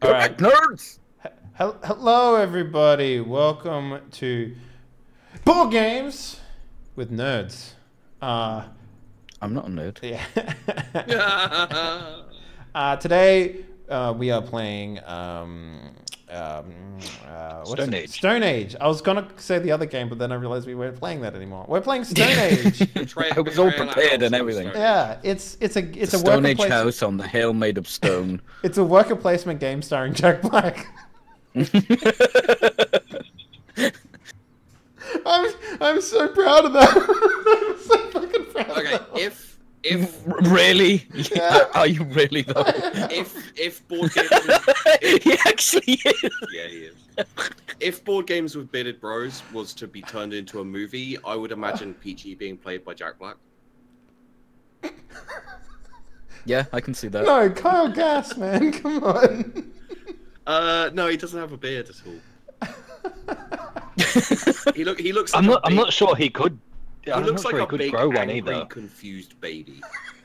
All right. nerds. Hello, everybody. Welcome to Board Games with Nerds. Uh, I'm not a nerd. yeah. uh, today uh, we are playing um, um, uh, what's Stone it? Age. Stone Age. I was gonna say the other game, but then I realized we weren't playing that anymore. We're playing Stone Age. Betrayal- I was all prepared and everything. Yeah, it's it's a it's a Stone worker Age house on the hill made of stone. It's a worker placement game starring Jack Black. I'm I'm so proud of that. I'm so fucking proud. Okay, of that. if if really? Yeah. Are you really though? if if board games, with, he actually is. yeah, he is. If board games with bearded bros was to be turned into a movie, I would imagine Peachy being played by Jack Black. Yeah, I can see that. No, Kyle Gass, man, come on. Uh, no, he doesn't have a beard at all. He look he looks. Like I'm not. I'm not sure he could. He I'm looks not like sure a he could big, grow one angry, either. confused baby.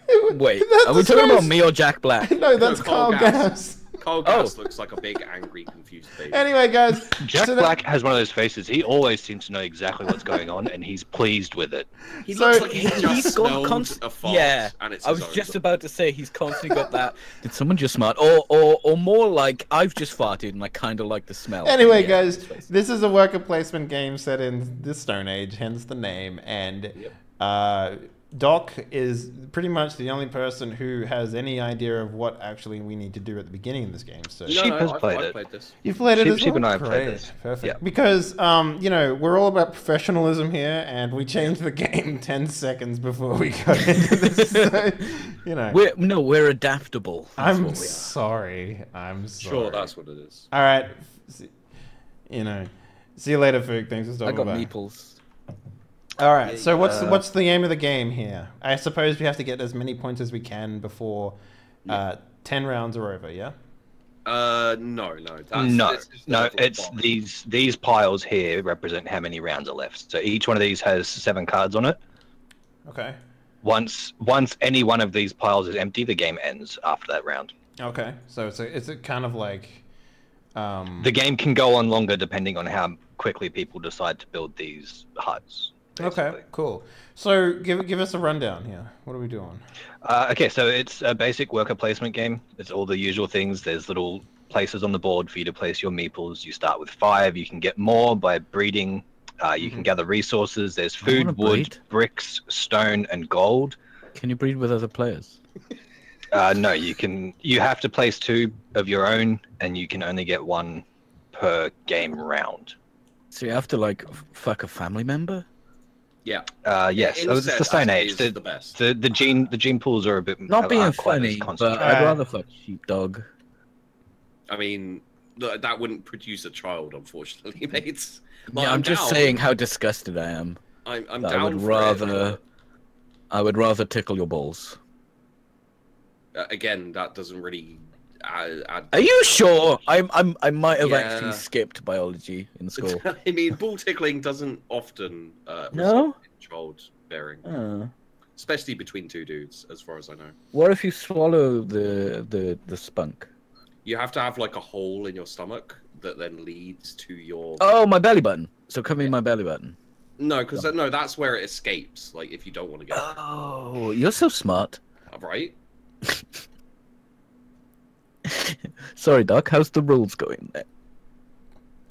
Wait, are we talking about me or Jack Black? No, that's Kyle Kyle Gass. Gass. Carl Oh. Looks like a big, angry, confused baby. Anyway, guys, Jack so that- Black has one of those faces. He always seems to know exactly what's going on, and he's pleased with it. he so- looks like he He's just got smelled const- a fart, Yeah, and it's I was own. just about to say he's constantly got that. Did someone just smart? Or, or, or more like I've just farted and I kind of like the smell. Anyway, Yeah, guys, let's face it. this is a worker placement game set in the Stone Age, hence the name. And Yep. uh, Doc is pretty much the only person who has any idea of what actually we need to do at the beginning of this game. So No, Sheep no, has I've, played I've it. played this. you've played it Sheep- as Sheep well. and I have played Great. this. Perfect. Yeah. Because um, you know we're all about professionalism here, and we changed the game ten seconds before we got into this. so, you know, We're no, we're adaptable. That's I'm we sorry. I'm sorry. Sure, that's what it is. All right. See- You know. See you later, Fook. Thanks for I stopping got by. meeples. All right. So what's Uh, what's the aim of the game here? I suppose we have to get as many points as we can before uh, ten rounds are over. Yeah. Uh, no, no. That's, no, this is no, it's bottom. these these piles here represent how many rounds are left. So each one of these has seven cards on it. Okay. Once once any one of these piles is empty, the game ends after that round. Okay. So it's a, it's a kind of like. Um, The game can go on longer depending on how quickly people decide to build these huts. Okay. Cool. So give give us a rundown here. What are we doing? Uh, okay, so it's a basic worker placement game. It's all the usual things. There's little places on the board for you to place your meeples. You start with five. You can get more by breeding. Uh, you can Mhm. gather resources. There's food, wood, breed. bricks, stone, and gold. Can you breed with other players? Uh, no, you can. You have to place two of your own, and you can only get one per game round. So you have to like f- fuck a family member? Yeah. Uh, yes, oh, it's the Incest Stone Age. The, the best. the the gene the gene pools are a bit Not being aren't quite as funny, but. I'd rather fuck sheepdog. I mean, th- that wouldn't produce a child, unfortunately, mates. Like, yeah, I'm, just down. saying how disgusted I am. I'm, I'm that down I would for it, rather, I would rather tickle your balls. uh, again, that doesn't really add. add Are you sure? I'm, I'm, I might have Yeah. actually skipped biology in school. I mean, ball tickling doesn't often uh, No? result in childbearing, Uh, especially between two dudes, as far as I know. what if you swallow the the the spunk? You have to have like a hole in your stomach that then leads to your. Oh, my belly button. So come in my belly button. No, because no, that's where it escapes. Like if you don't want to get Oh, you're so smart. right. Sorry, Doc. How's the rules going there?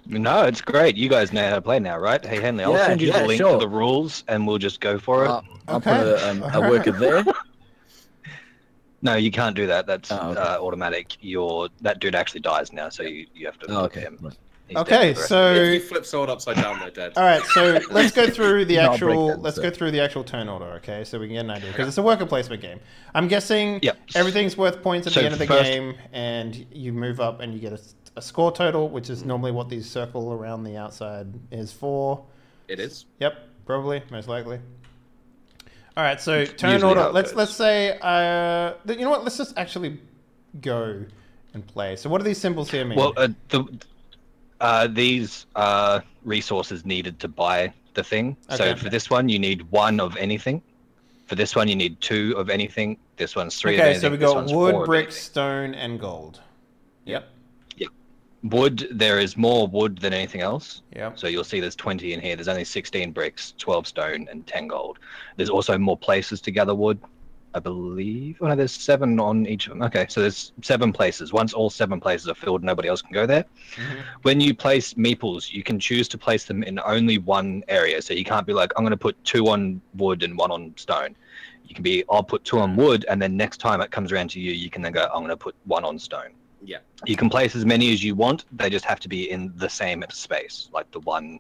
No, it's great. You guys know how to play now, right? Hey, Henley, I'll Yeah, send you yeah, the link sure. to the rules, and we'll just go for it. Uh, I'll Okay. put a, um, a worker there. no, you can't do that. That's Oh, okay. uh, automatic. Your that dude actually dies now, so you, you have to. Oh, okay. at him. right. He's Okay. for So. If you flip sword upside down, they're dead. All right, so let's go through the No, I'll break actual. that, Let's so. go through the actual turn order, okay? So we can get an idea because it's a worker placement game. I'm guessing Yep. everything's worth points at So the end of the first- game, and you move up and you get a, a score total, which is normally what these circle around the outside is for. It is. Yep, probably, most likely. All right, so turn usually order. Let's goes. let's say. Uh, you know what? Let's just actually go and play. So what do these symbols here mean? Well, uh, the uh, these are resources needed to buy the thing. So for this one, you need one of anything. For this one, you need two of anything. This one's three of okay, so we got wood, brick, stone, and gold. Yep. wood, there is more wood than anything else. Yep. So you'll see there's 20 in here. There's only 16 bricks, 12 stone, and 10 gold. There's also more places to gather wood, I believe. Oh no, there's seven on each of them. Okay, so there's seven places. Once all seven places are filled, nobody else can go there. Mhm. When you place meeples, you can choose to place them in only one area. So you can't be like, I'm going to put two on wood and one on stone. You can be, I'll put two on wood, and then next time it comes around to you, you can then go, I'm going to put one on stone. Yeah. You can place as many as you want. They just have to be in the same space, like the one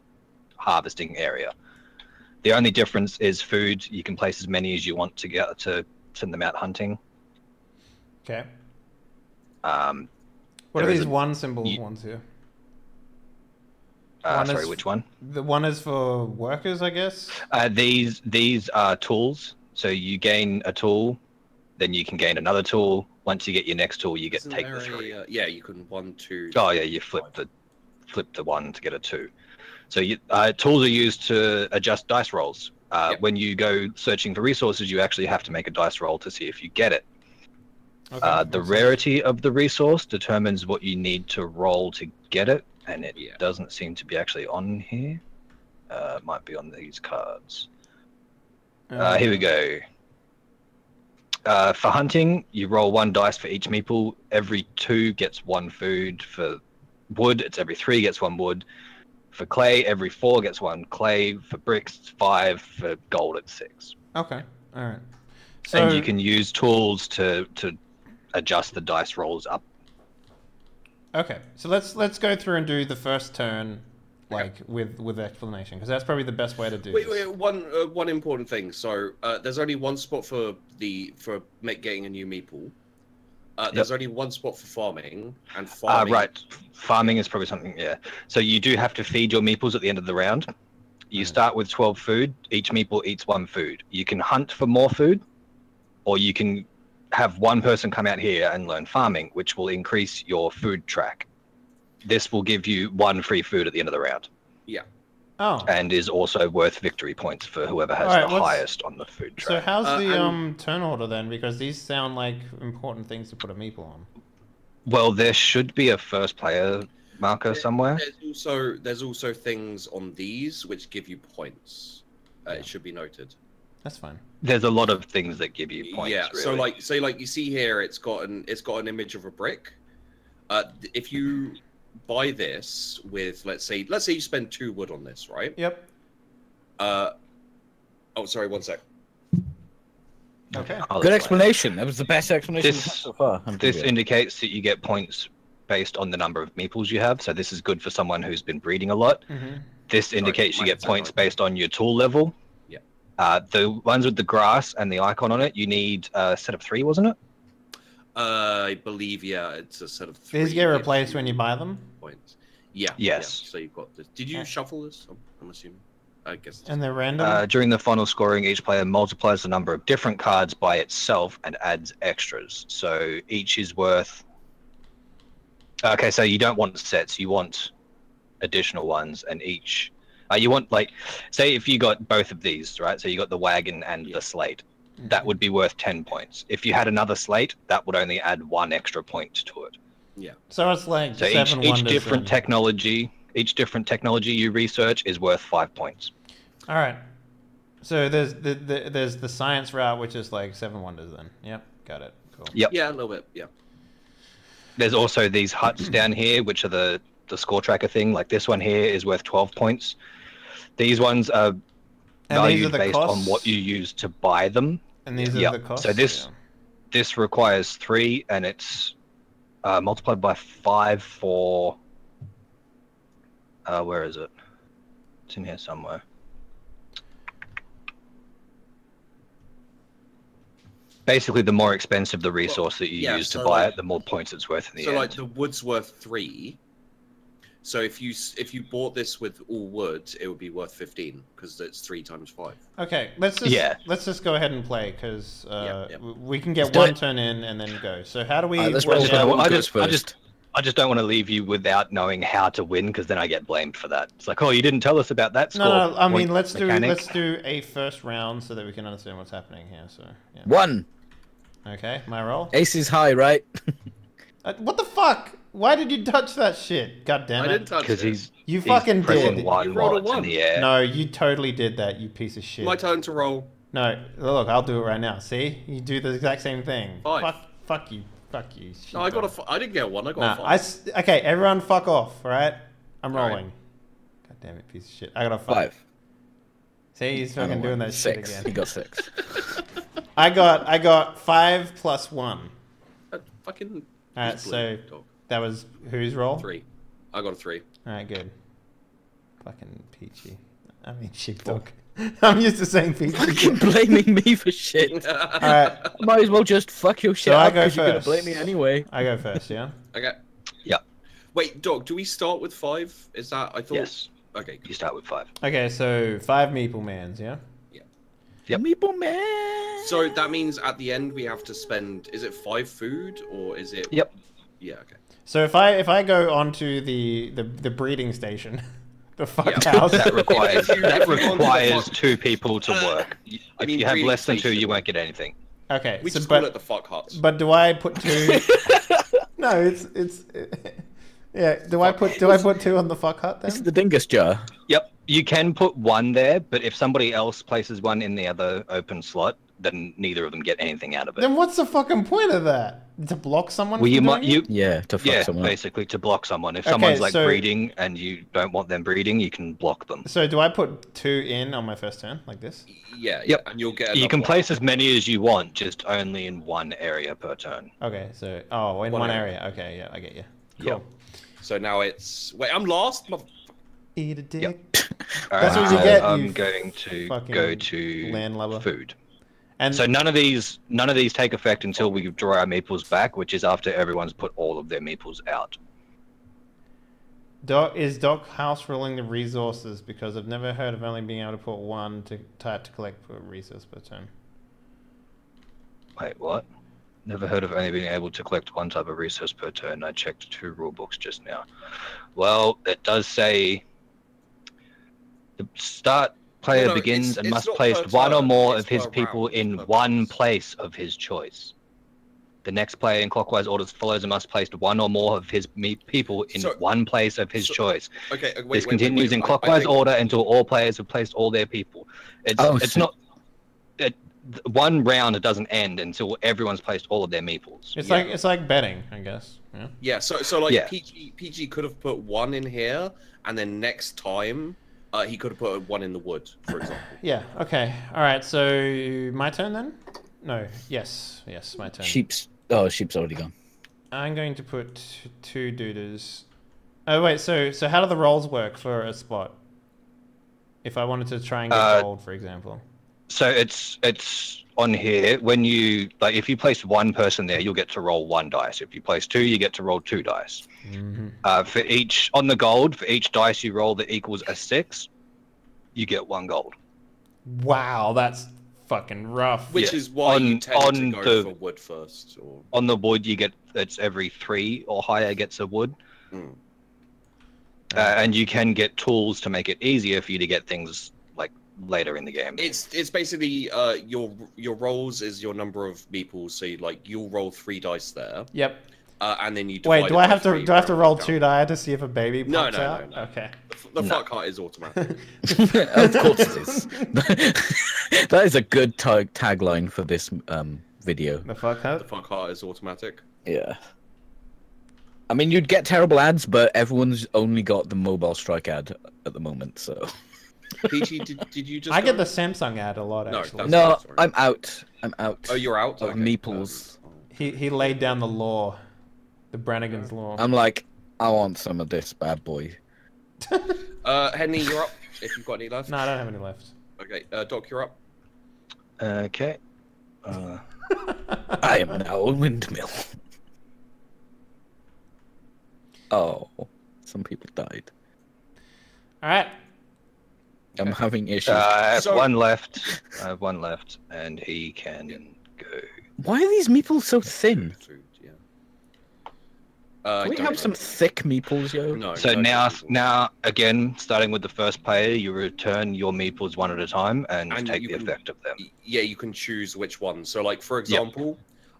harvesting area. The only difference is food. You can place as many as you want to get to send them out hunting. Okay. Um, What are these isn't- one symbol you- ones here? uh, One sorry, is- which one? The one is for workers, I guess. Uh, these these are tools. So you gain a tool, then you can gain another tool. Once you get your next tool, you get Isn't take the three. a, uh, yeah, you can one, two. Oh yeah, you flip the flip the one to get a two. So you, uh, tools are used to adjust dice rolls. Uh, Yep. When you go searching for resources, you actually have to make a dice roll to see if you get it. Okay. Uh, the rarity of the resource determines what you need to roll to get it, and it Yeah. doesn't seem to be actually on here. Uh, might be on these cards. Uh, here we go. Uh, for hunting, you roll one dice for each meeple. Every two gets one food. For wood, it's every three gets one wood. For clay, every four gets one clay. For bricks, five. For gold, it's six. Okay. All right. So and you can use tools to to adjust the dice rolls up. Okay, so let's let's go through and do the first turn, like with with explanation, because that's probably the best way to do Wait, this. wait, one uh, one important thing. So uh, there's only one spot for the for make, getting a new meeple. Uh, there's only one spot for farming, and Uh, farming. right, farming is probably something. Yeah. So you do have to feed your meeples at the end of the round. You Mm. start with twelve food. Each meeple eats one food. You can hunt for more food, or you can have one person come out here and learn farming, which will increase your food track. This will give you one free food at the end of the round, Oh, and is also worth victory points for whoever has Alright, the what's- highest on the food so how's Uh, the and- um turn order then? Because these sound like important things to put a meeple on. well, there should be a first player marker somewhere. There's also there's also things on these which give you points. Uh, it should be noted. That's fine. There's a lot of things that give you points. yeah. So really. like say like you see here, it's got an it's got an image of a brick. Uh, if you buy this with let's say let's say you spend two wood on this, right? Yep. Uh, oh, sorry, one sec. Okay. I'll Good explain. explanation. That was the best explanation This- so far. I'm This gonna indicates that you get points based on the number of meeples you have. So this is good for someone who's been breeding a lot. hmm This indicates you get points actually- based on your tool level. Yeah. Uh, the ones with the grass and the icon on it, you need a set of three, wasn't it? Uh, I believe yeah, it's a set of three. These get replaced when you buy them, points. Yeah. Yes. Yeah. So you've got this. Did you Yeah. shuffle this? I'm, I'm assuming. I guess. and they're random. Uh, during the final scoring, each player multiplies the number of different cards by itself and adds extras. So each is worth. Okay, so you don't want sets, you want additional ones, and each. Uh, you want, like, say if you got both of these, right? So you got the wagon and Yeah. the slate. That would be worth 10 points. If you had another slate, that would only add one extra point to it. Yeah. So it's like So each, seven each wonders. different and- technology. Each different technology you research is worth five points. All right. So there's the, the there's the science route, which is like seven wonders. Then. Yep. Got it. Cool. Yep. Yeah, a little bit. Yeah. There's also these huts down here, which are the the score tracker thing. Like this one here is worth 12 points. These ones are And these are valued based costs. on what you use to buy them. And these are Yep. the costs. So this- Yeah. This requires three, and it's uh, multiplied by five for. Uh, where is it? It's in here somewhere. Basically, the more expensive the resource that you yeah, use to so buy like- it, the more points it's worth in the so end. like the wood's worth three. So if you if you bought this with all wood, it would be worth fifteen because it's three times five. Okay, let's just Yeah. let's just go ahead and play because uh, Yeah, yeah. we can get Let's one turn in and then go. So how do we? Alright, let's roll I just, Yeah, don't, I, goes just, I just, I just don't want to leave you without knowing how to win, because then I get blamed for that. It's like, oh, you didn't tell us about that score. No, no, I mean let's do let's do a first round so that we can understand what's happening here. So yeah. One. Okay, my roll. Ace is high, right? Uh, what the fuck? Why did you touch that shit? God damn it. I didn't touch Because it. he's You he's fucking pressing did. one You rolled while a it's in one. the air. No, you totally did that. You piece of shit. My turn to roll. No, look, I'll do it right now. See, you do the exact same thing. Five. Fuck, fuck you, fuck you. No, I got a. shit. f- I didn't get one. I got Nah, a five. I s- okay. Everyone, fuck off. right? I'm All right. rolling. God damn it, piece of shit. I got a five. Five. See, he's fucking doing that six. shit He again. got six. I got, I got five plus one. Uh, fucking. Alright, so- dog. That was whose roll? three. I got a three. All right, good. Fucking peachy. I mean, sheepdog. I'm used to saying peachy. Fucking blaming me for shit. All right, Might as well just fuck your shit So I up go because you're gonna blame me anyway. I go first. Yeah. Okay. Yeah. Wait, dog. Do we start with five? Is that I thought? Yes, Okay. you start with five. Okay, so five meeple mans. Yeah. Yep. Meeple man. So that means at the end we have to spend. Is it five food or is it? Yep. Yeah. Okay. So if I if I go onto the the, the breeding station, the fuck Yeah. house. That requires that if you want to requires two people to uh, work. I If mean, you have less than two, station. you won't get anything. okay, We so just but call it the fuck huts. but do I put two? no, it's it's. Yeah, do I put do I put two on the fuck hut It's then? the dingus jar. Yep, you can put one there, but if somebody else places one in the other open slot, then neither of them get anything out of it. Then what's the fucking point of that? To block someone? Well, from you might you? Yeah, to fuck yeah, someone. basically to block someone. If Okay, someone's like so- breeding and you don't want them breeding, you can block them. So do I put two in on my first turn like this? yeah. Yep. And you'll get. You can one. place as many as you want, just only in one area per turn. Okay, so oh, in One one, area. area. Okay, yeah, I get you. Cool. Yep. So now it's. Wait, I'm last. mother- Eat a dick. Yep. That's what you so get, I'm you going to fucking go to landlubber. food. And So none of these none of these take effect until we draw our meeples back, which is after everyone's put all of their meeples out. Doc is Doc House ruling the resources because I've never heard of only being able to put one to type to collect per resource per turn. Wait, what? Never heard of only being able to collect one type of resource per turn. I checked two rule books just now. Well, it does say the start player No, no, begins it's- and it's must place per one or more of his people round, in one place. place of his choice. The next player in clockwise order follows and must place one or more of his me- people in So- one place of his so- choice. Okay. Wait, this wait, wait, continues wait, in I- I clockwise think- order until all players have placed all their people. It's Oh, it's so- not it, one round. It doesn't end until everyone's placed all of their meeples. It's Yeah. like it's like betting, I guess. Yeah. Yeah, so so like Yeah. PG PG could have put one in here, and then next time, uh, he could have put one in the wood, for example. Yeah. Okay. All right. So my turn then? No. Yes. Yes. My turn. Sheep's. Oh, sheep's already gone. I'm going to put two doodles. Oh wait. So so how do the rolls work for a spot? If I wanted to try and get Uh, gold, for example. So it's it's on here when you like if you place one person there, you'll get to roll one dice. If you place two, you get to roll two dice. hmm Uh, for each on the gold, for each dice you roll that equals a six, you get one gold. Wow, that's fucking rough. Which Yeah, is why you on- tend on to go the- for wood first. Or On the wood, you get it's every three or higher gets a wood. Mm. Uh, and you can get tools to make it easier for you to get things like later in the game. it's it's basically uh your your rolls is your number of meeples. So you, like you'll roll three dice there, Yep. uh, and then you. Wait, do it I have to do I have to roll two count. die to see if a baby No, pops no, no, out? no. Okay. The No. fuck heart is automatic. of course it is. that is a good tag tagline for this um video. The fuck the fuck heart is automatic. Yeah. I mean, you'd get terrible ads, but everyone's only got the mobile strike ad at the moment, so. PG, did, did you just? I get the Samsung ad a lot No, actually. that's- No, sorry. I'm out. I'm out. Oh, you're out. Of Okay. meeples. He he laid down the law, the Brannigan's law. I'm like, I want some of this bad boy. Uh, Henley, you're up. If you've got any left. no, I don't have any left. Okay, uh, Doc, you're up. Okay. Uh, I am now a windmill. Oh, some people died. All right. I'm having issues. uh, I have So- one left. I have one left, and he can go. Why are these meeples so thin? Uh, Can we have some know. thick meeples, yo? No. So no now, meeples. now again, starting with the first player, you return your meeples one at a time and, And take the can- effect of them. Yeah, you can choose which one. So, like for example,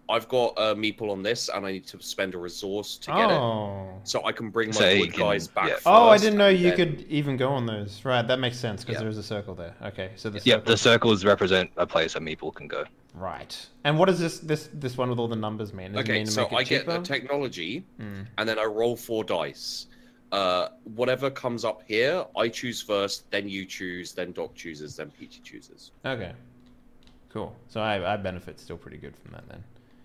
I've got a meeple on this, and I need to spend a resource to get it, Oh. so I can bring my So wood can- guys back. yeah. Oh, I didn't know you then- could even go on those. Right, that makes sense because Yeah. there's a circle there. Okay, so the Yep, circle. the circles represent a place a meeple can go. Right. And what does this this this one with all the numbers mean? Does it Okay, mean so make it I get the technology, Mm. and then I roll four dice. Uh, whatever comes up here, I choose first, then you choose, then Doc chooses, then Peachy chooses. Okay. Cool. So I, I benefit still pretty good from that then.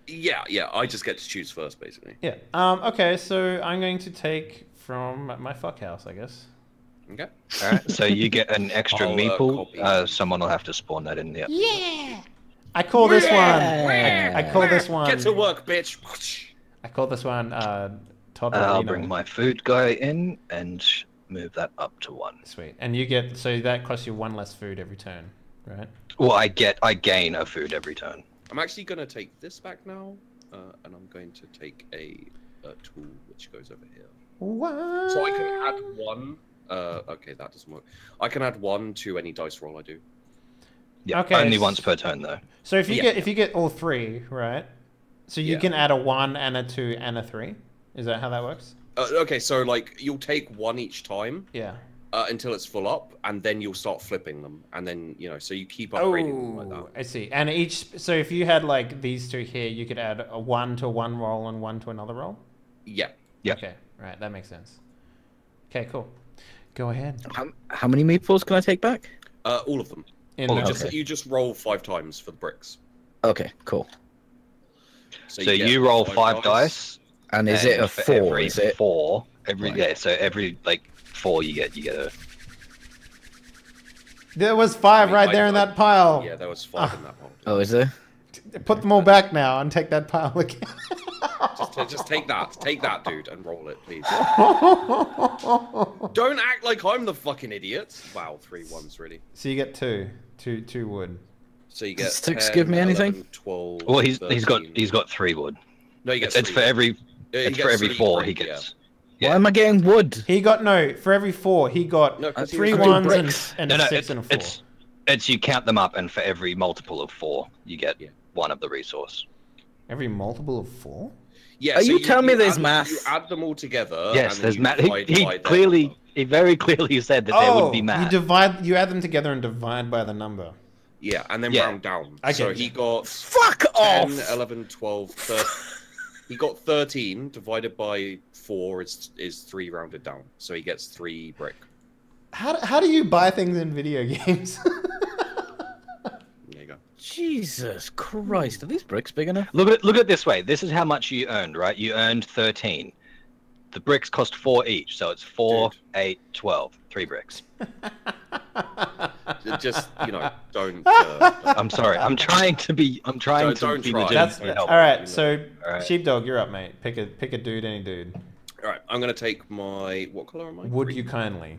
Yeah, yeah, I just get to choose first, basically. Yeah. Um. Okay. So I'm going to take from my fuck house, I guess. Okay. All right, so you get an extra I'll, uh, meeple. copy. Uh, someone will have to spawn that in there. Yeah. I call this one. I, I call this one. Get to work, bitch. I call this one. Uh, Todd. Uh, I'll bring my food guy in and move that up to one. Sweet. And you get so that costs you one less food every turn, right? Well, I get I gain a food every turn. I'm actually gonna take this back now, uh, and I'm going to take a, a tool which goes over here. What? So I can add one. Uh, okay, that doesn't work. I can add one to any dice roll I do. Yeah, Okay, only once per turn though. So if you Yeah. get if you get all three, right? So you Yeah. can add a one and a two and a three. Is that how that works? Uh, okay, so like you'll take one each time Yeah. Uh, until it's full up, and then you'll start flipping them, and then you know, so you keep upgrading them like Oh, that. I see. And each so if you had like these two here, you could add a one to one roll and one to another roll. Yeah. Yeah. Okay. Right. That makes sense. Okay. Cool. Go ahead. How, how many meatballs can I take back? Uh, all of them. In Oh, You the- just Okay. you just roll five times for the bricks. Okay, cool. So, get you roll five dice. And is it a four? Every Is it? four? Every Right. yeah. So every like four you get you get a. There was five I- right I- there in I- that pile. Yeah, there was five in that hole. Oh, is there? Put them all back now and take that pile again. Just, just take that, take that, dude, and roll it, please. Don't act like I'm the fucking idiot. Wow, three ones really. so you get two, two, two wood. So you get Sticks 10, give me anything? 11, 12. Well, he's he's got he's got three wood. No, you get It's, it's for every Yeah, he it's for gets every three four brick, he yeah. gets. Why Yeah. am I getting wood? He got no for every four. He got No, 'cause he three was ones and, bricks. and No, a six it's, and a four. it's it's you count them up, and for every multiple of four, you get Yeah. one of the resource. Every multiple of four. Yeah, Are so you telling me there's add, math? You add them all together. yes, and there's math. He, divide he by their clearly, number. he very clearly said that there would be oh, math. you divide. You add them together and divide by the number. Yeah, and then Yeah. round down. I so he got Fuck 10, off! 11, 12, 13. he got 13 divided by 4 is is 3 rounded down. So he gets 3 brick. How do, how do you buy things in video games? There you go. Jesus Christ, are these bricks big enough? Look at it. Look at it this way. This is how much you earned, right? You earned thirteen. The bricks cost four each, so it's four, Dude. eight, twelve. Three bricks. Just, you know, don't. Uh, I'm sorry. I'm trying to be. I'm trying Don't- to don't be try. legitimate. That's Don't all help. right. So All right. sheepdog, you're up, mate. Pick a pick a dude, any dude. Alright, I'm going to take my. What color am I? Would Green? you kindly?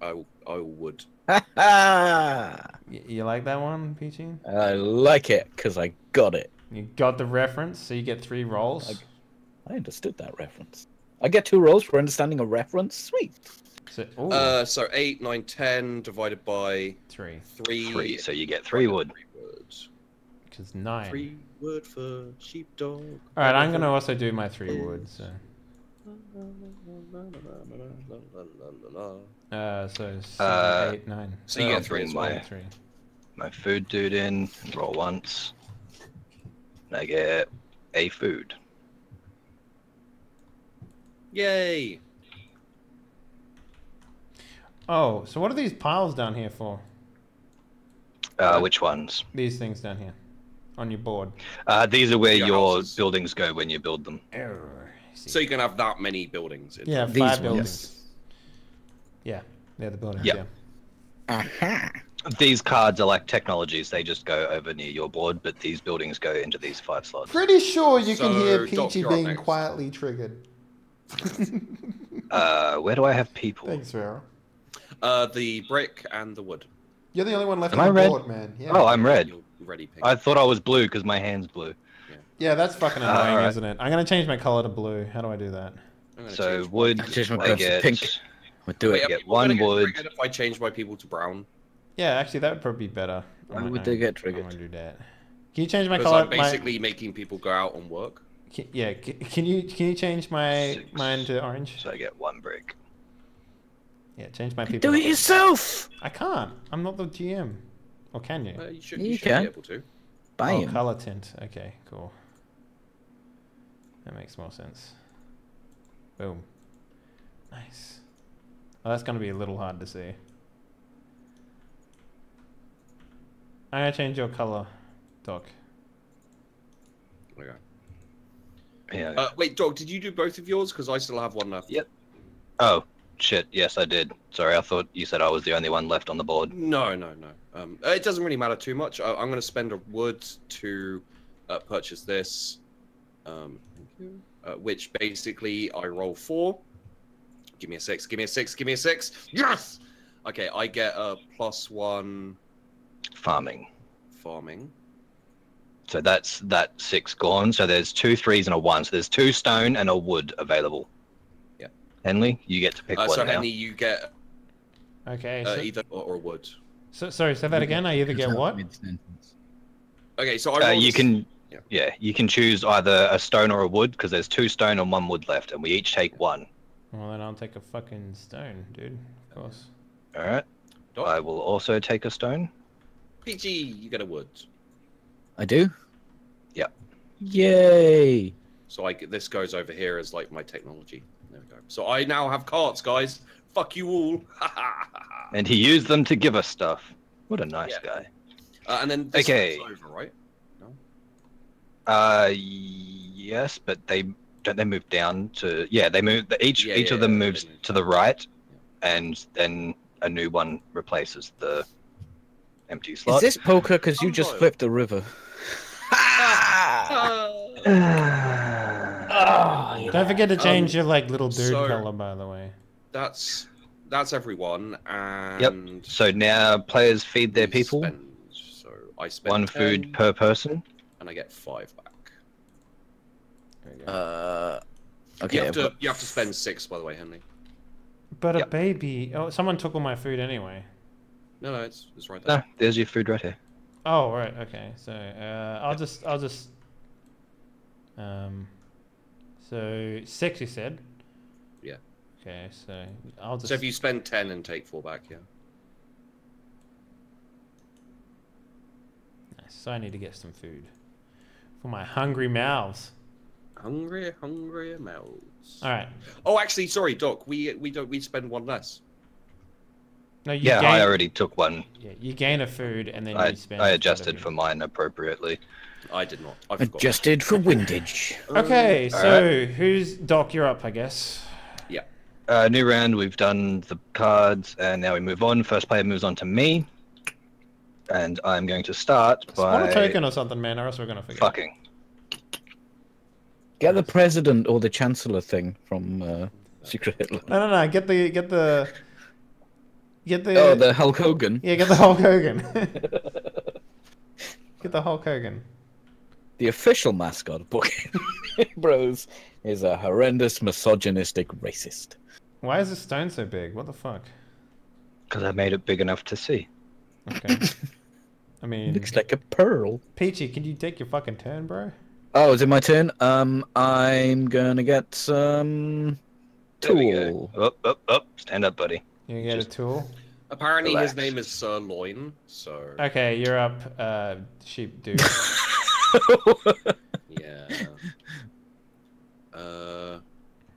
I, I would. I Y- You like that one, Peachy? I like it because I got it. You got the reference, so you get three rolls. I understood that reference. I get two rolls for understanding a reference. Sweet. So, ooh, Uh, so 8, nine, ten divided by three, 3. Three. So you get three wood. words. because nine. Three word for sheepdog. All right, I'm gonna also do my three wood. So, uh, so seven, Uh, eight, nine. So you I'll get three bring as well. my- Three. My food dude in. and Roll once. And I get a food. Yay! Oh, so what are these piles down here for? Uh, which ones? These things down here, on your board. Uh, these are where Your your buildings go when you build them. Oh, I see. So you can have that many buildings. In yeah, These five ones. buildings. Yeah, they're the buildings. Yeah. Yeah. Aha. These cards are like technologies. They just go over near your board, but these buildings go into these five slots. Pretty sure you can hear Peachy you're being next. quietly triggered. Uh, where do I have people? Thanks, Vera. Uh, the brick and the wood. You're the only one left Am on I the red? board, man. Yeah. Oh, I'm red. You're ready. I thought I was blue because my hand's blue. Yeah, that's fucking annoying, Alright. isn't it? I'm gonna change my color to blue. How do I do that? I'm So change wood, I changed my I color to get pink. We'll do it. are get one gonna get wood. If I change my people to brown, Yeah, actually, that would probably be better. Why would they get triggered? I'm triggered? gonna do that. Can you change my Because color? I'm basically making people go out and work. Can, yeah. Can, can you can you change my Six. mine to orange? So I get one brick. Yeah, change my people. Do it yourself. I can't. I'm not the GM. Or can you? Uh, you should, You you should can. be able to. Buy oh, him. color tint. Okay, cool. That makes more sense. Boom. Nice. Well, that's gonna be a little hard to see. I'm gonna change your color, Doc. Okay. Yeah. Uh, wait, Dog, did you do both of yours? Because I still have one left. Yep. oh shit! Yes, I did. Sorry, I thought you said I was the only one left on the board. No, no, no. Um, it doesn't really matter too much. I, I'm going to spend a wood to uh, purchase this, um, thank you. Uh, which basically I roll four. Give me a six. Give me a six. Give me a six. Yes. Okay, I get a plus one Farming. farming. So that's that six gone. So there's two threes and a one. So there's two stone and a wood available. Yeah. Henley, you get to pick Uh, one so now. Henley, you get Okay. uh, so, either or, or wood. so sorry. Say that again. I either get what? Okay, so I Uh, you can, yeah. yeah. you can choose either a stone or a wood because there's two stone and one wood left, and we each take one. Well, then I'll take a fucking stone, dude. Of course. All right. Doc? I will also take a stone. PG, you get a wood. I do. Yep. Yay! So I this goes over here as like my technology. There we go. So I now have carts, guys. Fuck you all. And he used them to give us stuff. What a nice Yeah. guy. uh, and then this Okay. over, right? Uh, yes, but they don't they move down to yeah they move each Yeah, each yeah, of them yeah, moves move to the right, and then a new one replaces the empty slot. Is this poker because you I'm just loyal. flipped the river? Don't forget to change Um, your like little dude so- color, by the way. That's that's everyone. And so now players feed their people spend- so I spend one 10, food per person. And I get five back. There you go. Uh, okay. have I've to got- you have to spend six, by the way, Henley. but a baby. Oh, someone took all my food anyway. No, no, it's it's right there. No, there's your food right here. Oh right, okay. So uh, I'll just I'll just um so six you said? Yeah. Okay, so I'll just So if you spend ten and take four back, yeah. Nice. So I need to get some food. For my hungry mouths. Hungry, hungry mouths. Alright. Oh, actually, sorry, Doc. We we don't we spend one less. No you Yeah, gain, I already took one. yeah, you gain a food and then I you spend I adjusted for mine appropriately. I did not. I forgot. Adjusted for windage. Okay, All so who's Doc, you're up, I guess. Yeah. Uh, new round. We've done the cards, and now we move on. First player moves on to me, and I'm going to start Spawn by a token or something, man, or else we're gonna forget. fucking. Get the president or the chancellor thing from uh, Secret Hitler. No no no, get the get the get the Oh, the Hulk Hogan. Yeah, get the Hulk Hogan. get the Hulk Hogan. The official mascot of Pokémon Bros is a horrendous, misogynistic racist. Why is this stone so big? What the fuck? Because I made it big enough to see. Okay. I mean, Looks like a pearl. Peachy, can you take your fucking turn, bro? Oh, is it my turn? Um, I'm gonna get some tool. Up, up, up. Stand up, buddy. You get Just- a tool. Apparently, Relax. his name is Sir Sirloin. So Okay, you're up, uh, sheep dude. yeah. Uh,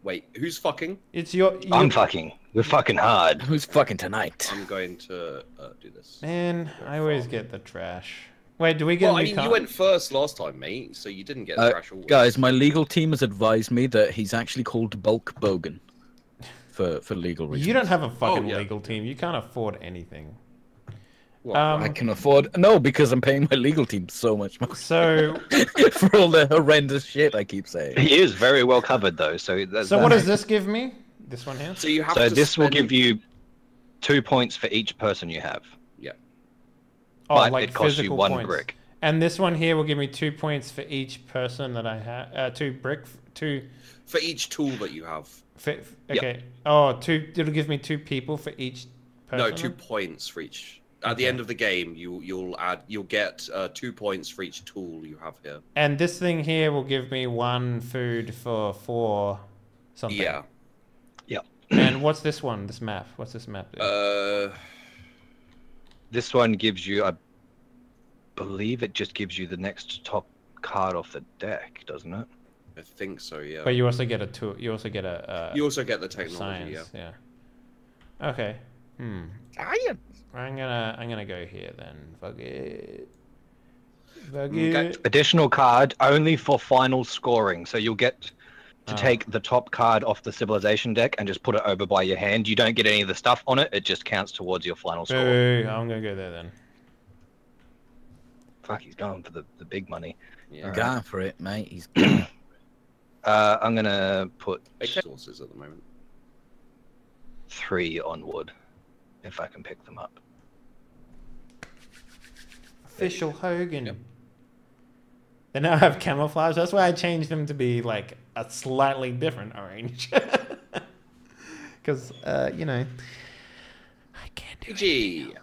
wait, who's fucking? It's your. you I'm fucking. We're fucking hard. Who's fucking tonight? I'm going to uh, do this. Man, I always get the trash. Wait, do we get Well, a I new mean, card? you went first last time, mate, so you didn't get Uh, trash always. Guys, my legal team has advised me that he's actually called Bulk Bogan for for legal reasons. You don't have a fucking yeah. legal team. You can't afford anything. What, um, I can afford no because I'm paying my legal team so much money So, for all the horrendous shit I keep saying. He is very well covered though. So that's. so what does this give me? This one here. So you have So to. this will give you two points for each person you have, Yeah. Oh, but like it costs you physical one points. brick. And this one here will give me two points for each person that I have. Uh, two brick, two. for each tool that you have. Fi- okay. Oh, two. It'll give me two people for each person. No, two points for each. At the Okay. end of the game, you you'll add you'll get uh, two points for each tool you have here. And this thing here will give me one food for four something. Yeah. Yeah. and what's this one? This map? What's this map? do? Uh, This one gives you, I believe it just gives you the next top card off the deck, doesn't it? I think so. Yeah. but you also get a tool. You also get a. Uh, You also get the technology. science. Yeah. Okay. Hmm. Science. I'm gonna I'm gonna go here then. Fuck it. Fuck Okay. it. Additional card only for final scoring. So you'll get to Oh. take the top card off the civilization deck and just put it over by your hand. You don't get any of the stuff on it. It just counts towards your final score. Boo. I'm gonna go there then. Fuck, he's going for the, the big money. Yeah. yeah. Going for it, mate. He's going. Uh, I'm gonna put Big sources at the moment. three on wood, if I can pick them up. Official Hogan. Yep. They now have camouflage. That's why I changed them to be like a slightly different orange. Because, uh, you know, I can't do it.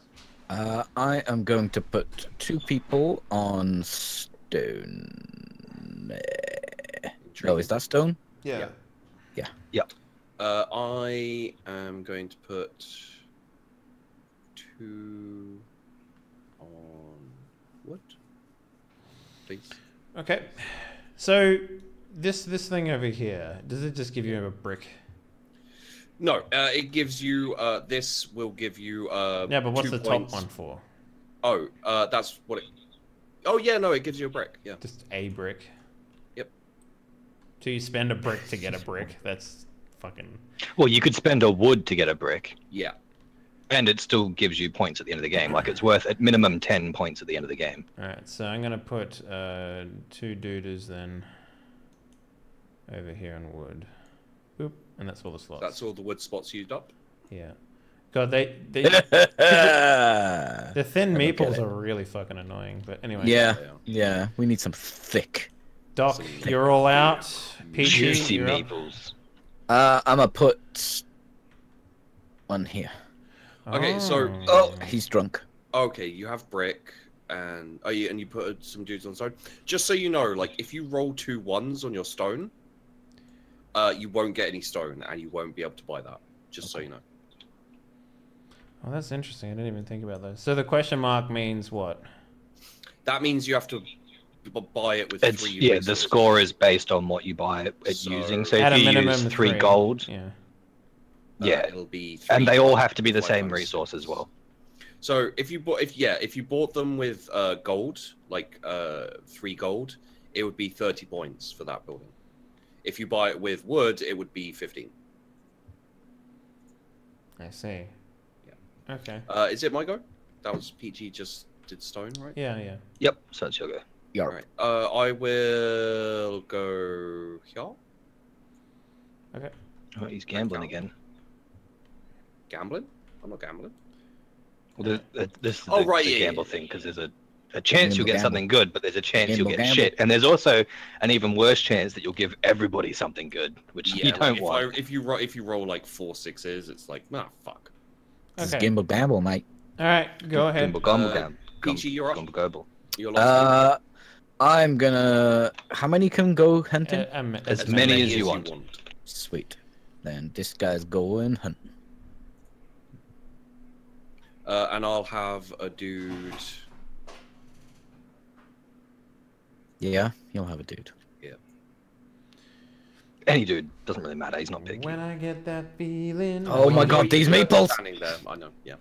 Uh, I am going to put two people on stone. Oh, is that stone? Yeah. Yeah. Yeah. Uh, I am going to put two on wood, please. Okay. So, this this thing over here, does it just give you a brick? No, uh, it gives you. Uh, this will give you. Uh, Yeah, but what's the points. top one for? Oh, uh, that's what it. Oh yeah, no, it gives you a brick. Yeah. Just a brick. Yep. So you spend a brick to get a brick. That's fucking. Well, you could spend a wood to get a brick, Yeah. And it still gives you points at the end of the game. Like it's worth at minimum ten points at the end of the game. Alright, so I'm gonna put uh, two doodles then over here on wood. Oop, and that's all the slots. That's all the wood spots used up. Yeah. God, they, they yeah, the thin I meeples are really fucking annoying. But anyway. yeah, Yeah. yeah. We need some thick. Doc, Some you're all out. Peachy, Juicy you're up. maples. Uh, I'm gonna put one here. Okay, so- Oh, he's drunk. Okay, you have brick, and oh, you, and you put some dudes on stone. Just so you know, like if you roll two ones on your stone, uh, you won't get any stone, and you won't be able to buy that. Just so you know. Oh, that's interesting. I didn't even think about that. So the question mark means what? That means you have to b- buy it with It's three. yeah. The score is based on what you buy it, it So- using. So At if a you minimum use three, three. gold, Yeah. Uh, yeah, it'll be. and they all have to be the same times resource as well. So if you bought, if yeah, if you bought them with uh, gold, like uh, three gold, it would be thirty points for that building. If you buy it with wood, it would be fifteen. I see. Yeah. Okay. Uh, is it my go? That was PG just did stone, right? Yeah, yeah. Yep, so it's your go. Yeah. All right. Uh, I will go here. Okay. Oh, he's gambling again. Gambling? I'm not gambling. Well, the, the, this is Oh, the, right, the yeah, yeah, gamble yeah. thing because there's a, a chance you'll get gamble. something good, but there's a chance you'll get gamble. shit, and there's also an even worse chance that you'll give everybody something good, which Yeah, you don't if, want. I, if you ro- if you roll like four sixes, it's like nah, fuck. This is Okay. Gimble Gamble, mate. All right, go ahead. Gumble, gumble, Uh, gam- Peachy, you're up. gumble, gobble. You're last. Uh, I'm gonna. How many can go hunting? Uh, um, As as many as you want. Sweet. Then this guy's going hunting. Uh, and I'll have a dude. Yeah, you'll have a dude. Yeah. Any dude doesn't really matter. He's not picky. When I get that feeling. Oh my God, these you're meatballs! Standing there, I know. Yeah.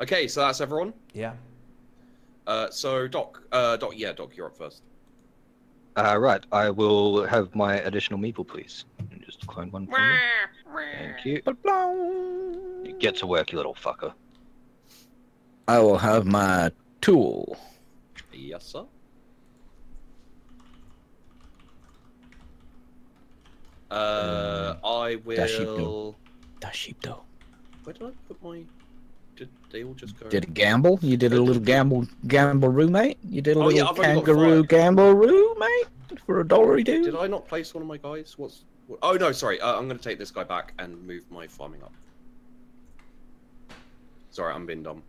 Okay, so that's everyone. Yeah. Uh, so Doc, uh, Doc, yeah, Doc, you're up first. Uh, right, I will have my additional meeple, please. And Just clone one for me. Thank you. You Get to work, you little fucker. I will have my tool. Yes, sir. Uh, I sheep will. Though. Where did I put my? Did they all just go? Did a gamble? You did a little gamble, gamble mate. You did a Oh, little got kangaroo gamble mate, for a dollar dude. Did I not place one of my guys? What's? What, oh no, sorry. Uh, I'm going to take this guy back and move my farming up. Sorry, I'm being dumb.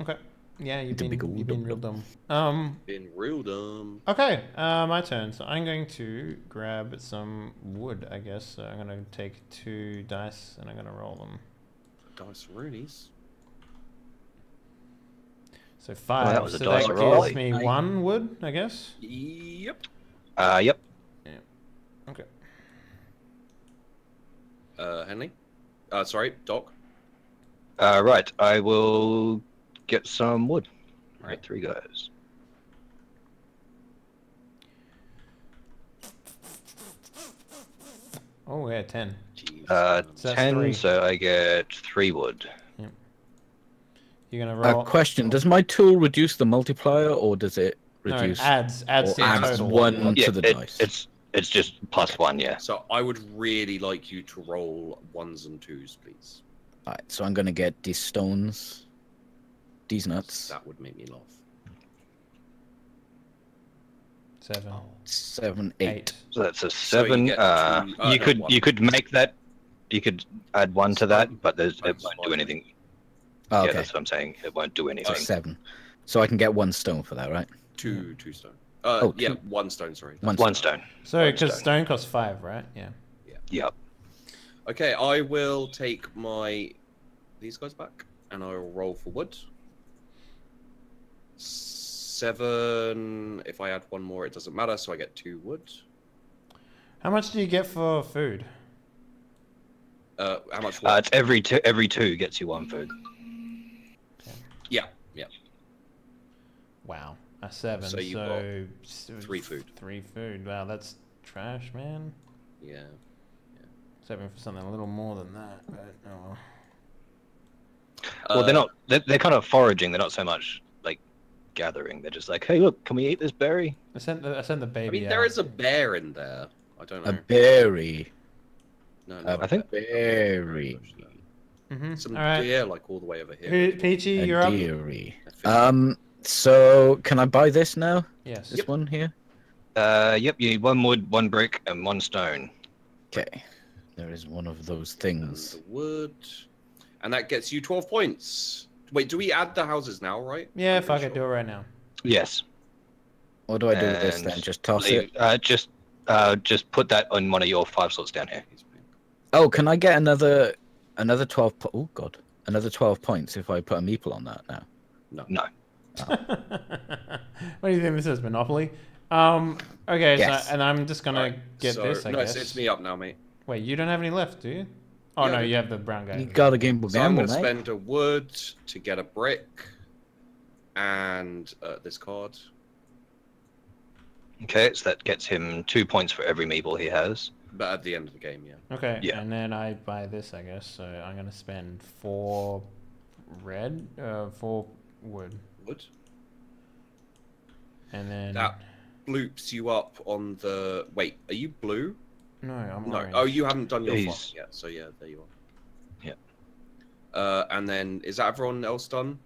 Okay. Yeah, you've been Typical you've been real dumb. Um. Been real dumb. Okay. Uh, my turn. So I'm going to grab some wood. I guess. So I'm gonna take two dice and I'm gonna roll them. Dice Roonies. So five. that was a so dice that roll. gives me Nice. one wood, I guess. Yep. Uh, yep. Yeah. Okay. Uh, Henley. Uh, sorry, Doc. Uh, right. I will get some wood. Right, three guys. Oh yeah, ten. Jeez. Uh, So ten. So I get three wood. Yep. You're gonna roll A question: Does my tool reduce the multiplier, or does it no, it reduce adds adds or to adds total. one Yeah, to the it- dice? it's it's just plus one. Yeah. So I would really like you to roll ones and twos, please. Alright, so I'm gonna get these stones, these nuts. That would make me laugh. Seven. Seven, eight. Eight. So that's a So you seven. uh, two- uh, you no, could one. you could make that. You could add one to that, but there's it won't do anything. Oh, Yeah, okay, that's what I'm saying. It won't do anything. seven. So I can get one stone for that, right? Two, two stone. Uh, Oh, yeah, two. one stone. Sorry. One One stone. stone. So because stone. stone costs five, right? Yeah. Yep. Okay, I will take my these guys back, and I will roll for wood. Seven. If I add one more, it doesn't matter, so I get two wood. How much do you get for food? Uh, how much? Uh, it's every two every two gets you one food. yeah, yeah. Wow, a seven. So So, you got three food. Three food. Wow, that's trash, man. Yeah. Was hoping for something a little more than that, but oh well. Well, they're Uh, not. They're, they're kind of foraging. They're not so much like gathering. They're just like, hey, look, can we eat this berry? I sent the I sent the baby. I mean, there out. is a bear in there. I don't know. A berry. no, no, I think- Berry. Mm -hmm. Some All right. deer, like all the way over here. Who- Peachy, A you're up. dairy. Um. So can I buy this now? Yes. This one here. Uh, yep. You need one wood, one brick, and one stone. Okay. There is one of those And things. the wood, and that gets you twelve points. Wait, do we add the houses now? Right? Yeah, if I'm fuck pretty it, do it right now. Yes. What do I do with this then? Just toss Leave- it. Uh, just uh, just put that on one of your five slots down here. Oh, can I get another another twelve? Po- oh God, another twelve points if I put a meeple on that now. No. no what do you think this is, Monopoly? Um. Okay. Yes. So, and I'm just gonna Alright, get so- this. I no, guess. it's, it's me up now, mate. Wait, you don't have any left, do you? Oh Yeah, no, I you have the brown guy. You got a gamble So I'm gonna mate. spend a wood to get a brick, and uh, this card. Okay, so that gets him two points for every meeple he has. But at the end of the game, yeah. Okay. Yeah. And then I buy this, I guess. So I'm gonna spend four red, uh, four wood, Wood. and then That bloops you up on the. Wait, are you blue? No, I'm No. orange. Oh, you haven't done your He's- farm yet. So yeah, there you are. Yeah. Uh, and then is that everyone else done?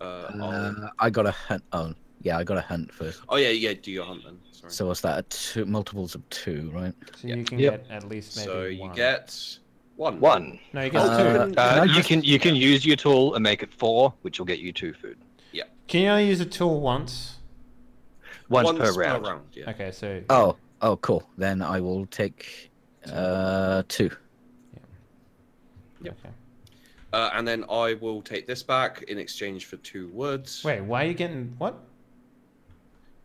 Uh, I'll- Uh, I got a hunt. Oh, yeah, I got a hunt first. oh yeah, yeah. Do your hunt then. Sorry. So what's that? A two multiples of two, right? So Yeah. you can Yep. get at least maybe so you one. get one. One. No, you get Uh, two. Uh, I you can you can use your tool and make it four, which will get you two food. Yeah. Can you only use a tool once? Once, Once per round. yeah. Okay, so Oh, oh, cool. Then I will take uh two. Yep. Okay. Uh, and then I will take this back in exchange for two woods. Wait, why are you getting what?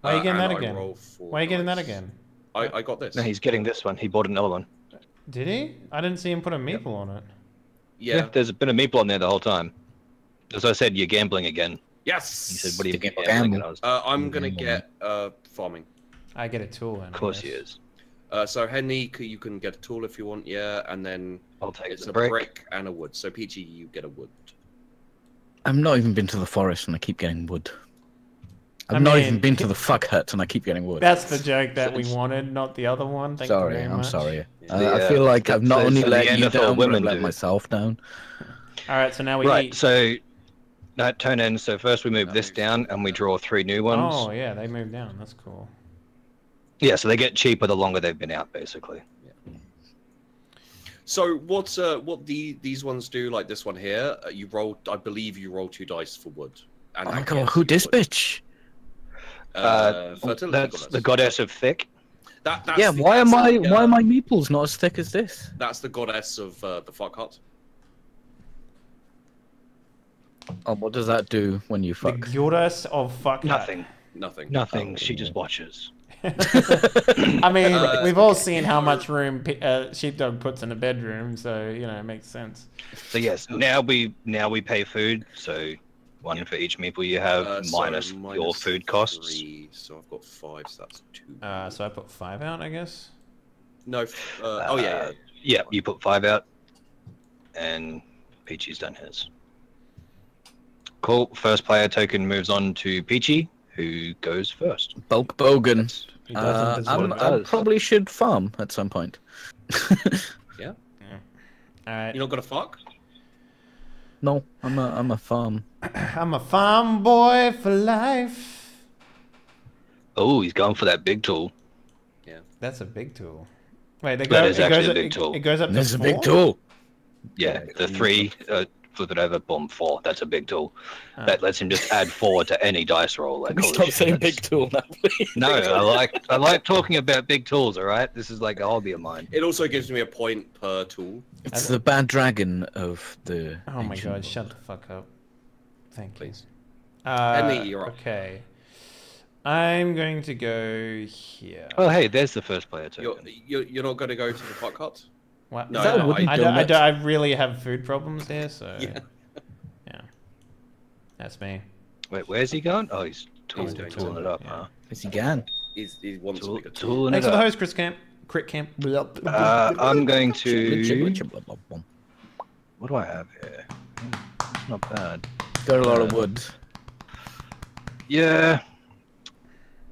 Why are Uh, you getting and that again? Why are you getting that again? I, I got this. No, he's getting this one. He bought another one. Did he? I didn't see him put a meeple on it. yeah. There's been a meeple on there the whole time. As I said, you're gambling again. Yes. He said, "What are you To gamble. gambling?" And I was, Uh, I'm gonna Gamble. get uh farming. I get a tool. Then, of course he is. Uh, so Henny, you can get a tool if you want, yeah, and then I'll take it's the a brick. brick. and a wood. So Peachy, you get a wood. I've not even been to the forest and I keep getting wood. I've I not mean- even been to the fuck hut and I keep getting wood. That's the joke that we wanted, not the other one. Thank you sorry, very I'm much. sorry. Yeah. Uh, The, I uh, feel like I've not that's- only let you down, but women I've let do. myself down. All right, so now we Right. eat. So, no, turn in. So first we move No, this he's- down and we draw three new ones. Oh yeah, they move down. That's cool. Yeah, so they get cheaper the longer they've been out, basically. So what uh what the these ones do, like this one here, uh, you roll. I believe you roll two dice for wood. And Oh my god, who this would. bitch? Uh, fertility that's goddess. the goddess of thick. That, that's yeah, the- why am I the, why uh, are my meeples not as thick as this? That's the goddess of uh, the fuck hut. Oh, what does that do when you fuck? The fuck? goddess of fuck. Nothing. Nothing. Nothing. Oh. She just watches. I mean, Uh, we've all seen how much room P- uh, Sheepdog puts in a bedroom, so you know it makes sense. So yes, now we now we pay food. So one for each meeple you have, Uh, so minus your food costs. Three, so I've got five, so that's two. Uh, so I put five out, I guess. no. f- Uh, oh yeah, yeah. Yeah, you put five out, and Peachy's done his. Cool. First player token moves on to Peachy, who goes first. Bulk bogan. He Uh, I'm, I probably should farm at some point. Yeah, all right. You're not gonna fuck. no, I'm a I'm a farm. I'm a farm boy for life. Oh, he's going for that big tool. Yeah, that's a big tool. Wait, That go, is it actually goes a up- big it- tool. It goes up to This is a big tool. Yeah, the three, uh, flip it over, boom, four. That's a big tool. Ah. That lets him just add four to any dice roll. Like, Can we stop shit, saying that's- big tool now, please? No, I like I like talking about big tools. All right, this is like a hobby of mine. It also gives me a point per tool. It's the bad dragon of the. Oh my god, world. shut the fuck up. Thank you. Please. Uh, Henry, you're up. Okay. I'm going to go here. Oh, hey, there's the first player You're, token. you're you're not gonna go to the fuck hut. What? No, Is that a no, wooden I, don't, I, don't, I really have food problems here, so Yeah. yeah. That's me. Wait, where's he going? Oh, he's tool, He's tooling it, it up, yeah. huh? Yes, he can. He's, he wants Tool, a bigger tool. tooling Thanks it for the host, Chris Camp. Crit Camp. Uh, I'm going to. chibble, chibble, blah, blah. What do I have here? It's not bad. Got a lot of Uh, wood. Yeah.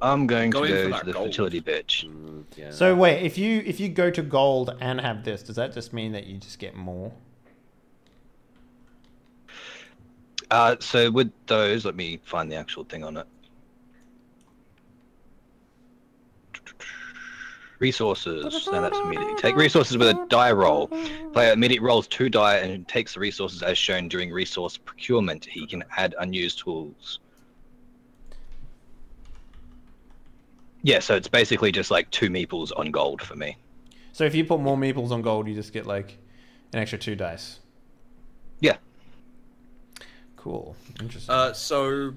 I'm going Go to in for go to the gold. fertility bitch. Mm, yeah. So wait, if you if you go to gold and have this, does that just mean that you just get more? Uh, so with those, let me find the actual thing on it. Resources. Now that's immediately. Take resources with a die roll. Player immediately rolls two die and takes the resources as shown during resource procurement. He can add unused tools. Yeah, so it's basically just like two meeples on gold for me. So if you put more meeples on gold, you just get like an extra two dice. Yeah. Cool. Interesting. Uh, so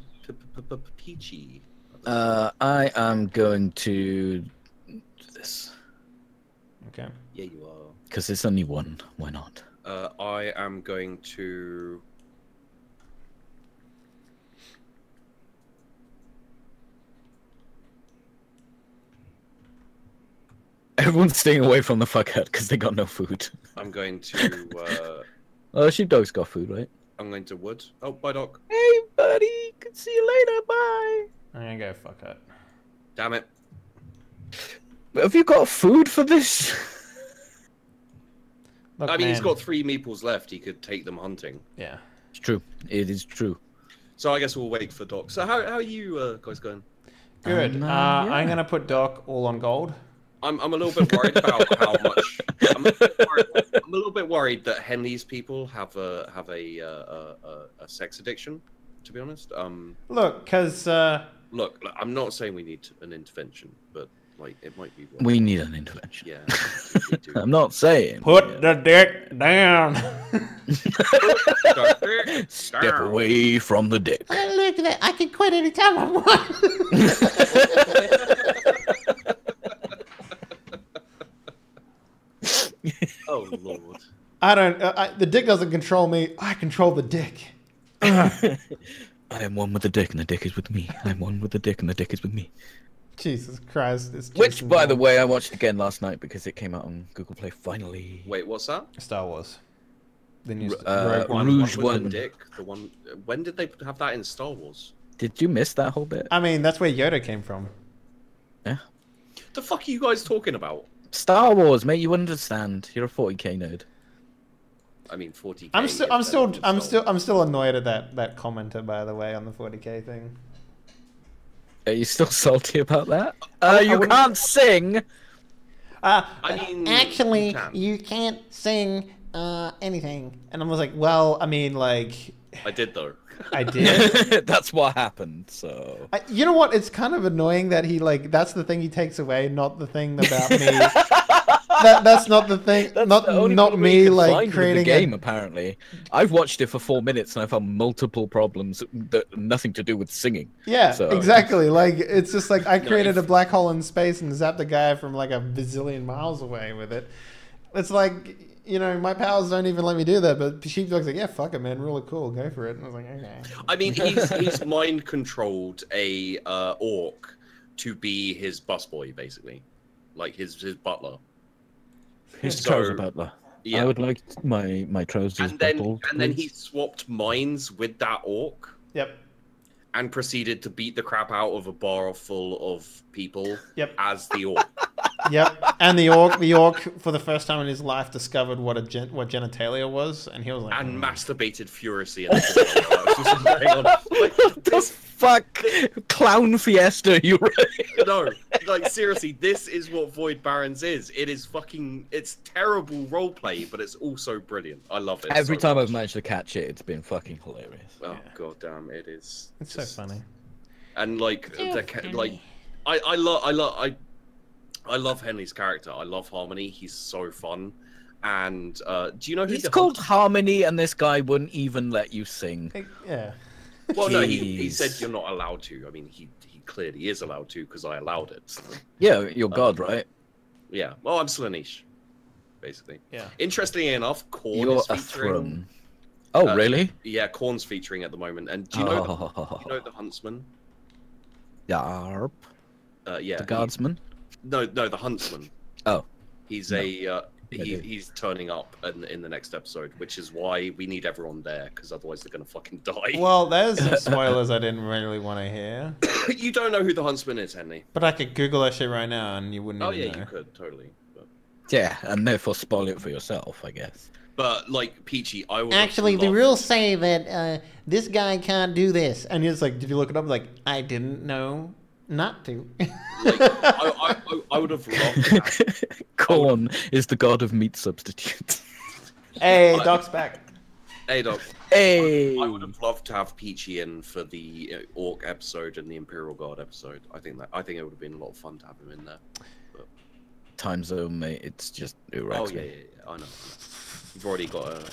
Peachy. Uh, I am going to do this okay. Yeah, you are. because it's only one. Why not? Uh, I am going to. Everyone's staying away from the fuck hut because they got no food. I'm going to. Uh, Oh, sheepdog's got food, right? I'm going to wood. Oh, bye, doc. Hey, buddy. Could see you later. Bye. I'm gonna go fuck it. Damn it. Have you got food for this? Look, I mean, he's got three meeples left. He could take them hunting. Yeah. It's true. It is true. So I guess we'll wait for Doc. So how how are you uh, guys going? Good. Um, uh, uh, I'm gonna put Doc all on gold. I'm I'm a little bit worried about how much. I'm a, little bit worried, I'm a little bit worried that Henley's people have a have a uh, a, a, a sex addiction. To be honest, um, Look, cause uh, look, look, I'm not saying we need an intervention, but like it might be. One. We need an intervention. Yeah. I'm not saying. put the dick down. Step away from the dick. Look at that! I can quit anytime I want. Oh lord. I don't. Uh, I, the dick doesn't control me. I control the dick. I am one with the dick, and the dick is with me. I'm one with the dick, and the dick is with me. Jesus Christ! It's Which, Jason by the way, I watched again last night because it came out on Google Play finally. Wait, what's that? Star Wars. The new R- uh, Rogue One. Rouge One One. the dick. The one. When did they have that in Star Wars? Did you miss that whole bit? I mean, that's where Yoda came from. Yeah. The fuck are you guys talking about? Star Wars, mate. You understand? You're a 40k nerd. I mean, 40. I'm still, I'm still, I'm still, I'm still annoyed at that that commenter. By the way, on the 40k thing. Are you still salty about that? Uh, you can't sing. Uh, I mean, actually, you can. you can't sing uh, anything. And I was like, well, I mean, like, I did though. I did. That's what happened. So I, you know what? It's kind of annoying that he like that's the thing he takes away, not the thing about me. that, that's not the thing. That's not the not me like creating the game. a Apparently, I've watched it for four minutes and I found multiple problems that nothing to do with singing. Yeah, So- exactly. Like it's just like I created a black hole in space and zapped a guy from like a bazillion miles away with it. It's like you know my powers don't even let me do that, but Sheepdog's like, yeah, fuck it, man, really cool, go for it. And I was like, okay. I mean, he's he's mind controlled a uh, orc to be his busboy, basically, like his his butler. His So- trouser butler. Yeah. I would like my my trousers and then buttled, and then he swapped minds with that orc Yep. and proceeded to beat the crap out of a bar full of people Yep. as the orc. Yep. And the orc, the orc, for the first time in his life, discovered what a gen- what genitalia was, and he was like, and "Mm." masturbated furiously. And just going on. Like, What the this, fuck? Clown fiesta, you right? no, like seriously, this is what Void Barons is. It is fucking. It's terrible roleplay, but it's also brilliant. I love it. Every so time much. I've managed to catch it, it's been fucking hilarious. Oh Yeah. god damn, it is. It's so funny. And like, the, ca- like, I I love I love I I love Henley's character. I love Harmony. He's so fun. And uh, do you know who He's the called Harmony, and this guy wouldn't even let you sing. Like, yeah. Well, no, he, he said you're not allowed to. I mean, he he clearly is allowed to because I allowed it. Yeah, you're Uh, God, right? yeah. Well, I'm Slaanesh, basically. Yeah. Interestingly enough, Khorne You're is featuring. throne. Oh, uh, really? Yeah, Khorne's featuring at the moment. And do you know the, oh, you know the Huntsman? Yarp, Uh, yeah. the he- guardsman. no, no, the Huntsman. Oh. He's No. a. Uh, he, he's turning up in, in the next episode, which is why we need everyone there because otherwise they're gonna fucking die. Well, there's some spoilers I didn't really want to hear, you don't know who the Huntsman is, Henley. but I could Google that shit right now, and you wouldn't Oh even yeah, know. you could totally. But, Yeah, and therefore spoil it for yourself, I guess. but like Peachy, I would Actually, the loved- rules say that uh, this guy can't do this, and it's like, did you look it up? Like, I didn't know not to. Like, I, I, I, I would have loved. to have- Corn is the god of meat substitutes. hey, Doc's back. hey, Doc. hey, I would have loved to have Peachy in for the uh, Orc episode and the Imperial Guard episode. I think that I think it would have been a lot of fun to have him in there. But... time zone, mate. It's just it Oh yeah, me. yeah, yeah, I know. You've already got a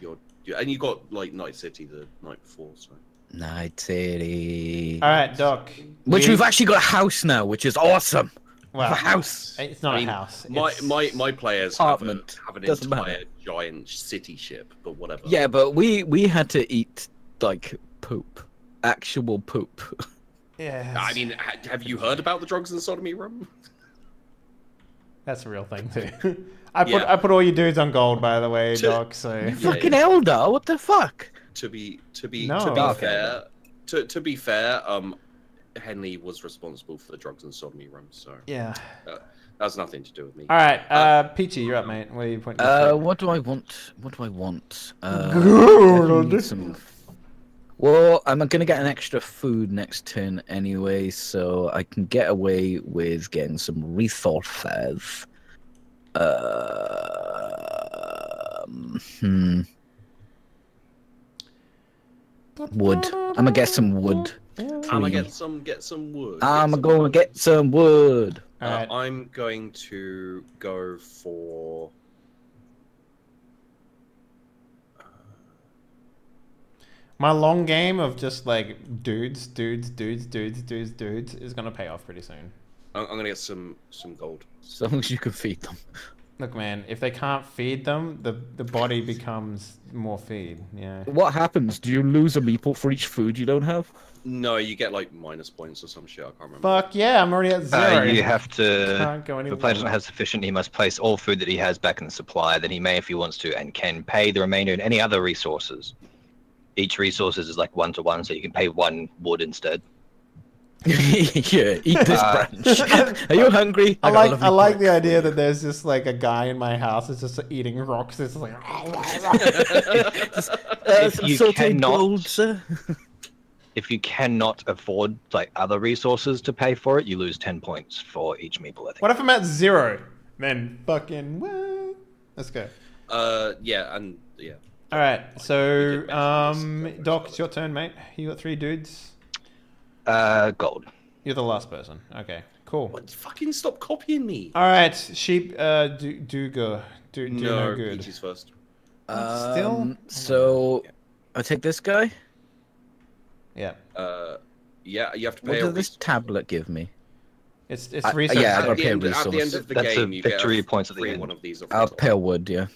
your, your and you got like Night City the night before, so. Night City. All right, Doc. Which we- we've actually got a house now, which is awesome. well, a house. It's not I mean, a house. My it's- my my players have, a, have an Doesn't entire matter. giant city ship, but whatever. Yeah, but we we had to eat like poop, actual poop. Yeah, I mean, have you heard about the drugs and sodomy room? that's a real thing too. I put Yeah. I put all your dudes on gold, by the way, To- Doc. So You fucking elder, what the fuck? To be to be No. to be Okay. fair, to to be fair, um, Henley was responsible for the drugs and sodomy room, so yeah. that has nothing to do with me. All right, uh, Peachy, you're up, mate. What are you pointing? Uh, what do I want? What do I want? Uh, I need some- Well, I'm gonna get an extra food next turn anyway, so I can get away with getting some resources. Um, hmm. Wood. I'm gonna get some wood. I'm gonna get some get some wood. I'm gonna wood. get some wood. Uh, All right. I'm going to go for. My long game of just like dudes, dudes, dudes, dudes, dudes, dudes is gonna pay off pretty soon. I'm, I'm gonna get some some gold. As long as you can feed them. Look, man, if they can't feed them, the the body becomes more feed. Yeah. What happens? Do you lose a meeple for each food you don't have? No, you get like minus points or some shit. I can't remember. Fuck yeah, I'm already at zero. Uh, you have to. Can't go If anywhere. a player doesn't have sufficient, he must place all food that he has back in the supply. Then he may, if he wants to, and can pay the remainder in any other resources. Each resources is like one to one, so you can pay one wood instead. yeah, eat this Uh, branch. Are you hungry? I got a like I like brick. the idea that there's just like a guy in my house that's just eating rocks. It's like Uh, If some you sauteed cannot- gold, sir. If you cannot afford like other resources to pay for it, you lose ten points for each meeple. I think. what if I'm at zero? Then fucking what? Let's go. Uh, yeah, and yeah. All right, so um, Doc, it's your turn, mate. You got three dudes. Uh, gold. You're the last person. Okay, cool. What? Fucking stop copying me. All right, sheep. Uh, do do go. Do do no, no, good. Peachy's first. Still? Um, so I take this guy. Yeah, Uh, yeah, you have to What pay a does this tablet give me? it's it's I- research. yeah, I at, gotta the pay a end, at the end of the That's game, the you get victory a points at the end. one of these. off I'll pay a wood, yeah.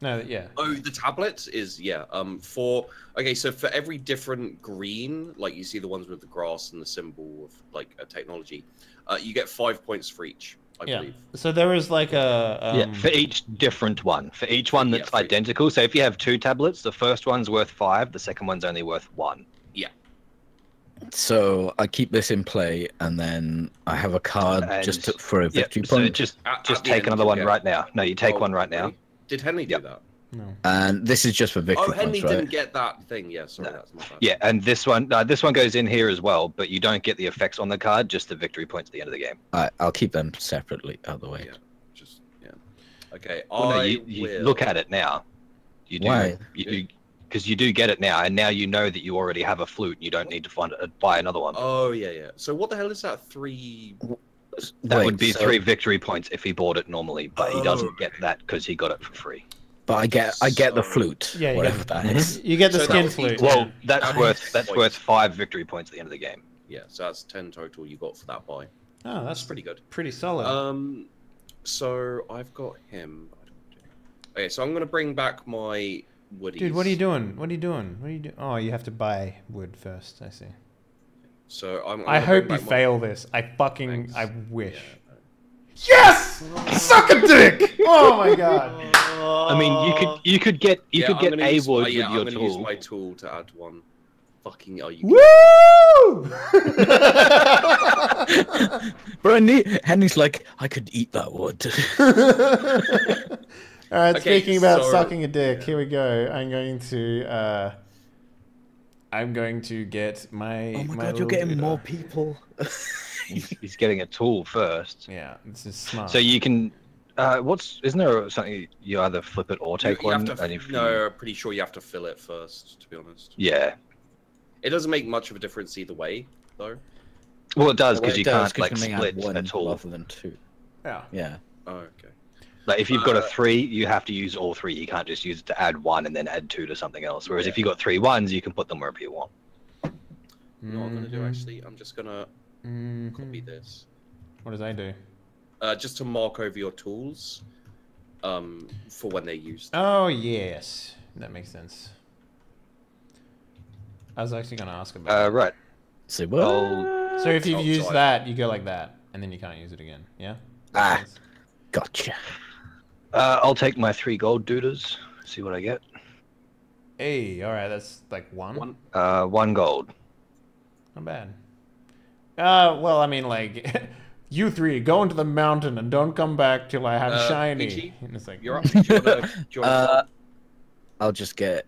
No, yeah. Oh, the tablet is yeah. Um, for okay, so for every different green, like you see the ones with the grass and the symbol of like a technology, uh, you get five points for each. I Yeah. believe. So there is like a um, yeah, for each different one. For each one Yeah, that's each- identical. So if you have two tablets, the first one's worth five, the second one's only worth one. Yeah. So I keep this in play, and then I have a card just to, for a Yeah, victory so point. just At- just at take another you one get- right now. No, you take Oh, one right now. really? Did Henley do that? no. And this is just for victory Oh, Henley points, right? didn't get that thing. Yeah, sorry, No. that's my bad. Yeah, and this one uh, this one goes in here as well, but you don't get the effects on the card, just the victory points at the end of the game. Alright, I'll keep them separately out of the way. Yeah. Just yeah. Okay, Well, no, I you, you will. look at it now. You do, Why? You do because you do get it now, and now you know that you already have a flute. And you don't need to find uh, buy another one. Oh yeah, yeah. So what the hell is that? Three. That Wait, would be so- three victory points if he bought it normally, but he Oh, doesn't get that because he got it for free. But I get I get the flute, Yeah, you whatever get- that is. You get the So skin flute. equal- Well, that's That worth that's points. worth five victory points at the end of the game. Yeah, so that's ten total you got for that buy. oh, that's That's pretty good. pretty solid. Um, so I've got him. Okay, so I'm gonna bring back my woodies. Dude, what are you doing? What are you doing? What are you doing? Oh, you have to buy wood first. I see. So I'm. I'm I hope you back my- fail this. I fucking Thanks. I wish. Yes! Suck a dick! Oh my god. I mean, you could you could get you Yeah, could get a use my- wood yeah, with your I'm gonna use tool. my tool to add one. Fucking are you? Woo! Bro, Henry- Henry's like, I could eat that wood. All right, Okay, speaking about so- sucking a dick, here we go. I'm going to uh I'm going to get my oh my, god, you're getting dude, more people. He's, he's getting a tool first, Yeah, this is smart. so you can. Uh, what's isn't there something you either flip it or take you one? have to, and if you- no, I'm pretty sure you have to fill it first. To be honest, yeah. it doesn't make much of a difference either way, though. Well, it does because it you does, can't like you split add a one tool. rather than two. yeah. Yeah. Oh, okay. Like if you've got Uh, a three, you have to use all three. You can't just use it to add one and then add two to something else. Whereas if you've got three ones, you can put them wherever you want. You know what I'm gonna do Mhm, actually? I'm just gonna mhm. copy this. What does I do? Uh, just to mark over your tools, um, for when they're used. Oh yes, that makes sense. I was actually going to ask about. Uh, right. Say what? Oh. So if you've Oh, used sorry. that, you go like that, and then you can't use it again. Yeah. Ah. Gotcha. Uh, I'll take my three gold dudas. See what I get. Hey, all right, that's like one. One. Uh, one gold. Not bad. Uh, well, I mean, like, you three go into the mountain and don't come back till I have Uh, shiny. Peachy, And it's like, You're up. Do you wanna, do you wanna Uh, I'll just get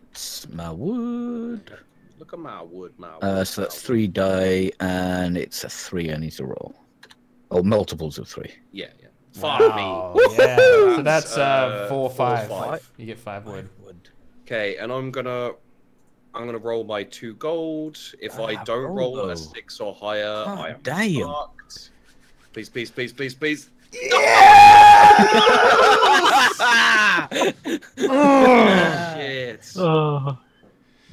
my wood. Look at my wood, my wood. Uh, so that's three die, and it's a three I need to roll. Or multiples of three. Yeah, yeah. Fuck wow, me. yeah. So That's, that's uh, uh, four, four, five. five. You get five wood. wood. Okay, and I'm gonna, I'm gonna roll my two gold. If I Ah, don't roll roll. a six or higher, God I am damn. fucked. Please, please, please, please, please. Shit. Oh,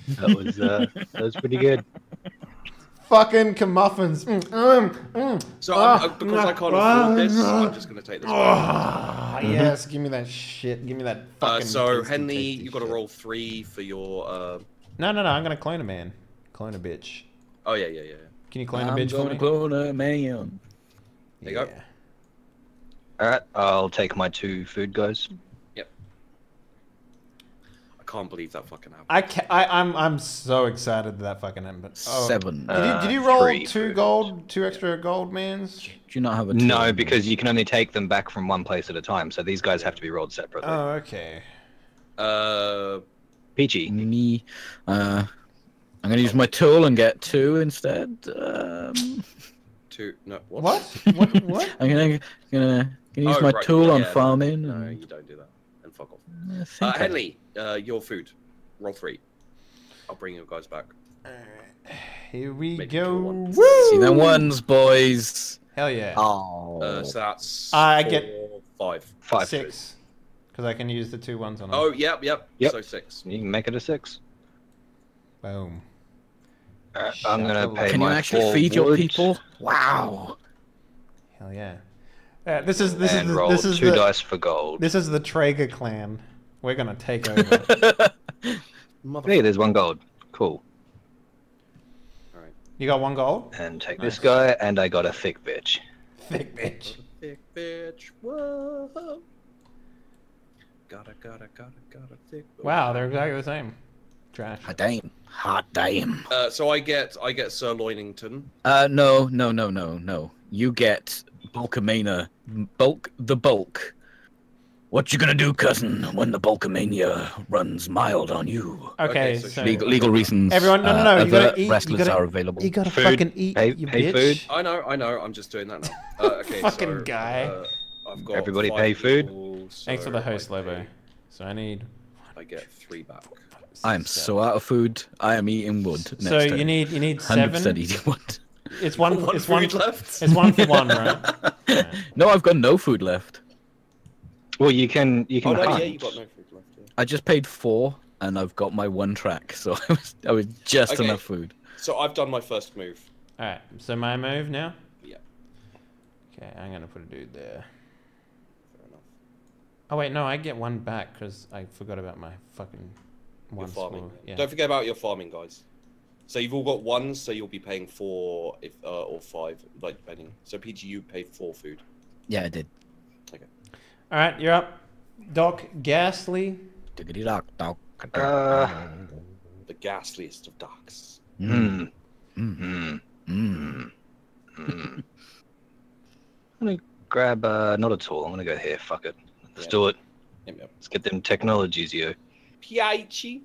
that was uh, that was pretty good. Fucking commuffins. Mm, mm, mm. So Ah, I'm, uh, because I can't ah, afford this. I'm just gonna take this. one. Ah, yes, give me that shit. Give me that Uh, fucking. so Henley, tasty you got to roll three for your. Uh... No, no, no. I'm gonna clone a man. Clone a bitch. Oh yeah, yeah, yeah. Can you clone I'm a bitch for gonna me? clone a man. There you go. All right, I'll take my two food guys. I can't believe that fucking happened. I ca I, I'm I'm so excited that, that fucking happened. Oh. Seven. Did you, did you Uh, roll three two gold, two extra gold mans? Do you not have a two? No, because you can only take them back from one place at a time. So these guys have to be rolled separately. Oh, okay. Uh, Peachy. me. Uh, I'm gonna use my tool and get two instead. Um, two. No. What? What? What? What? I'm gonna gonna, gonna use Oh, my right, tool on yeah, farming. No, and- you don't do that. And fuck off. Uh, think I- Henley, uh, your food. roll three. I'll bring you guys back. Alright. Here we Make it go. one. Woo! See them ones, boys. Hell yeah. Oh. Uh, so that's I four, get- five. Five. Six. Because I can use the two ones on them. Oh, yep, yep. Yep. So six. You can make it a six. Boom. Alright, I'm gonna Shut pay Can you actually four feed your wood people? Wow. Hell yeah. Uh, this is this and is roll this is two the, dice for gold. This is the Traeger clan. We're gonna take over. Hey, there's one gold. Cool. All right. you got one gold? And take Nice. this guy, and I got a thick bitch. Thick bitch. Thick bitch. Whoa. Gotta, gotta, gotta, gotta thick. Wow, they're exactly the same. Trash. Hot damn. Hot damn. Uh, so I get, I get Sirloinington. Uh, no, no, no, no, no. You get Bulkamania. Bulk the bulk. What you gonna do, cousin, when the Bulkamania runs mild on you? Okay, Okay, so, so Legal, legal reasons. Everyone- no, no, uh, no, you other gotta eat- you gotta- are available. you gotta Food. fucking eat, Pay- you pay bitch. food. I know, I know. I'm just doing that now. Uh, okay, Fucking so, guy. Uh, I've got Everybody five pay food? people, Thanks for the host, Lobo. So I need. I get three back. I am so out of food. I am eating wood. Next So turn. you need you need seven. 100% eating wood. It's one. One it's one. food left. It's one for one, right? Alright. no, I've got no food left. Well, you can you Oh can no, yeah, you got no food left. Yeah. I just paid four, and I've got my one track, so I was I was just Okay. enough food. So I've done my first move. All right. So my move now. Yeah. Okay, I'm gonna put a dude there. Fair enough. Oh wait, no, I get one back because I forgot about my fucking Your one farming. Yeah. Don't forget about your farming, guys. So you've all got ones, so you'll be paying four if uh, or five, like depending. So PG, you pay four food. Yeah, I did. All right, you're up. Doc Ghastly. Diggity dock, dock. Uh, The ghastliest of ducks. Hmm. Mm, Hmm. mm. Hmm. I'm gonna grab uh, not a tool. I'm gonna go here. Fuck it. Let's Yeah. do it. Yep, yep. Let's get them technologies, yo. PIG.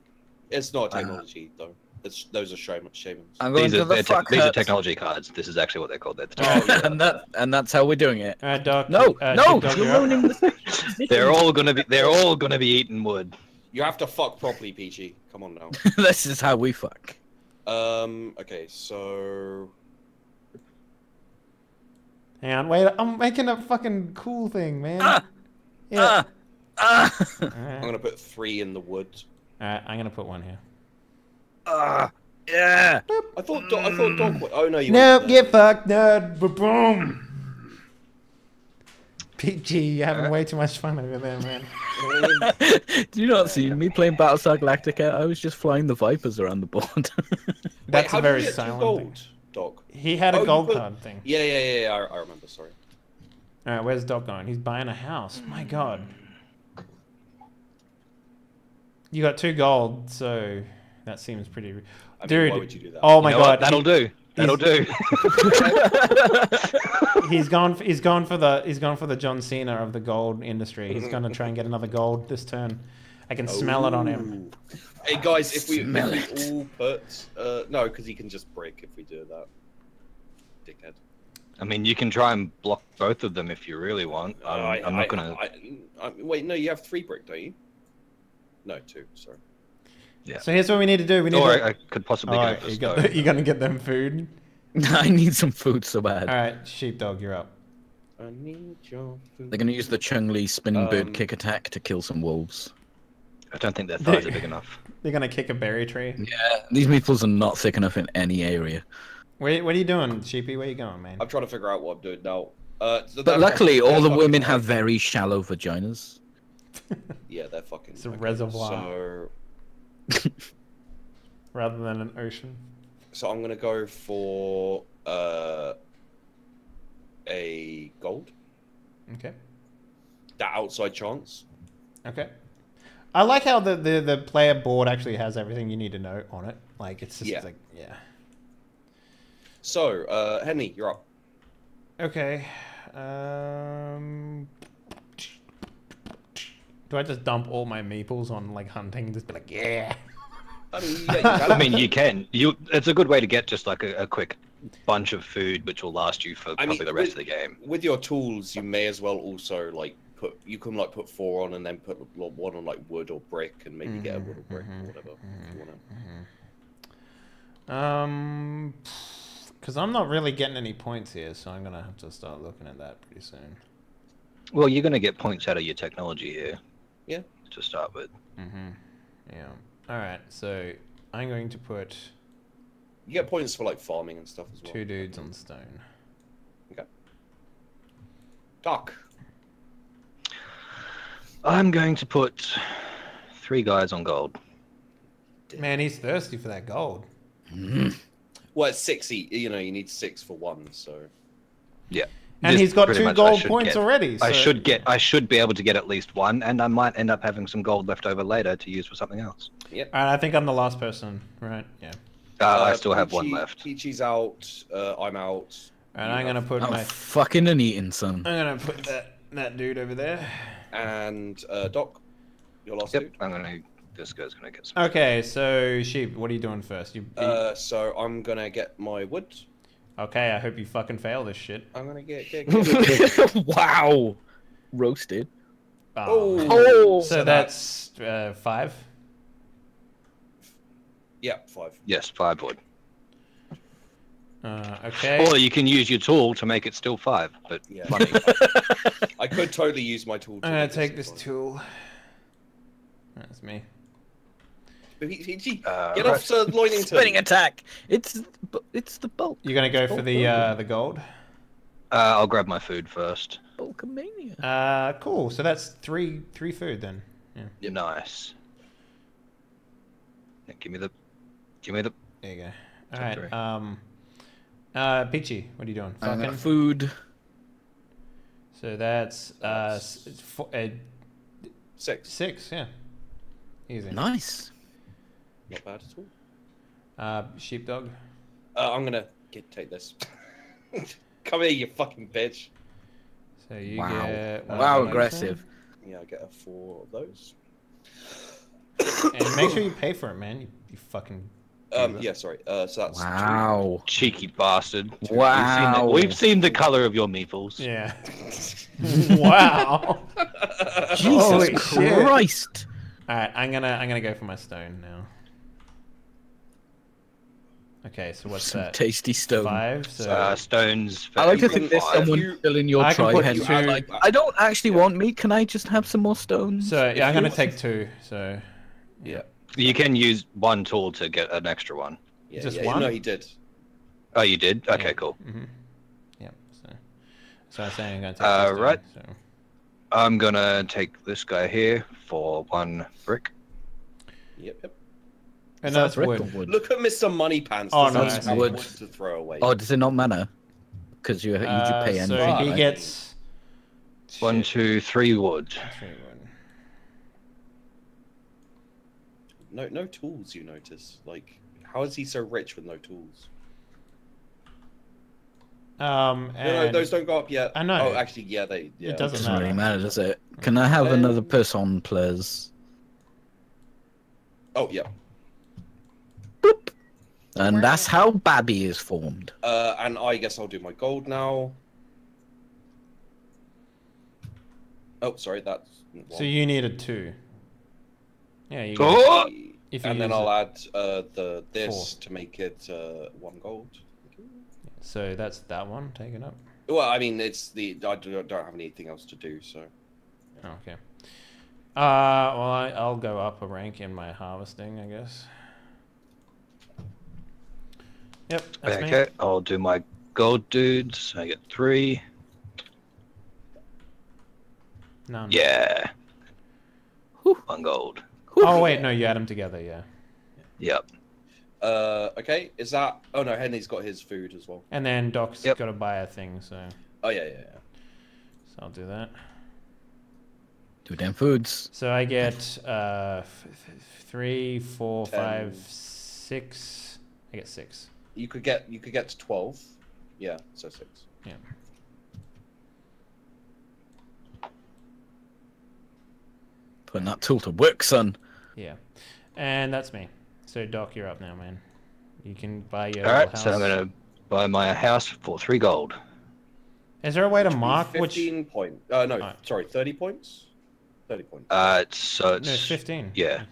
It's not Uh, technology though. It's those are shaman shamans. I'm going These to are, the they're te- fuck these are technology cards. This is actually what they're called. They're the Oh, technology and that and that's how we're doing it. All right, Doc. No, uh, no, Sheepdog, you're you're ruining the They're all gonna be. They're all gonna be eating wood. You have to fuck properly, PG. Come on now. this is how we fuck. Um. Okay. So. Hang on, wait. I'm making a fucking cool thing, man. Ah! yeah. Ah, ah, All I'm gonna put three in the wood. All right, I'm gonna put one here. Ah, yeah. I thought. Do- I thought dog. Oh no, you. No, went get fucked, nerd. Boom. PG, you're having way too much fun over there, man. Do you not see me playing Battlestar Galactica? I was just flying the Vipers around the board. Wait, That's how a did you very get two silent gold, thing. dog. He had Oh, a you gold put- card thing. Yeah, yeah, yeah. yeah I, I remember. Sorry. All right, where's Doc going? He's buying a house. My God. You got two gold, so that seems pretty. I mean, Dude. why would you do that? Oh my You know God. what? That'll do. That'll do. he's gone. For, he's gone for the. He's gone for the John Cena of the gold industry. He's gonna try and get another gold this turn. I can smell it on him. Hey guys, if we, Smell if we it. all put uh, no, because he can just break if we do that. Dickhead. I mean, you can try and block both of them if you really want. I'm, I, I'm I- not gonna. I, I, wait, no, you have three brick, don't you? No, two. Sorry. So here's what we need to do. We need or to. I, I could possibly All go right, you stone. got, you're gonna get them food. I need some food so bad. All right, sheepdog, you're up. I need your food. They're gonna use the Chun-Li spinning bird Um, kick attack to kill some wolves. I don't think their thighs are big enough. They're gonna kick a berry tree. Yeah, these meatballs are not thick enough in any area. Where, what are you doing, sheepy? Where are you going, man? I'm trying to figure out what I'm doing now. Uh, so But luckily, all the women have very shallow vaginas. Yeah, they're fucking. It's a okay, reservoir. So, Rather than an ocean. so I'm gonna go for uh, a gold. Okay. That outside chance. Okay. I like how the, the, the player board actually has everything you need to know on it. Like it's just Yeah. like yeah. So, uh, Henny, you're up. Okay. Um. Do I just dump all my meeples on like hunting? and Just be like, yeah. I mean, yeah, you can. I mean, you can. You. It's a good way to get just like a, a quick bunch of food, which will last you for I probably mean, the rest with- of the game. with your tools, you may as well also like put you can like put four on and then put one on like wood or brick and maybe get a wood or brick Mhm, or whatever. If you wanna. Um, because I'm not really getting any points here, so I'm gonna have to start looking at that pretty soon. Well, you're going to get points out of your technology here. Yeah. To start with. Mm-hmm. Yeah. All right. So I'm going to put You get points for like farming and stuff as well. two dudes on stone. Okay. Doc. I'm going to put three guys on gold. Man, he's thirsty for that gold. Mm. Well, it's six. You know, you need six for one. So And he's got two much gold points get- already. I should get. I should be able to get at least one, and I might end up having some gold left over later to use for something else. All right, I think I'm the last person, right? Yeah. Uh, I Uh, still have one Peachy- left. Peachy's out. Uh, I'm out. And You I'm gonna have- put I'm my. fucking and eating, son. I'm gonna put that that dude over there. And uh, Doc, your last Yep. dude. I'm gonna. This guy's gonna get some. Okay, so sheep, what are you doing first? You. Uh, so I'm gonna get my wood. Okay, I hope you fucking fail this shit. I'm gonna get. get, get wow. Roasted. Oh. Oh. So, So that's uh, five. yeah, five. Yes, five wood. Uh, okay. Or you can use your tool to make it still five, but Yeah. money. I could totally use my tool. To I'm gonna take this simple. tool. That's me. Peachy, Uh, get right. off Sir Loinington. Spinning attack. It's it's the bulk. You're gonna go for the uh, the gold. Uh, I'll grab my food first. Bulkamania. Uh, cool. So that's three three food then. Yeah. Nice. Yeah, give me the. Give me the. There you go. All Top right. three. Um. Uh, Peachy, what are you doing? I got Fucking. food. So that's uh, s- four, uh Six. six. Yeah. Easy. Nice. Not bad at all. Uh, sheepdog. Uh, I'm gonna get take this. Come here, you fucking bitch. So you Wow. get Wow, aggressive. Yeah, I get a four of those. And make sure you pay for it, man. You, you fucking. Um, yeah, sorry. Uh, so that's two. Wow. Cheeky bastard. Wow. We've seen the, we've seen the color of your meeples. Yeah. wow. Jesus Holy shit. Christ. All right, I'm gonna I'm gonna go for my stone now. Okay, so what's Some that? tasty stone. Five. So Uh, stones. I like to think can- there's someone you- still in your I tribe. put two- I like, I don't actually want meat. Can I just have some more stones? so yeah, I'm gonna want- take two. So Yeah. You can use one tool to get an extra one. Yeah, Just yeah, one? No, he did. Oh, you did? Okay, Yeah. cool. hmm Yeah. So so I'm saying I'm gonna take. Uh, this stone, right. So. I'm gonna take this guy here for one brick. Yep, yep. And Is that's wood. wood. Look at Mr. Money Pants. Oh, There's no, lots it's of wood. to throw away. Oh, does it not matter? Because you you Uh, pay anything. so he right? gets One, shit, two, three wood. three wood. No, no tools. You notice? Like, how is he so rich with no tools? Um, No, no, those don't go up yet. I know. Oh, actually, yeah, they. Yeah. doesn't Doesn't really matter. matter, does it? Can I have Um, another person, please? Oh, yeah. Boop. And that's how Babby is formed. Uh, and I guess I'll do my gold now. Oh, sorry, that's. so you needed two. Yeah, you. Oh! If you and then I'll it. add uh, the this Four. to make it uh, one gold. So that's that one taken up. Well, I mean, it's the I don't don't have anything else to do, so okay. Uh, well, I, I'll go up a rank in my harvesting, I guess. Yep, that's me. Okay, I'll do my gold dudes. I get three. None. Yeah. Whew. One gold. Oh wait, no, you add them together. Yeah, Yep. Uh, okay, is that? Oh no, Henry's got his food as well. and then Doc's Yep. got to buy a thing, so Oh yeah, yeah, yeah. so I'll do that. Two damn foods. So I get uh f- f- three, four, Ten. five, six. I get six. You could get you could get to twelve. Yeah, so six. Yeah. Putting that tool to work, son. Yeah, and that's me. So Doc, you're up now, man. You can buy your All little right, so I'm gonna buy my house for three gold. Is there a way to Should be mark which? 15 point. Uh, no, Alright. sorry, 30 points? 30 points. Uh, so No, it's it's 15. yeah.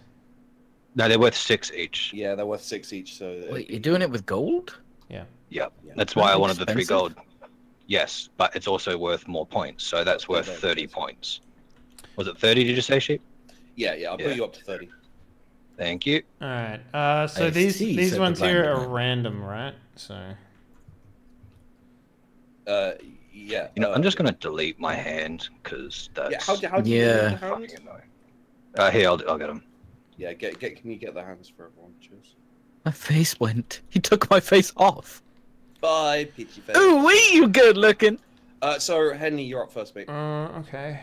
No, they're worth six each. yeah, they're worth six each, so. Wait, be- you're doing it with gold? Yep. Yeah. That's why I That's wanted the three gold. Yes, but it's also worth more points, so that's worth very thirty expensive. points. Was it thirty? Did you say, sheep? Yeah, yeah, I'll Yeah. put you up to 30. Thank you. All right. Uh, so I these see, these ones here are random, right? So Uh, yeah. You know, uh, I'm just gonna delete my hand because that's Yeah, how, do- how do you Yeah. get the fucking hands? annoying. Uh, here, I'll, I'll get them. Yeah, get, get, can you get the hands for everyone? Cheers. My face went. He took my face off. Bye, Peachy Face. Ooh, wee, you good looking. Uh, so, Henley, you're up first, mate. uh, okay.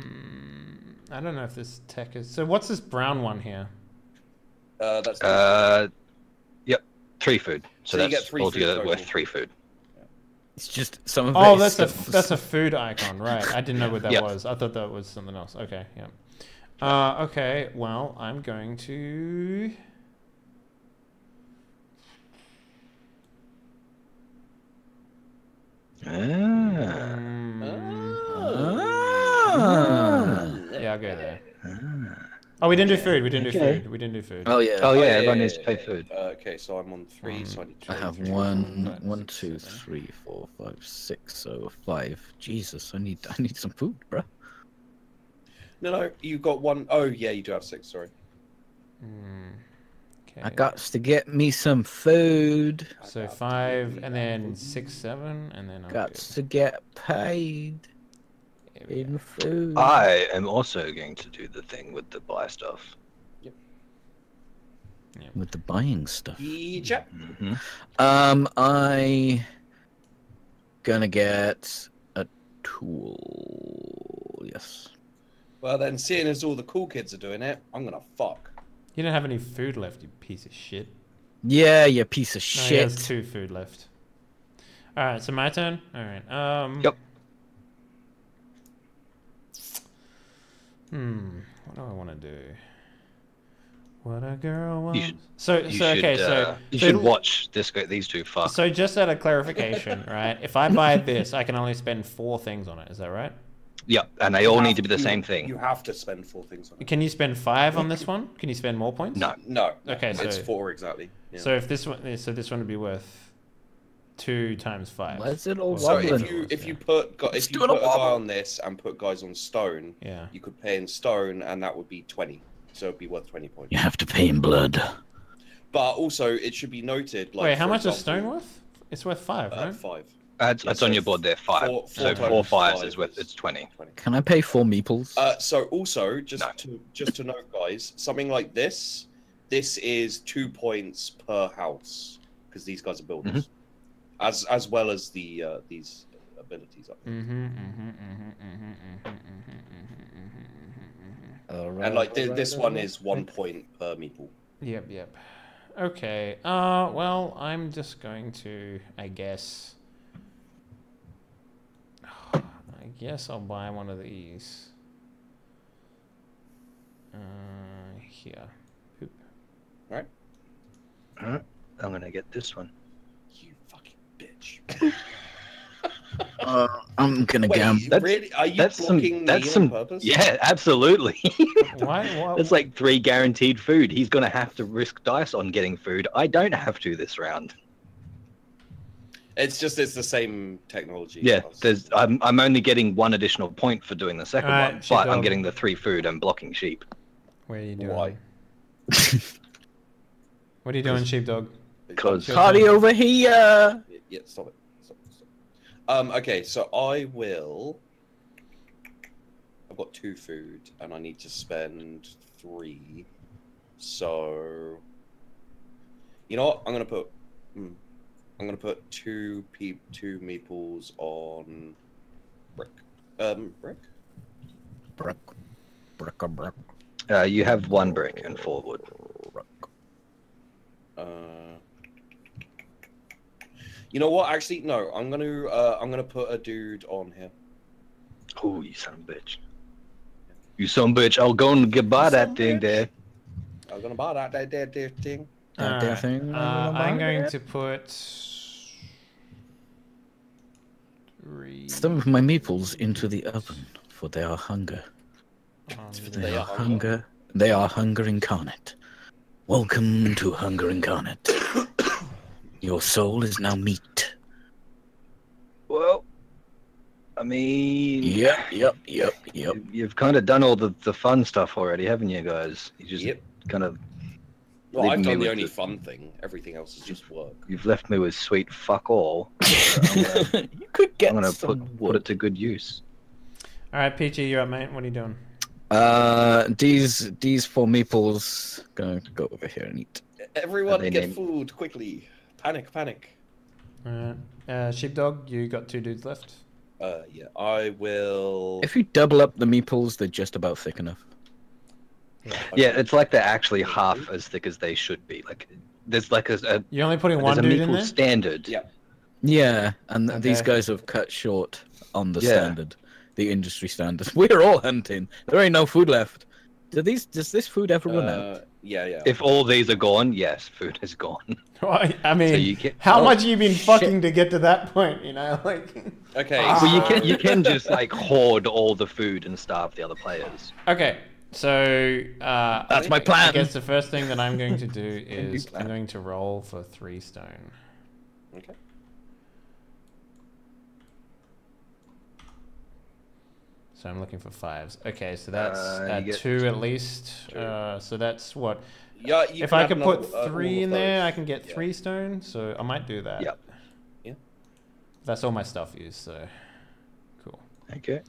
Um, I don't know if this tech is. So what's this brown one here? Uh, that's Uh, yep, three food. So, So you that's get three altogether total. worth three food. It's just some of Oh, that's a symbols. that's a food icon, right? I didn't know what that Yep. was. I thought that was something else. Okay, yeah. Uh, okay. Well, I'm going to. Ah. Mm, Ah. Yeah, I'll go there. Ah. Oh, we didn't do food. We didn't do Okay. food. We didn't do food. Oh yeah. Oh yeah, yeah, everyone yeah, needs to yeah, pay yeah. food. Uh, okay, so I'm on three, so I need to. I two, have three, one, five, one, six, two, seven. three, four, five, six, so five. Jesus, I need, I need some food, bruh. No, no, you've got one oh yeah, you do have six. Sorry. Mm, okay. I got to get me some food. So five, and then six, seven, and then I'm Got to get paid Here we go. in food. I am also going to do the thing with the buy stuff. Yep. with the buying stuff. Yeah. hmm Um, I gonna get a tool. Yes. Well then, seeing as all the cool kids are doing it, I'm gonna fuck. You don't have any food left, you piece of shit. Yeah, you piece of No, he has two food left. All right, so my turn. All right. Um. Yep. Hmm. What do I want to do? What a girl wants. should- so You so should, okay so uh, you should it'll- watch this. These two fuck. So just out of clarification, right? If I buy this, I can only spend four things on it. Is that right? Yep, and they all need to be the you- same thing. You have to spend four things on it. Can you spend five on this one? Can you spend more points? No. No. Okay, so... it's four exactly. Yeah. So if this one, so this one would be worth two times five. Why is it all So So wobbling? if you if you put gu- It's if you put a a guy on this and put guys on stone, Yeah. you could pay in stone, and that would be twenty. So it'd be worth twenty points. You have to pay in blood. But also, it should be noted. Like, Wait, how for much is stone worth? It's worth five, Uh, right? five. It's, Yeah, it's on your board there, five. four- so four four times fives five is worth it's twenty. 20. Can I pay four meeples? Uh, so also, just No. to just to note, guys, something like this, this is two points per house because these guys are builders, Mm-hmm. as as well as the uh, these abilities up. Mm-hmm, mm-hmm, mm-hmm. And like th- this one is one point per meeple. Yep, yep. Okay. Uh, well, I'm just going to, I guess. I guess I'll buy one of these. Uh, here. Poop. I'm gonna get this one. You fucking bitch. Uh, I'm gonna Wait, gam. That's- really? Are you That's some. blocking That's some. on purpose? Yeah, absolutely. Why? why That's like three guaranteed food. He's gonna have to risk dice on getting food. I don't have to this round. It's just it's the same technology. Yeah, there's. I'm. I'm only getting one additional point for doing the second Alright, one, sheep but I'm dog. getting the three food and blocking sheep. What are you doing? Why? What are you doing, sheepdog? 'Cause- Your Party turn. over here. Yeah, stop it. Stop, it, stop. it. Um, okay, so I will. I've got two food, and I need to spend three. So, you know what? I'm gonna put. Hmm, I'm gonna put two pe- two meeples on brick. Um, brick. Brick, brick, a brick, Uh, you have one brick and four wood. brick. Uh, you know what? Actually, no. I'm gonna uh, I'm gonna put a dude on here. Oh, you son of a bitch! You son of a bitch! I'll go and get by that son of a thing bitch. there. I'm gonna buy that that that, that thing. That there Alright, thing Uh, on the I'm going market? to put. Three. Some of my meeples into the oven, for they are hunger. on They They are are hunger. They are hunger incarnate. Welcome to Hunger Incarnate. Your soul is now meat. Well, I mean, Yep, yep, yep, yep. you- You've kind of done all the, the fun stuff already, haven't you guys? You just Yep. kind of Well, I've done the only the- fun thing. Everything else is just work. you've left me with sweet fuck all. So gonna, you could get I'm gonna some put put it to good use. All right, PG, you're up, mate. What are you doing? Uh, these these four meeples gonna go over here and eat. Everyone get named- food quickly. Panic, panic. All right, uh, sheepdog, you got two dudes left. Uh, yeah, I will. If you double up the meeples, they're just about thick enough. Yeah, it's like they're actually half as thick as they should be. Like there's like a, a You're only putting there's one a dude in there. standard. Yeah. Yeah, and th- these guys have cut short on the Yeah. standard, the industry standard. We're all hunting. There ain't no food left. Do these? Does this food ever run out? Uh, yeah, yeah. If all these are gone, yes, food is gone. I I mean, so you can how Oh, much have you been shit. fucking to get to that point? You know, like. okay. Ah. well, you can you can just like hoard all the food and starve the other players. Okay, so uh, That's my plan. I guess the first thing that I'm going to do is. I'm going to roll for three stone. Okay. So I'm looking for fives. Okay, so that's Uh, uh, get two at least. Two. Uh, so that's what. Yeah, if can I add could another- put uh, three in there. I can get Yeah. three stone. So I might do that. Yep. Yeah. That's all my stuff is. So cool. Okay.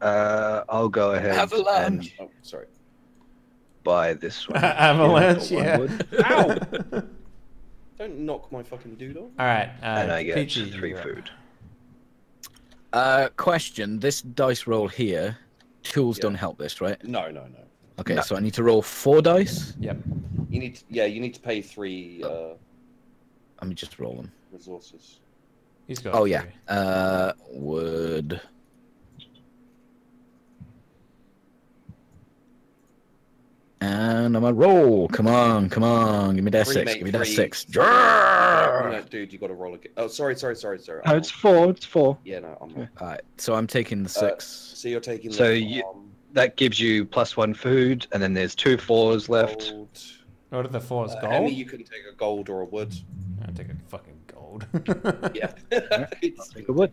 Uh, I'll go ahead Avalanche. and Oh, sorry. buy this one. Avalanche, for one yeah. Ow! Don't knock my fucking dude off. All right, uh, and I get Peachy, three food. Uh, question: This dice roll here, tools Yeah. don't help this, right? No, no, no. Okay, No. so I need to roll four dice. Yep. You need, to, yeah, you need to pay three uh, Let me just roll them. resources. He's got. Oh yeah. Uh, wood. And I'm a roll. Come on, come on. Give me that Three, six. mate, Give me that three. six. No, dude, you got to roll again. Oh, sorry, sorry, sorry, sorry. Oh, I'm it's four. It's four. Yeah, no, I'm not. Alright, so I'm taking the Uh, six. So you're taking. So the you- farm, That gives you plus one food, and then there's two fours left. gold. What are the fours? Uh, Gold. Emmy, you can take a gold or a wood. I'll take a fucking gold. Yeah. Take a wood.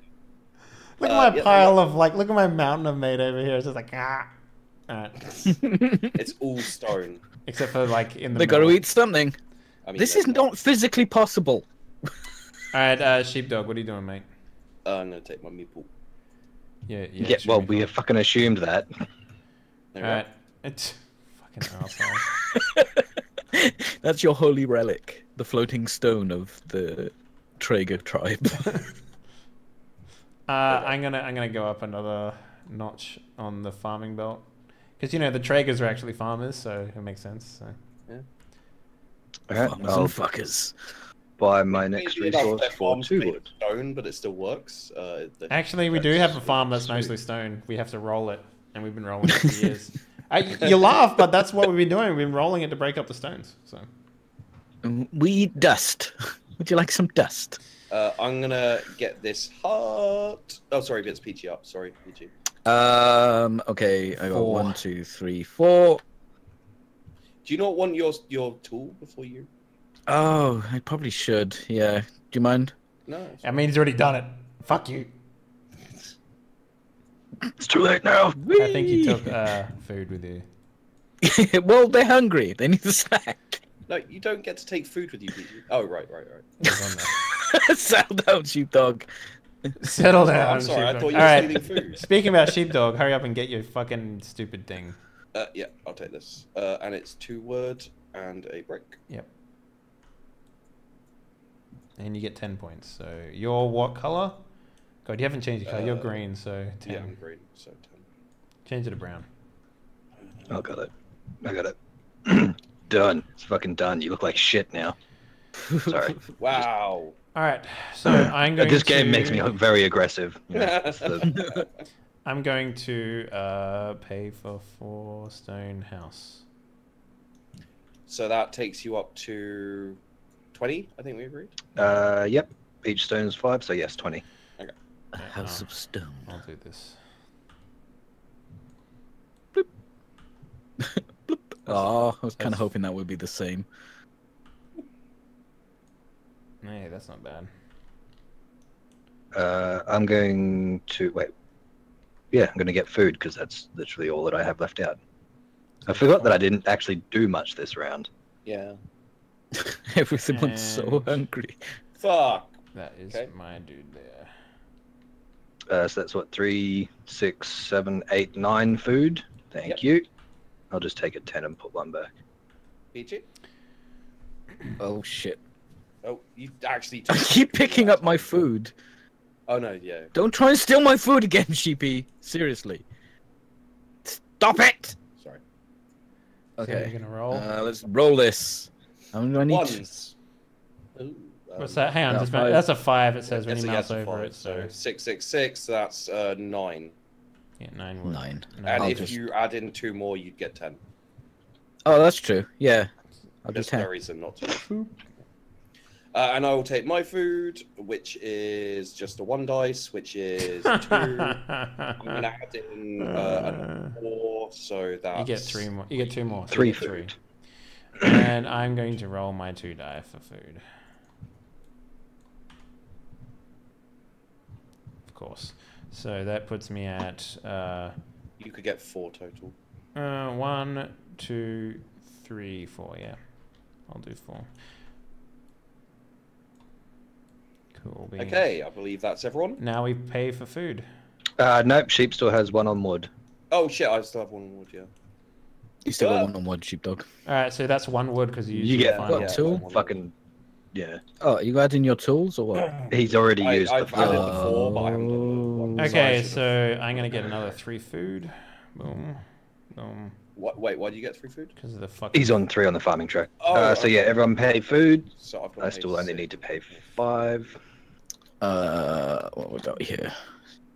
Look Uh, at my yeah, pile of like. Look at my mountain I've made over here. It's just like ah. Alright. it's all stone. Except for like in the. they got to eat something. I mean, This is not physically possible. All right, uh, sheepdog. What are you doing, mate? Uh, I'm gonna take my meeple. Yeah, Yeah. yeah. well, we have fucking assumed that. There we All go. right. It's fucking asshole. That's your holy relic, the floating stone of the Traeger tribe. Uh, I'm gonna I'm gonna go up another notch on the farming belt because you know the Traegers are actually farmers, so it makes sense. So. Alright, Farmers I'll and fuckers. buy my next resource for two wood. Stone, but it still works. Uh, the- Actually, we do have a farm that's mostly stone. We have to roll it, and we've been rolling it for years. I, you laugh, but that's what we've been doing. We've been rolling it to break up the stones. So. We eat dust. Would you like some dust? Uh, I'm gonna get this heart. Oh, sorry, it's Peachy up. Sorry, Peachy. Um. Okay. I got Four. one, two, three, four. Do you not want your your tool before you? Oh, I probably should. Yeah. Do you mind? No. I mean, he's already done it. Fuck you. It's too late now. I think you took uh, food with you. well, they're hungry. They need a snack. No, you don't get to take food with you, Peachy. Oh, right, right, right. It was on there. Settle down, sheepdog. I'm sorry, I thought you All were right. stealing food. Speaking about sheepdog, hurry up and get your fucking stupid thing. Uh, yeah, I'll take this. Uh, and it's two word and a brick. Yep. And you get 10 points. So you're what color? God, you haven't changed your color. You're Uh, green, so 10. Yeah, I'm green, so ten. Change it to brown. I got it. I got it. done. It's fucking done. You look like shit now. Sorry. Wow. All right. So I'm going this game to, makes me very aggressive. you know, the- I'm going to uh, pay for four stone house. so that takes you up to twenty. I think we agreed. uh, yep. Each stone's five, so yes, 20. A Yeah, house no, of stone. I'll do this. Oh, I was kind of hoping that would be the same. Hey, that's not bad. Uh, I'm going to wait. Yeah, I'm going to get food because that's literally all that I have left out. I forgot that I didn't actually do much this round. Yeah. Everyone's so hungry. Fuck. That is Okay. my dude there. Uh, so that's what three, six, seven, eight, nine food. Thank Yep. you. I'll just take a ten and put one back. Peachy? Oh shit! Oh, you actually. I keep picking up my food. Oh no, yeah. Don't try and steal my food again, sheepy. Seriously. Stop it! Sorry. Okay. you're gonna roll. Uh, let's roll this. How many do I need? to- Ones. Ooh, What's um, that? Hang on, no, just five. That's a five. It says when That's you a mouse yes over five, it. So six six six. That's uh, nine. yeah, nine. wood. Nine. Nine. And I'll if just- you add in two more, you'd get ten. Oh, that's true. Yeah. I'll do Just ten. no reason not to. Uh, and I will take my food, which is just a one dice, which is two. I'm gonna add in uh, another four, so that you get three more. You get two more. so Three food. And I'm going to roll my two die for food. Of course. So that puts me at uh, You could get four total. uh, one, two, three, four. Yeah, I'll do four. Cool. beans. Okay, I believe that's everyone. Now we pay for food. Uh, nope, sheep still has one on wood. Oh shit, I still have one on wood. Yeah. You still Uh, got one on one sheepdog. All right, so that's one wood because you, You used your get final. what, two? Fucking, yeah. Oh, you adding your tools or what? He's already I- used I've the added food. the four, but I haven't done the one. Oh. So Okay, so I'm gonna get another three food. Boom, boom. What, wait, why do you get three food? Because of the fucking. He's on three on the farming track. Oh, uh, so yeah, everyone pay food. So I've got I still only need to pay five. Uh, what we got here?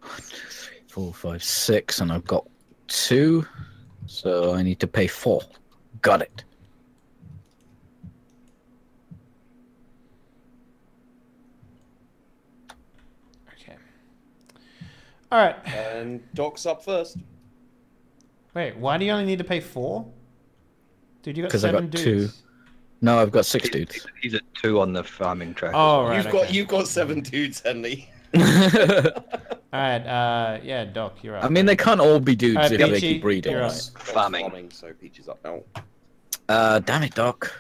One, two, three, four, five, six, and I've got two, so I need to pay four. Got it. Okay. All right. And Doc's up first. Wait, why do you only need to pay four? Dude, you got 'Cause I seven got dudes. two. No, I've got six He's, dudes. he's at two on the farming track. Oh right. you've got you've got seven dudes, Henley. All right. Uh, yeah, Doc, you're up. I mean, they can't all be dudes Alright, if they keep breeding. right? Doc's Farming. so Peach is up now. Uh, damn it, Doc.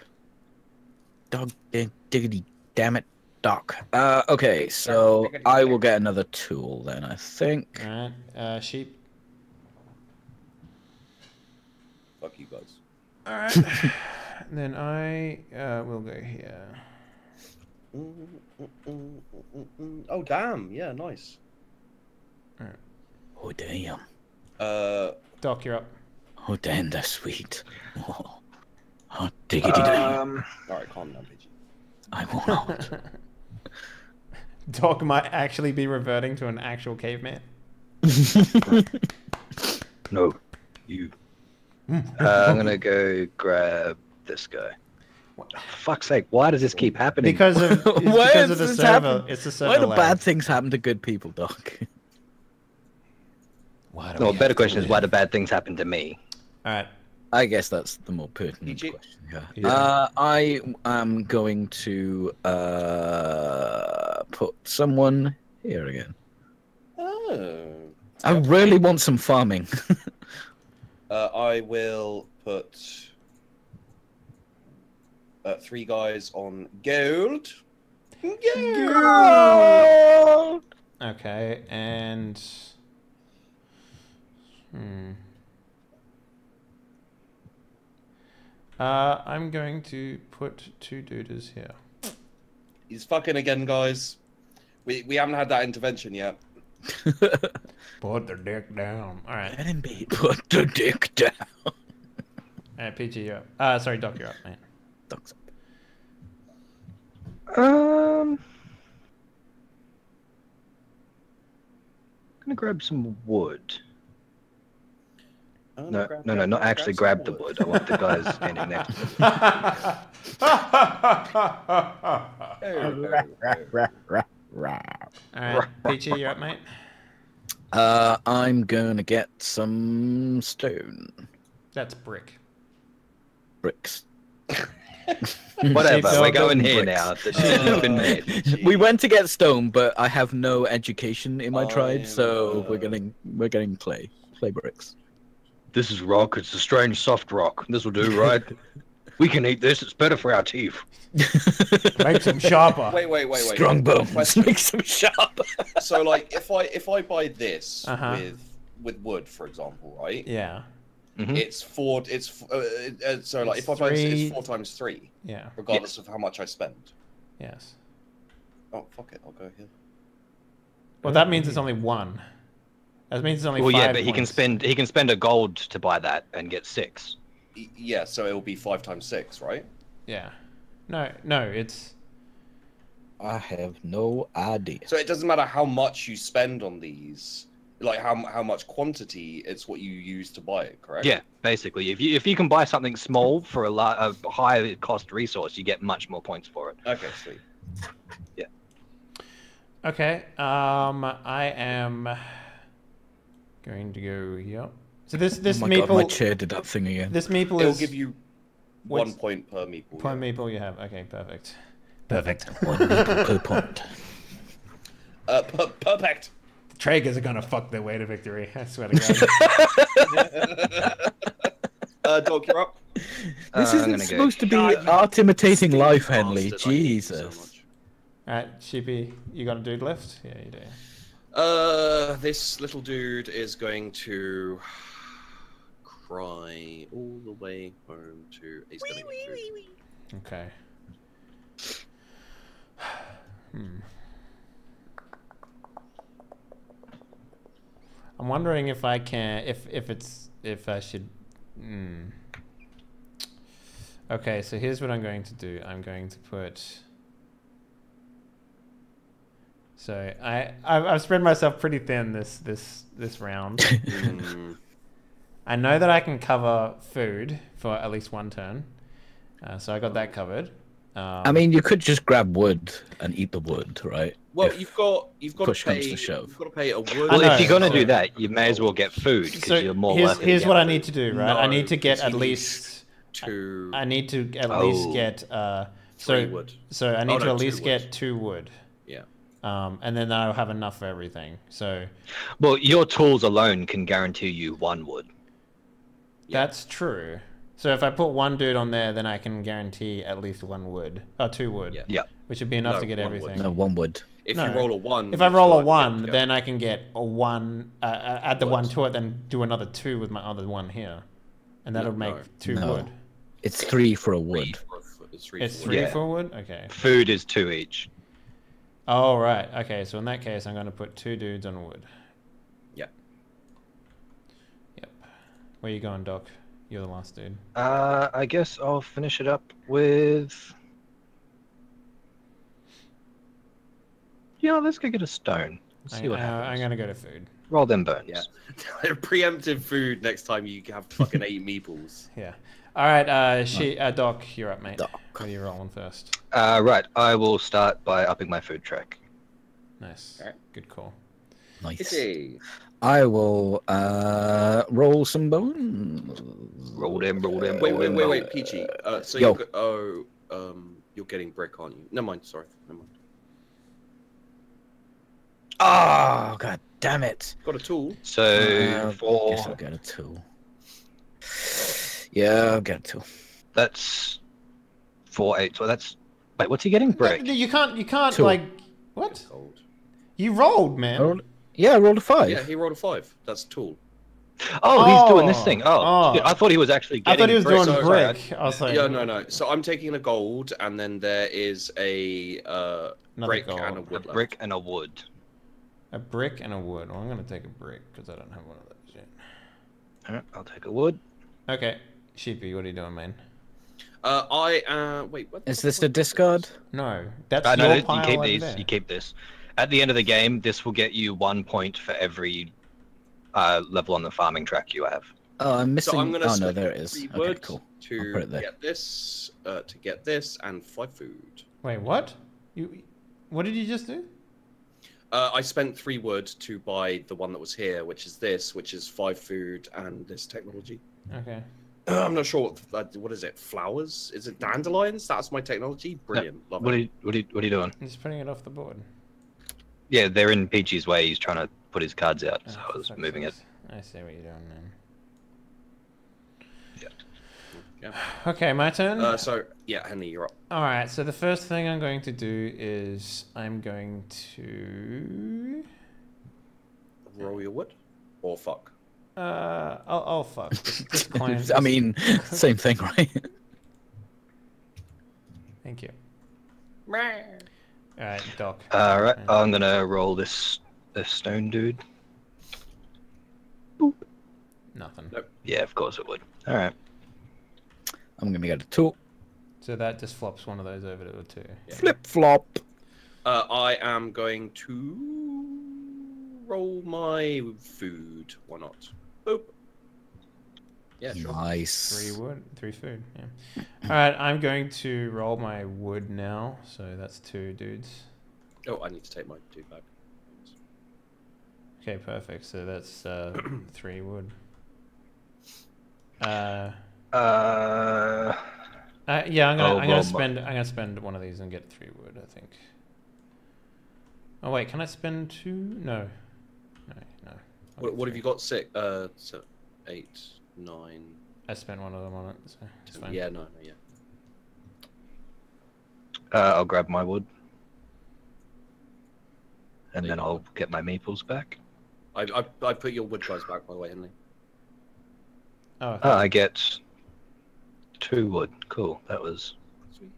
Dog, dig- diggity, damn it, Doc. Uh, okay, so I will get another tool then, I think. All right. Uh, sheep. Fuck you guys. All right. then I uh, will go here. Mm, mm, mm. Oh damn! Yeah, nice. Oh, damn. Uh, Doc, you're up. Oh, damn, that's sweet. Oh, oh diggity, damn. Um, all right, calm down, Peach. I will not. Doc might actually be reverting to an actual caveman. no, you. Uh, I'm gonna go grab this guy. Fuck's sake! Why does this keep happening? Because of it's Why because is of the this server. happening? It's the server. Why do lag. bad things happen to good people, Doc? Why do no, we better question is why do bad things happen to me? All right. I guess that's the more pertinent PG? question. Yeah. Yeah. Uh, I am going to uh, put someone here again. Oh. I really want some farming. Uh, I will put uh, three guys on gold. Gold. Okay, and hmm. Uh, I'm going to put two dudes here. He's fucking again, guys. We we haven't had that intervention yet. Put the dick down. All right. Let him be. Put the dick down. All right, PG, you're up. Uh, sorry, Doc, you're up, man. Doc's Um, gonna grab some wood. Oh, No, grab- no, no, grab- not actually some grab the wood. wood. I want the guys standing next to me. Oh, oh, oh. Rawr. All right, Peachy, you're up, mate. Uh, I'm gonna get some stone That's brick. bricks. Whatever. We're going here bricks. now. The decision's been made. we went to get stone, but I have no education in my I tribe, am, so we're uh, getting we're getting clay, clay bricks. This is rock. It's a strange soft rock. This will do, right? we can eat this. It's better for our teeth. Make them sharper. Wait, wait, wait, wait. Strong bones Question. make some sharp. so like if I if I buy this Uh-huh. with with wood, for example, right? Yeah, Mhm. It's four. It's uh, uh, so like if I buy it's four times three, yeah, regardless of how much I spend. yes. Oh fuck it, I'll go here. Well, that means it's only one. That means it's only Well, five. yeah, but he can spend he can spend a gold to buy that and get six. Yeah, so it'll be five times six, right? Yeah. No, no, it's I have no idea. So it doesn't matter how much you spend on these, like how how much quantity. It's what you use to buy it, correct? Yeah, basically, if you if you can buy something small for a, la- a high cost resource, you get much more points for it. Okay, sweet. Yeah. Okay. Um, I am going to go here. So this this oh my god, my chair did that thing again. this meeple It'll is give you What's- one point per meeple. point yeah. meeple you have. Okay, perfect. Perfect. One meeple per point. Uh, per- perfect. Traegers is gonna fuck their way to victory. I swear to God. uh, dog, you're up. This Uh, isn't gonna go- supposed to be God, art imitating life, Henley. bastard, I hate you so Jesus. much. Alright, Sheepy, you got a dude left? Yeah, you do. Uh, this little dude is going to cry all the way home to. He's gonna get food. Okay. Hmm. I'm wondering if I can, if if it's if I should. Hmm. Okay, so here's what I'm going to do. I'm going to put. So I I've, I've spread myself pretty thin this this this round. Mm, I know that I can cover food for at least one turn, uh, so I got that covered. Um, I mean, you could just grab wood and eat the wood, right? well, If- you've got you've got push to comes pay. to shove. You've got to pay a wood. Well, if you're gonna do that, you may as well get food because so you're more here's likely. here's what get I need to do, right? I need to get at least to I need to at Oh. least get uh three so wood. so I need Oh, to at least wood. get two wood. Yeah. Um, and then I'll have enough for everything. So Well, your tools alone can guarantee you one wood. Yeah. that's true. So if I put one dude on there, then I can guarantee at least one wood, or two wood, Yeah. Yeah. which would be enough No, to get one wood. everything. No, one wood. If No. you roll a one. If I roll a still- one, yeah. then I can get a one, uh, uh, add the one to it, then do another two with my other one here, and that'll No, make no. two No. wood. It's three for a wood. for a foot- It's three. It's for three wood. Yeah. for wood. Okay. Food is two each. Oh right. Okay. So in that case, I'm going to put two dudes on wood. Yeah. Yep. Where you going, Doc? You're the last dude. Uh, I guess I'll finish it up with. Yeah, let's go get a stone. I, See what uh, happens. I'm going to go to food. Roll them bones. Yeah. Preemptive food next time you have fucking eight meeples. Yeah. All right. Uh, she, uh, Doc, you're up, mate. Doc. What are you rolling first? Uh, right. I will start by upping my food track. Nice. Alright. Good call. Nice. Hey. I will uh, roll some bones. Roll them, roll them. Wait, roll wait, them, wait, roll wait, Peachy. Uh, so Yo. you're go- oh, um, you're getting brick, aren't you? Never mind. Sorry. Never mind. Oh, god damn it. Got a tool. So Uh, for Guess I'll get a tool. Yeah, I'll get a tool. that's four eight. So that's wait. What's he getting? Brick. No, You can't. You can't Two. like. What? You rolled, I man. rolled, yeah, I rolled a five. Yeah, he rolled a five. That's a tool. Oh, he's doing this Oh, thing. Oh, oh. shit, I thought he was actually I thought he was brick. doing So- brick. I was like, yeah, no, no. So I'm taking a gold, and then there is a uh, brick gold. and a A wood. left. brick and a wood. A brick and a wood. Well, I'm gonna take a brick because I don't have one of those yet. Alright, I'll take a wood. Okay, Sheepy, what are you doing, man? Uh, I uh, wait. What the Is this fuck a discard? No, that's Uh, no, your you keep these. there. You keep this. At the end of the game, this will get you one point for every uh, level on the farming track you have. Oh, I'm missing. So I'm gonna oh no, there it is. Okay, cool. To it get this, uh, to get this, and five food. Wait, what? You? What did you just do? Uh, I spent three wood to buy the one that was here, which is this, which is five food and this technology. Okay. I'm not sure what, uh, what is it. Flowers? Is it dandelions? That's my technology. Brilliant. Love What are it. you, what are you, what are you doing? I'm just putting it off the board. Yeah, they're in Peachy's way. He's trying to put his cards out, so Oh, I was fuck moving it. I see what you're doing then. Yeah. Okay, my turn. Uh, so yeah, Henley, you're up. All right. So the first thing I'm going to do is I'm going to. Roll your wood, or fuck. Uh, I'll, I'll fuck. Just, just. I mean, same thing, right? Thank you. All right, Doc. All right, Okay. I'm gonna roll this this stone dude. Nothing. Yeah, of course it would. All right. I'm gonna get a two. So that just flops one of those over to a two. Yeah. Flip flop. Uh, I am going to roll my food. Why not? Boop. Yeah, sure. Nice. Three wood, three food. Yeah. All right, I'm going to roll my wood now. So that's two dudes. Oh, I need to take my two back. Okay, perfect. So that's uh, three wood. Uh, Uh, uh, yeah, I'm gonna Oh, I'm gonna well, my- spend I'm gonna spend one of these and get three wood. I think. Oh wait, can I spend two? No, no, no. What, what have you got? Six, uh, so eight, nine. I spent one of them on it, so it's fine. Yeah, no, no, yeah. uh, I'll grab my wood, and There then I'll get my meeples back. I, I, I put your wood guys back by the way, Henley. Oh, Oh, I get two wood. Cool. That was Sweet.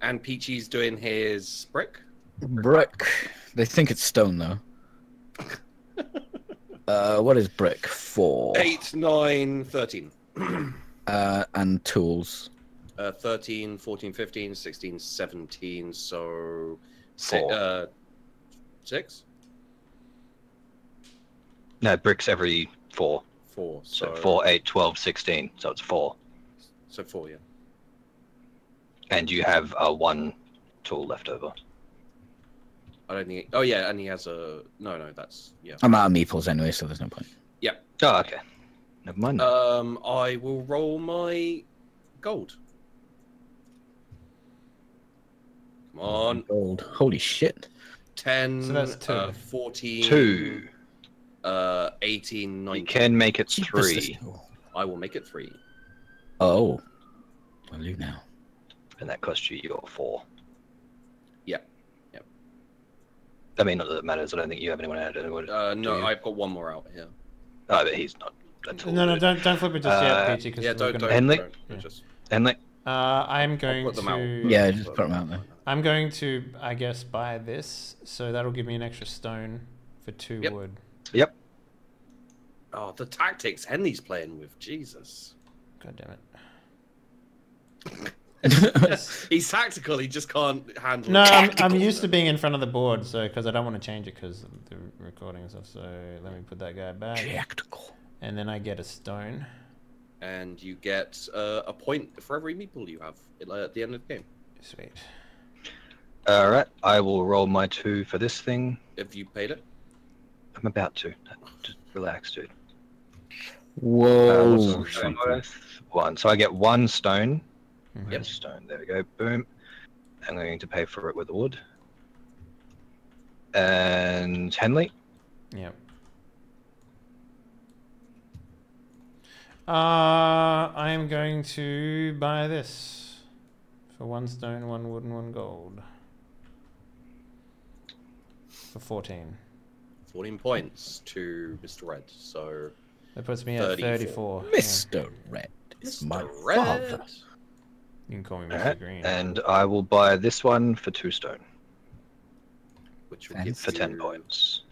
And Peachy's doing his brick. Brick. They think it's stone though. uh, what is brick? Four. Eight, nine, 13. Uh, and tools. uh, 13, 14, 15, 16, 17. So si- Four. uh, six, no bricks every four. four. So, So, four, eight, 12, 16. So it's four. So four, yeah. And you have uh, one tool left over. I don't think. Oh yeah, and he has a. No, no, that's yeah. I'm out of meeples anyway, so there's no point. Yeah. Oh, okay. Never mind. Um, I will roll my gold. Come on, Gold. Holy shit. 10, So that's two. Uh, 14, Two. uh, 18, You can make it Cheap as this three. I will make it three. Oh. Will you now? and that costs you your four. Yeah. Yep. I mean, not that it matters. I don't think you have anyone out. Anyone, Uh, no. I've got one more out Yeah. Oh, but he's not. That's all. no, no, don't don't flip it just Uh, yet, Peachy. Because Yeah, we're don't, gonna, don't, Henley? Yeah. just Henley? Uh, I'm going put them out. to. Yeah, just put 'em out there. I'm going to, I guess, buy this, so that'll give me an extra stone for two Yep. wood. Yep. Oh, the tactics Henley's playing with. Jesus. God damn it. He's tactical, he just can't handle No, it. I'm, I'm used to being in front of the board, so because I don't want to change it because the recording and stuff. So let me put that guy back, Tactical. and then I get a stone. And you get uh, a point for every meeple you have at- at the end of the game. Sweet. All right. I will roll my two for this thing. If you paid it. I'm about to. Just relax, dude. Uh, Whoa. what's the stone worth? One. So I get one stone. Mhm. Yep. Stone. There we go. Boom. I'm going to pay for it with wood. And Henley. Yep. Uh, I'm going to buy this for one stone, one wood, and one gold. For 14. 14 points to Mr. Red. So, That puts me at 34. 34. Yeah. Mr. Red is my Red. father. You can call me Mr. right. Green. And I will buy this one for two stone Which will give for ten points.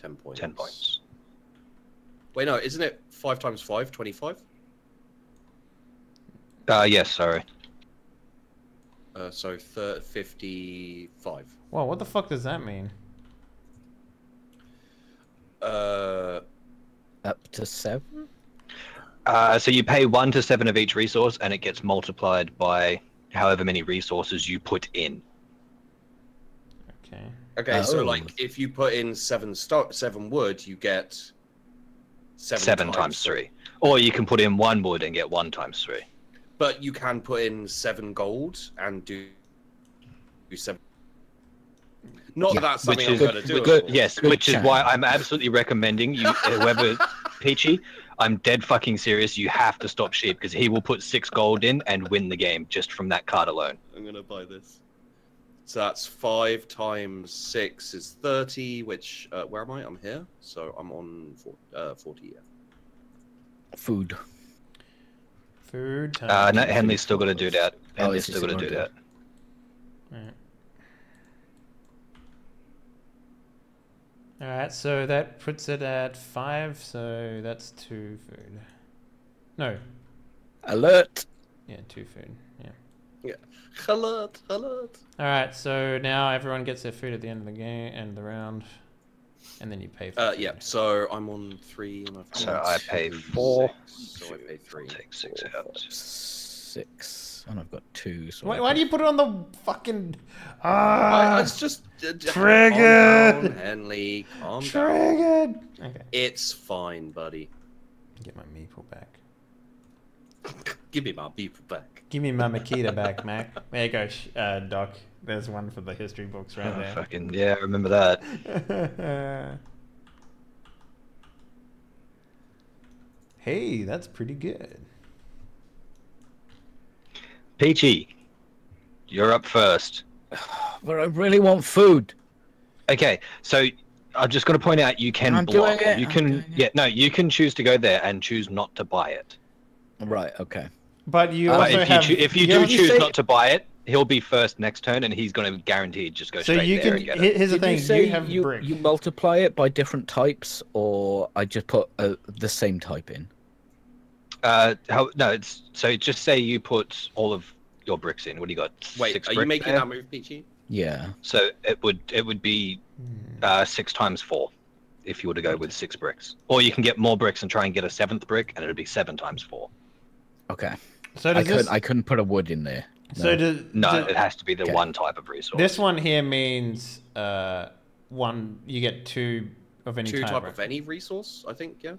10 points. Ten points. Wait, no, isn't it 5 times 5? 25? Uh, yes. Sorry. Uh, so thir- 55. Whoa, what the fuck does that mean? Uh, Up to seven? Uh, so you pay one to seven of each resource, and it gets multiplied by however many resources you put in. Okay. Okay, so Oh. like if you put in seven sto- seven wood, you get seven, Seven times three. Or you can put in one wood and get one times three. But you can put in seven gold and do, do seven. Not Yeah, that that's which something I'm is- going to do. Good, yes, Good which is why I'm absolutely recommending you, whoever, Peachy, I'm dead fucking serious. You have to stop sheep because he will put six gold in and win the game just from that card alone. I'm gonna buy this. So that's five times six is thirty. Which uh, where am I? I'm here. So I'm on four, uh, forty. Yeah. Food. Food time. Uh, no, Henley's still gonna do that. Oh, Henley's is he still gonna do that. Alright. Alright, so that puts it at five, so that's two food. No, Alert. yeah, two food. Yeah. Yeah. Alert! Alert! Alright, so now everyone gets their food at the end of the game and the round. And then you pay for Uh, food. yeah. So I'm on three, and I've got So I pay four. six, so I pay three. Take six four, out. Six. And I've got two. So Why, I why do you put it on the fucking. I, Ah! it's just uh, Triggered! Calm down, Henley. Calm down. Triggered! Okay, It's fine, buddy. get my meeple back. Give me my beef back. Give me my Makita back, Mac. There you go, uh, Doc. There's one for the history books right Oh, there. fucking yeah, remember that. hey, that's pretty good. Peachy, you're up first. But I really want food. Okay, so I'm just going to point out you can I'm block. doing it, You I'm can doing it. yeah no you can choose to go there and choose not to buy it. Right. Okay. But you Uh, But also if you have. choo- if you you do choose say- not to buy it, he'll be first next turn, and he's going to guaranteed just go so straight you there can. and get he- it. Here's the Did thing. you say You have you, brick. you multiply it by different types, or I just put uh, the same type in? Uh, how, no, it's so just say you put all of your bricks in. What do you got? Wait, Six are you bricks making there? that move, Peachy? Yeah. So it would it would be uh, six times four if you were to go with six bricks, or you can get more bricks and try and get a seventh brick, and it'd be seven times four. Okay. So I does couldn't. this? I couldn't put a wood in there. so does, No, does- it has to be the Okay. one type of resource. this one here means uh, one. You get two of any Two type. type right? of any resource, I think. Yeah.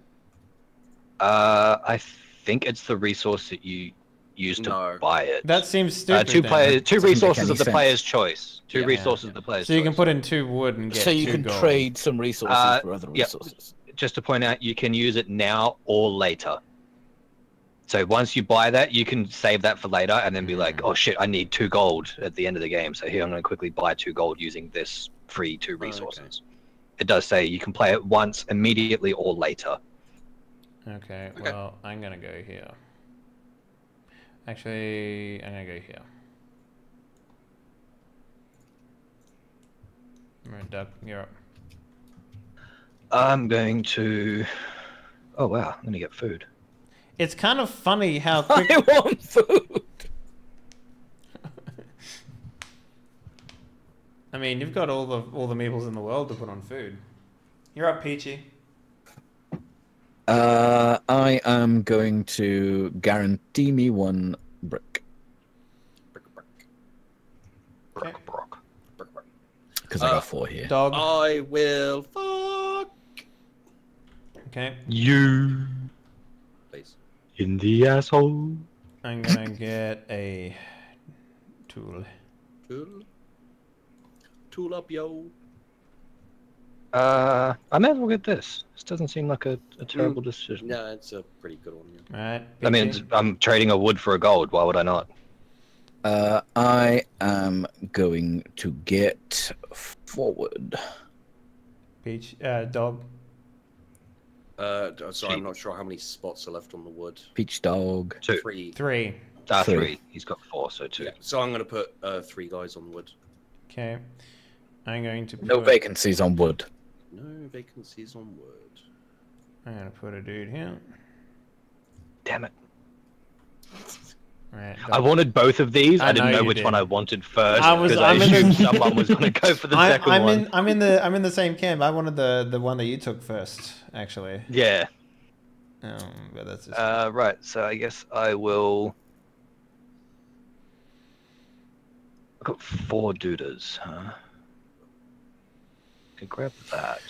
Uh, I think it's the resource that you use to No. buy it. That seems uh, stupid. two then. players, two Doesn't resources of the sense. player's choice. Two Yeah. resources Yeah. of the player's So you choice. can put in two wood and get so you two can gold. trade some resources Uh, for other yep. resources. just to point out, you can use it now or later. So once you buy that, you can save that for later and then be like, Mm. oh shit, I need two gold at the end of the game. So here I'm going to quickly buy two gold using this free two okay. resources. It does say you can play it once, immediately, or later. Okay, Okay. well, I'm gonna go here. Actually, I'm gonna go here. Alright, Doug, you're up. I'm going to. Oh wow, I'm going to get food. It's kind of funny how quick. I want food. I mean, you've got all the all the meeples in the world to put on food. You're up, Peachy. Uh, I am going to guarantee me one brick Brick, brick, Okay. Brock, Brock. brick, brick. because I Uh, got four here. Dog. I will fuck. Okay, You Please. in the asshole. I'm gonna get a tool. Tool. Tool up, yo. Uh, I may as well get this. This doesn't seem like a, a terrible decision. Yeah, it's a pretty good one. Yeah. Alright. I mean, it's- I'm trading a wood for a gold. Why would I not? Uh, I am going to get forward. Peach, uh, dog. Uh, sorry, I'm not sure how many spots are left on the wood. Peach dog. Two. Three. Three. Ah, Three. three. He's got four, so two. Yeah. So I'm gonna put uh, three guys on wood. Okay. I'm going to put. No vacancies on wood. No vacancies on wood. I'm gonna put a dude here. Damn it. Alright. I wanted both of these. I I, didn't know know, which did. one I wanted first I was- because I'm I in the- assumed someone was going to go for the I, 2nd I'm one. in. I'm in the. I'm in the same camp. I wanted the the one that you took first, actually. Yeah. Um, but that's just. Uh, right. So I guess I will. I've got four dudas, huh? Could grab that.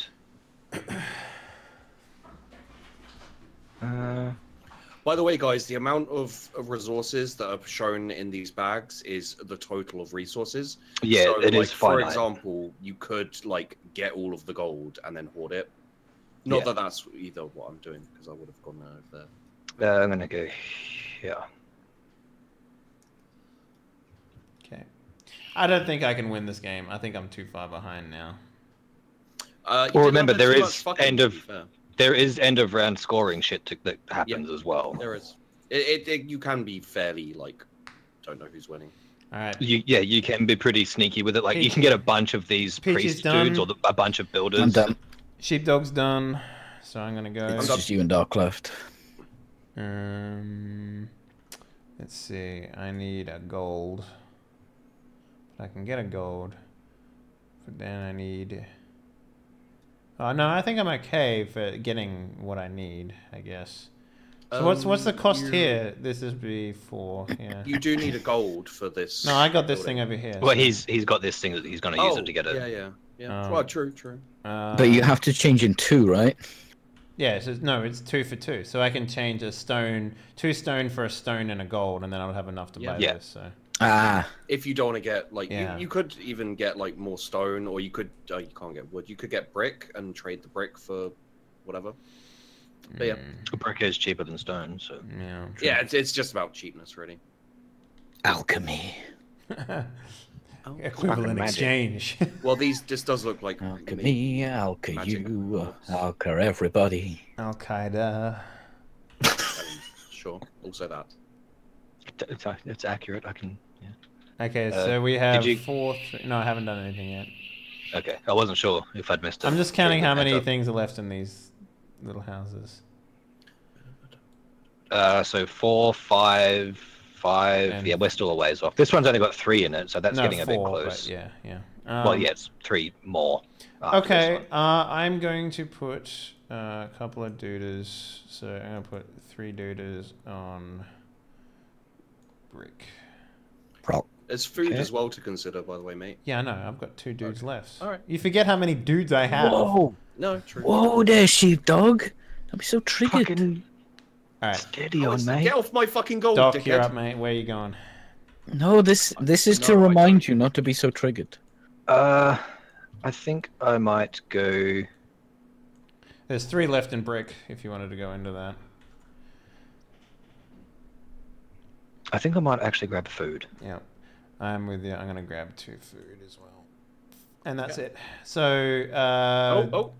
Uh, By the way, guys, the amount of, of resources that are shown in these bags is the total of resources. yeah, so, it like, is For finite. example, you could like get all of the gold and then hoard it. Not Yeah. that that's either what I'm doing because I would have gone over there. Uh, I'm gonna go here. Okay. I don't think I can win this game. I think I'm too far behind now. Uh, Well, remember, have there too is much fucking, end of- There is end of round scoring shit to, that happens as well. There is. It, it, it you can be fairly like don't know who's winning. All right. You, yeah, you can be pretty sneaky with it. Like you can get a bunch of these Peach priest dudes or the, a bunch of builders. I'm done. Sheepdog's done. So I'm gonna go. It's done. just you and Dark left. Um, let's see. I need a gold. But I can get a gold. But then I need. Oh no, I think I'm okay for getting what I need. I guess. So what's what's the Um, cost you- here? This is be four. Yeah. You do need a gold for this. No, I got this building. thing over here. Well, so- he's he's got this thing that he's gonna use Oh, it to get it. Yeah, yeah, yeah. Um, well, true, true. Uh, But you have to change in two, right? Yeah, so no, it's two for two. So I can change a stone, two stone for a stone and a gold, and then I'll have enough to Yeah. buy Yeah. this. So Ah, If you don't want to get like Yeah. you, you could even get like more stone, or you could uh, you can't get wood. You could get brick and trade the brick for whatever. But yeah. mm, Brick is cheaper than stone, so yeah. Yeah, it's, it's just about cheapness, really. alchemy. Equivalent exchange. Well, these this does look like Alchemy, alchemy, Magic. you, alchemy, everybody. Al Qaeda. um, sure. Also that. It's, it's accurate. I can. Yeah. Okay, Uh, so we have you- four. Th- no, I haven't done anything yet. Okay, I wasn't sure if I'd missed it. I'm just counting how many things are left in these little houses. Uh, so four, five, five. And- yeah, we're still a ways off. This one's only got three in it, so that's no, getting a bit four, close. Yeah, yeah. well, Um, yeah, it's three more. Okay, uh, I'm going to put uh, a couple of dudas. So I'm going to put three dudas on brick. Rock. There's food Okay. as well to consider, by the way, mate. Yeah, I know. I've got two dudes left. Alright. You forget how many dudes I have. Whoa, No, true. whoa there, sheepdog. I'll be so triggered. Fucking All right, steady Oh, on, mate. Get off my fucking gold, Doc, dickhead. you're up, mate. Where are you going? No, this this is to No, I remind you not to be so triggered. Uh, I think I might go. There's three left in brick. If you wanted to go into that. I think I might actually grab food. Yeah, I'm with you. I'm gonna grab two food as well, and that's it. So, uh, Oh,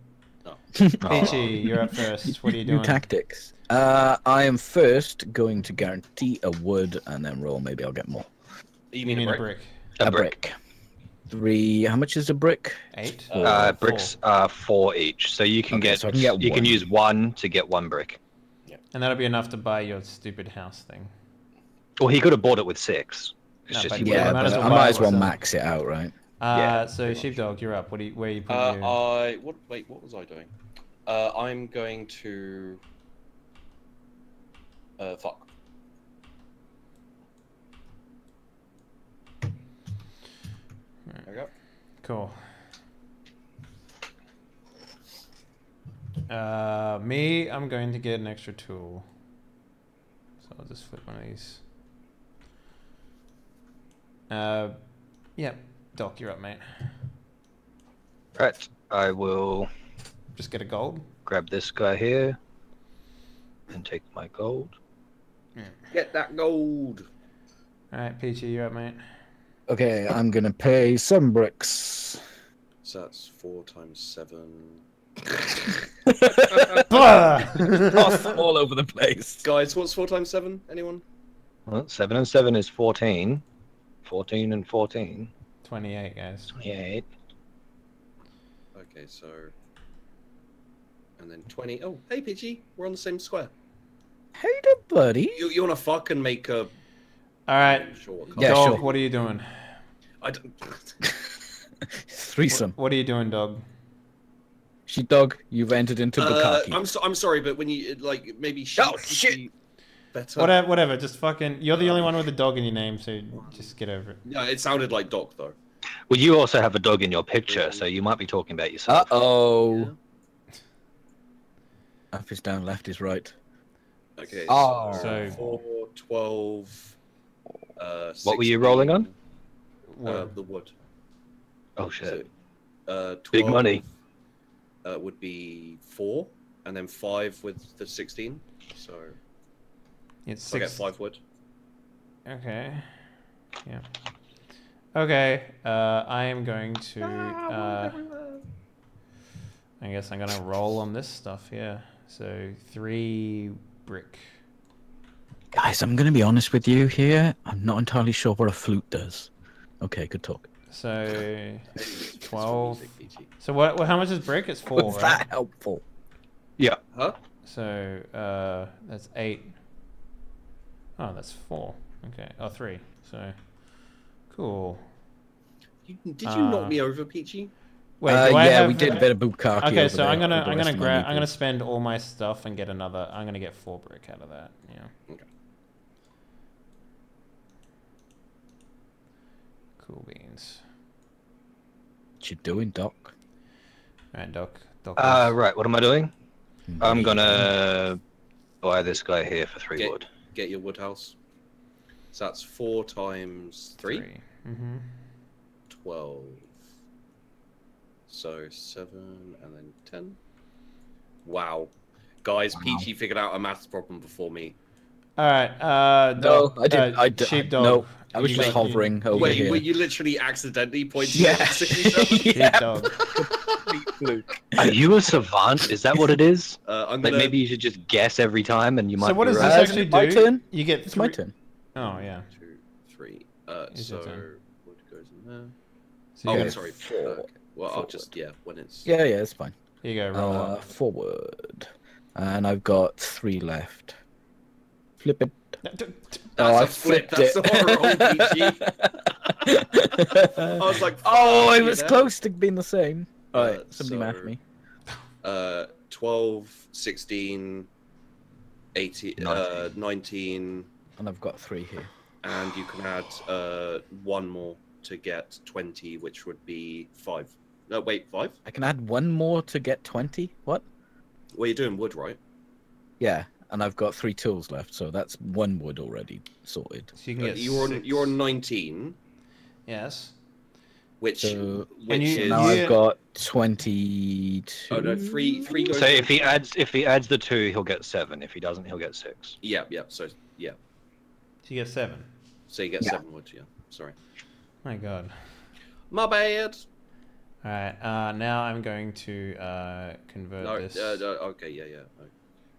oh. Peachy, you're up first. What are you doing? New tactics. Uh, I am first going to guarantee a wood and then roll. Maybe I'll get more. You You mean, mean a a brick? brick? A brick. Three. How much is a brick? Eight. Four. Uh, Four. bricks are four each, so you can Okay, get, so can get you can use one to get one brick. Yeah. And that'll be enough to buy your stupid house thing. Well, he could have bought it with six. It's No, just but he Yeah, Yeah, might but as well I might as well max it out, right? Uh, Yeah, so sheepdog, you're up. What do you, where you put Uh, your... I what? Wait, what was I doing? Uh, I'm going to. Uh, fuck. There we go. Cool. Uh, me, I'm going to get an extra tool. So I'll just flip one of these. Uh, yep. Doc, you're up, mate. Right, I will Just get a gold. grab this guy here and take my gold. Get that gold. All right, Peachy, you're up, mate. Okay, I'm gonna pay some bricks. So that's four times seven. All over the place. Guys, what's four times seven? Anyone? Well, seven and seven is 14. 14 and 14. 28, guys. 28. Okay, so. And then 20. Oh, hey, Pidgey. We're on the same square. Hey there, buddy. You, you want to fuck and make a. All right, Yeah, dog, sure. what are you doing? I don't. Threesome. What are you doing, dog? Sheepdog, you've entered into Uh, Bukkake. I'm so, I'm sorry, but when you like maybe she. Oh, would shit. be better. Whatever, whatever. Just fucking. You're the only one with a dog in your name, so just get over it. Yeah, it sounded like Doc though. Well, you also have a dog in your picture, so you might be talking about yourself. Uh yourself. oh. Up is down, left is right. Okay. Oh. So- four, 12, uh, What were you rolling on? Uh, the wood. Oh shit! So, uh, 12, Big money. Uh, would be four, and then five with the 16. So It's I get six. five wood. Okay. Yeah. Okay. Uh, I am going to. Uh, I guess I'm gonna roll on this stuff here. So three brick. Guys, I'm gonna be honest with you here. I'm not entirely sure what a flute does. Okay, good talk. So 12. so what? what- How much is brick? It's four, Was right? that helpful? Yeah. Huh? So uh, that's eight. Oh, that's four. Okay. Oh, three. So cool. You, did you knock Uh, me over, Peachy? Wait. uh, yeah, have... we did a bit of bukkake. Okay, so there I'm gonna I'm gonna grab I'm gonna spend all my stuff and get another. I'm gonna get four brick out of that. Yeah. Okay. Cool beans. What you doing, Doc? Alright, Doc. Doc. Uh, right. What am I doing? I'm Hmm. gonna buy this guy here for three Get- wood. Get your wood house. So that's four times three. Mm-hmm. 12. So 7 and then 10. Wow. Guys, Peachy figured out a maths problem before me. All right. Uh, No, dog, I didn't. Uh, I d- sheepdog. no, I was just got- hovering over Wait, here. were you literally accidentally pointing Yeah. at 67? Sheepdog. Are you a savant? Is that what it is? Uh, I'm Like gonna... maybe you should just guess every time, and you might. So what does right. this Uh, actually my turn? You get It's my turn. Oh yeah. Two, three. Uh, Is so your turn. wood goes in there. So Oh, you, I'm go, sorry. four. Uh, okay. Well, I'll just yeah when it's Yeah, yeah, it's fine. Here you go roll Uh, forward, and I've got three left. Flip it. That's oh, a I flip, flipped that's it. not a I was like, oh, it was there. close to being the same. Uh, All right, somebody math me. Uh, 12, 16, 18, uh, 19. 19, And I've got three here. and you can add uh, one more to get 20, which would be five. No, wait, five? I can add one more to get twenty. What? Well, you're doing wood, right? Yeah, and I've got three tools left, so that's one wood already sorted. So you can get. you're six. you're 19, Yes. which So- which And you- is Now I've got twenty-two. oh no three three goes So if he adds if he adds the two, he'll get seven. If he doesn't, he'll get six. yeah yeah so yeah So you get seven. so you get Yeah. seven wood yeah sorry My God. my bad All right. Uh, now I'm going to uh, convert no, this uh, no, okay yeah yeah no.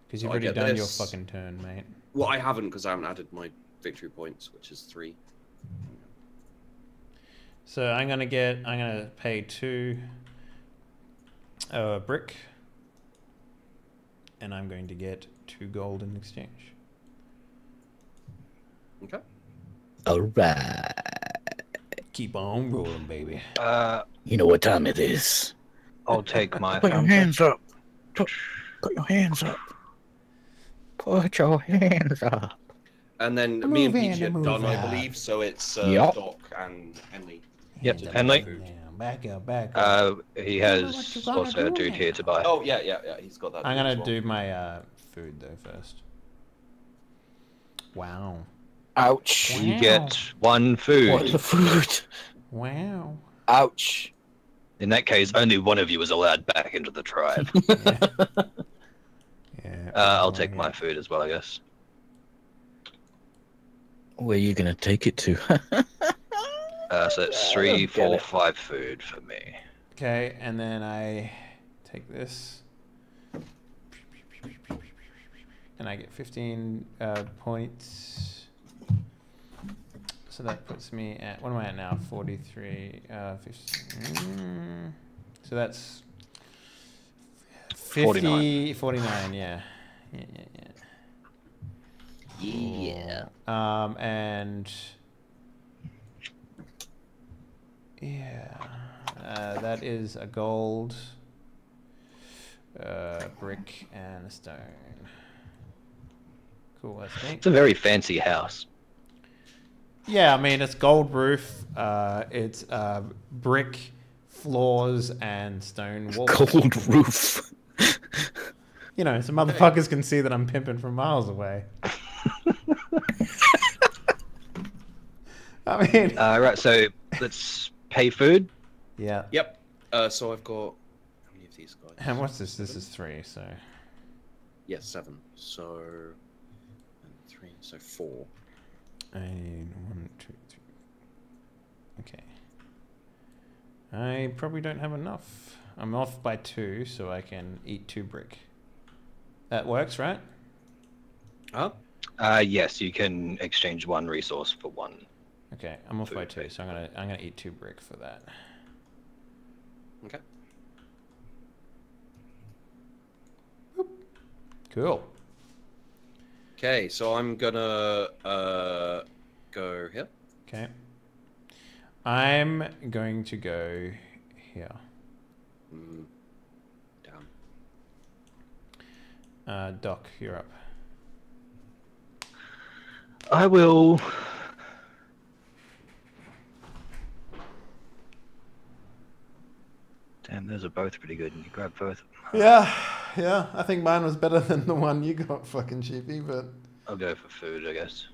Because you've I already get done your fucking turn, mate. well I haven't because I haven't added my victory points which is three So I'm gonna get. I'm gonna pay two. Uh, brick. And I'm going to get two gold in exchange. okay All right. Keep on rolling, baby. Uh, You know what time it is. I'll take my. Put your hands up. Put, put your hands up. Put your hands up. and then I'm me and moving, Peachy I'm are done I moving. believe so it's uh, Yup. Doc and Henley Yep, Yeah, Henley? yeah, Back up, back up. Uh, he what has gonna also a do dude here to buy. oh yeah yeah yeah he's got that I'm as gonna well. do my uh, food though first. Wow. Ouch. You get one food. What the food? Wow. Ouch. In that case, only one of you is allowed back into the tribe. Yeah. Uh, I'll oh, take my food as well, I guess. Where are you gonna take it to? Uh, so that's I three, four, it. five food for me. Okay, and then I take this. And I get 15 uh, points. So that puts me at, what am I at now? 43, uh, 15. mm, so that's 50, 49. 49, yeah. Yeah, yeah, yeah. yeah Um, and yeah, uh, that is a gold, uh, brick, and a stone. Cool, that's neat. It's a very fancy house. Yeah, I mean it's gold roof. Uh, it's uh, brick floors and stone walls. Gold roof. You know, so motherfuckers can see that I'm pimping from miles away. I mean, Uh, right, so let's pay food. yeah. Yep. Uh, so I've got how many of these guys? And what's this? This is three. So Yes, seven. So and three. So four. I one, two, three. Okay. I probably don't have enough. I'm off by two, so I can eat two brick. That works, right? Huh? Uh, yes, you can exchange one resource for one. Okay, I'm off by two, so I'm gonna I'm gonna eat two brick for that. Okay. Cool. Okay, so I'm gonna uh go here. Okay. I'm going to go here. Mm. Down. Uh, Doc, you're up. I will. Damn, those are both pretty good. And you grab both. Yeah, yeah. I think mine was better than the one you got, fucking cheapy. But I'll go for food, I guess.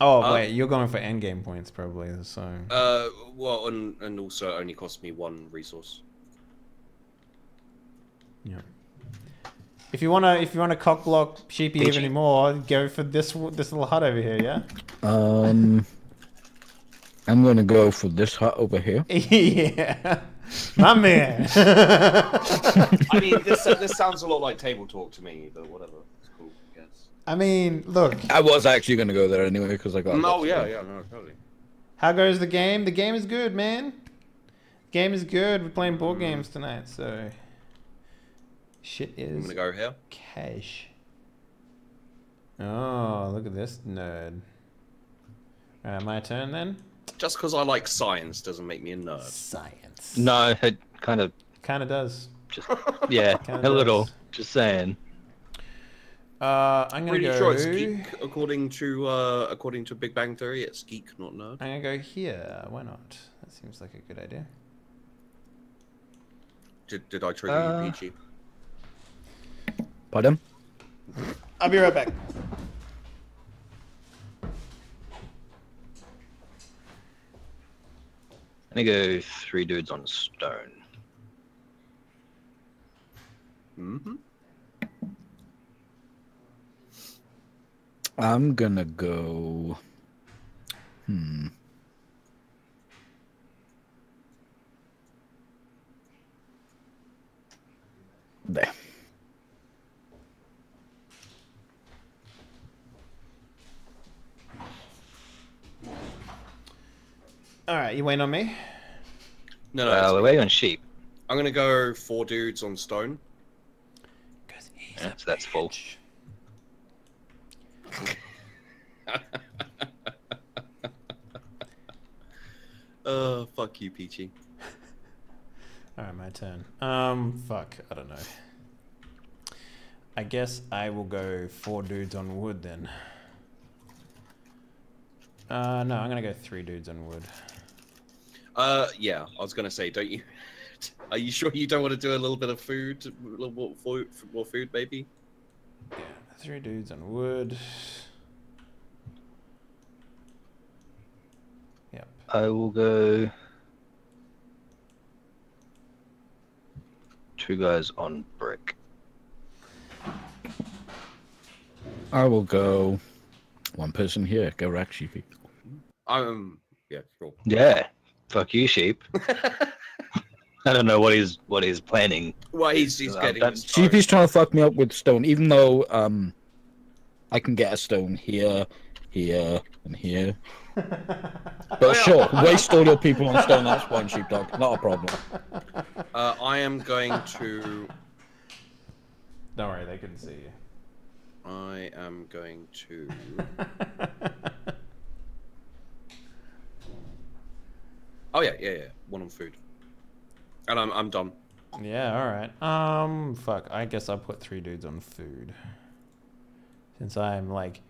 oh Uh, wait, you're going for end game points probably. So Uh, well, and and also it only cost me one resource. yeah. If you wanna, if you wanna cock block sheepy Peachy. even more, go for this this little hut over here. Yeah. Um, I'm gonna go for this hut over here. yeah. My man. I mean, this this sounds a lot like table talk to me, but whatever. It's cool, I guess. I mean, look. I was actually gonna go there anyway because I got. No, yeah, yeah, no, totally. How goes the game? The game is good, man. Game is good. We're playing board Mm. games tonight, so shit is. I'm gonna go here. cash. Oh, look at this nerd. Alright, my turn then. Just because I like science doesn't make me a nerd. Science. No, it kind of Kind of does. just yeah, Kinda a little. does. Just saying. Uh, I'm gonna Pretty go. sure it's geek according to uh according to Big Bang Theory. It's geek, not nerd. I'm gonna go here. Why not? That seems like a good idea. Did, did I trigger Uh, you, Peachy? Pardon? I'll be right back. I'm gonna go three dudes on stone. Mm-hmm. I'm gonna go. Hmm. There. All right, you waiting on me? No, no. Uh, we're waiting on sheep. I'm gonna go four dudes on stone. Cause he's Yeah, so that's full. bitch. Uh, fuck you, Peachy. All right, my turn. Um, fuck, I don't know. I guess I will go four dudes on wood then. Uh, no, I'm gonna go three dudes on wood. Uh, yeah, I was gonna say, don't you? Are you sure you don't want to do a little bit of food, a little more food, more food, maybe? Yeah, three dudes on wood. Yep. I will go. Two guys on brick. I will go. One person here. Go rack sheepy. Um, yeah, sure. Yeah. Fuck you, sheep. I don't know what he's what he's planning. well, he's he's Uh, getting. that's- his stone. Trying to fuck me up with stone, even though um, I can get a stone here, here, and here. But sure, waste all your people on stone. That's fine, sheepdog. Not a problem. Uh, I am going to. Don't worry, they couldn't see you. I am going to. Oh yeah, yeah, yeah. One on food. And I'm I'm done. yeah, all right. Um, fuck. I guess I'll put three dudes on food. Since I'm like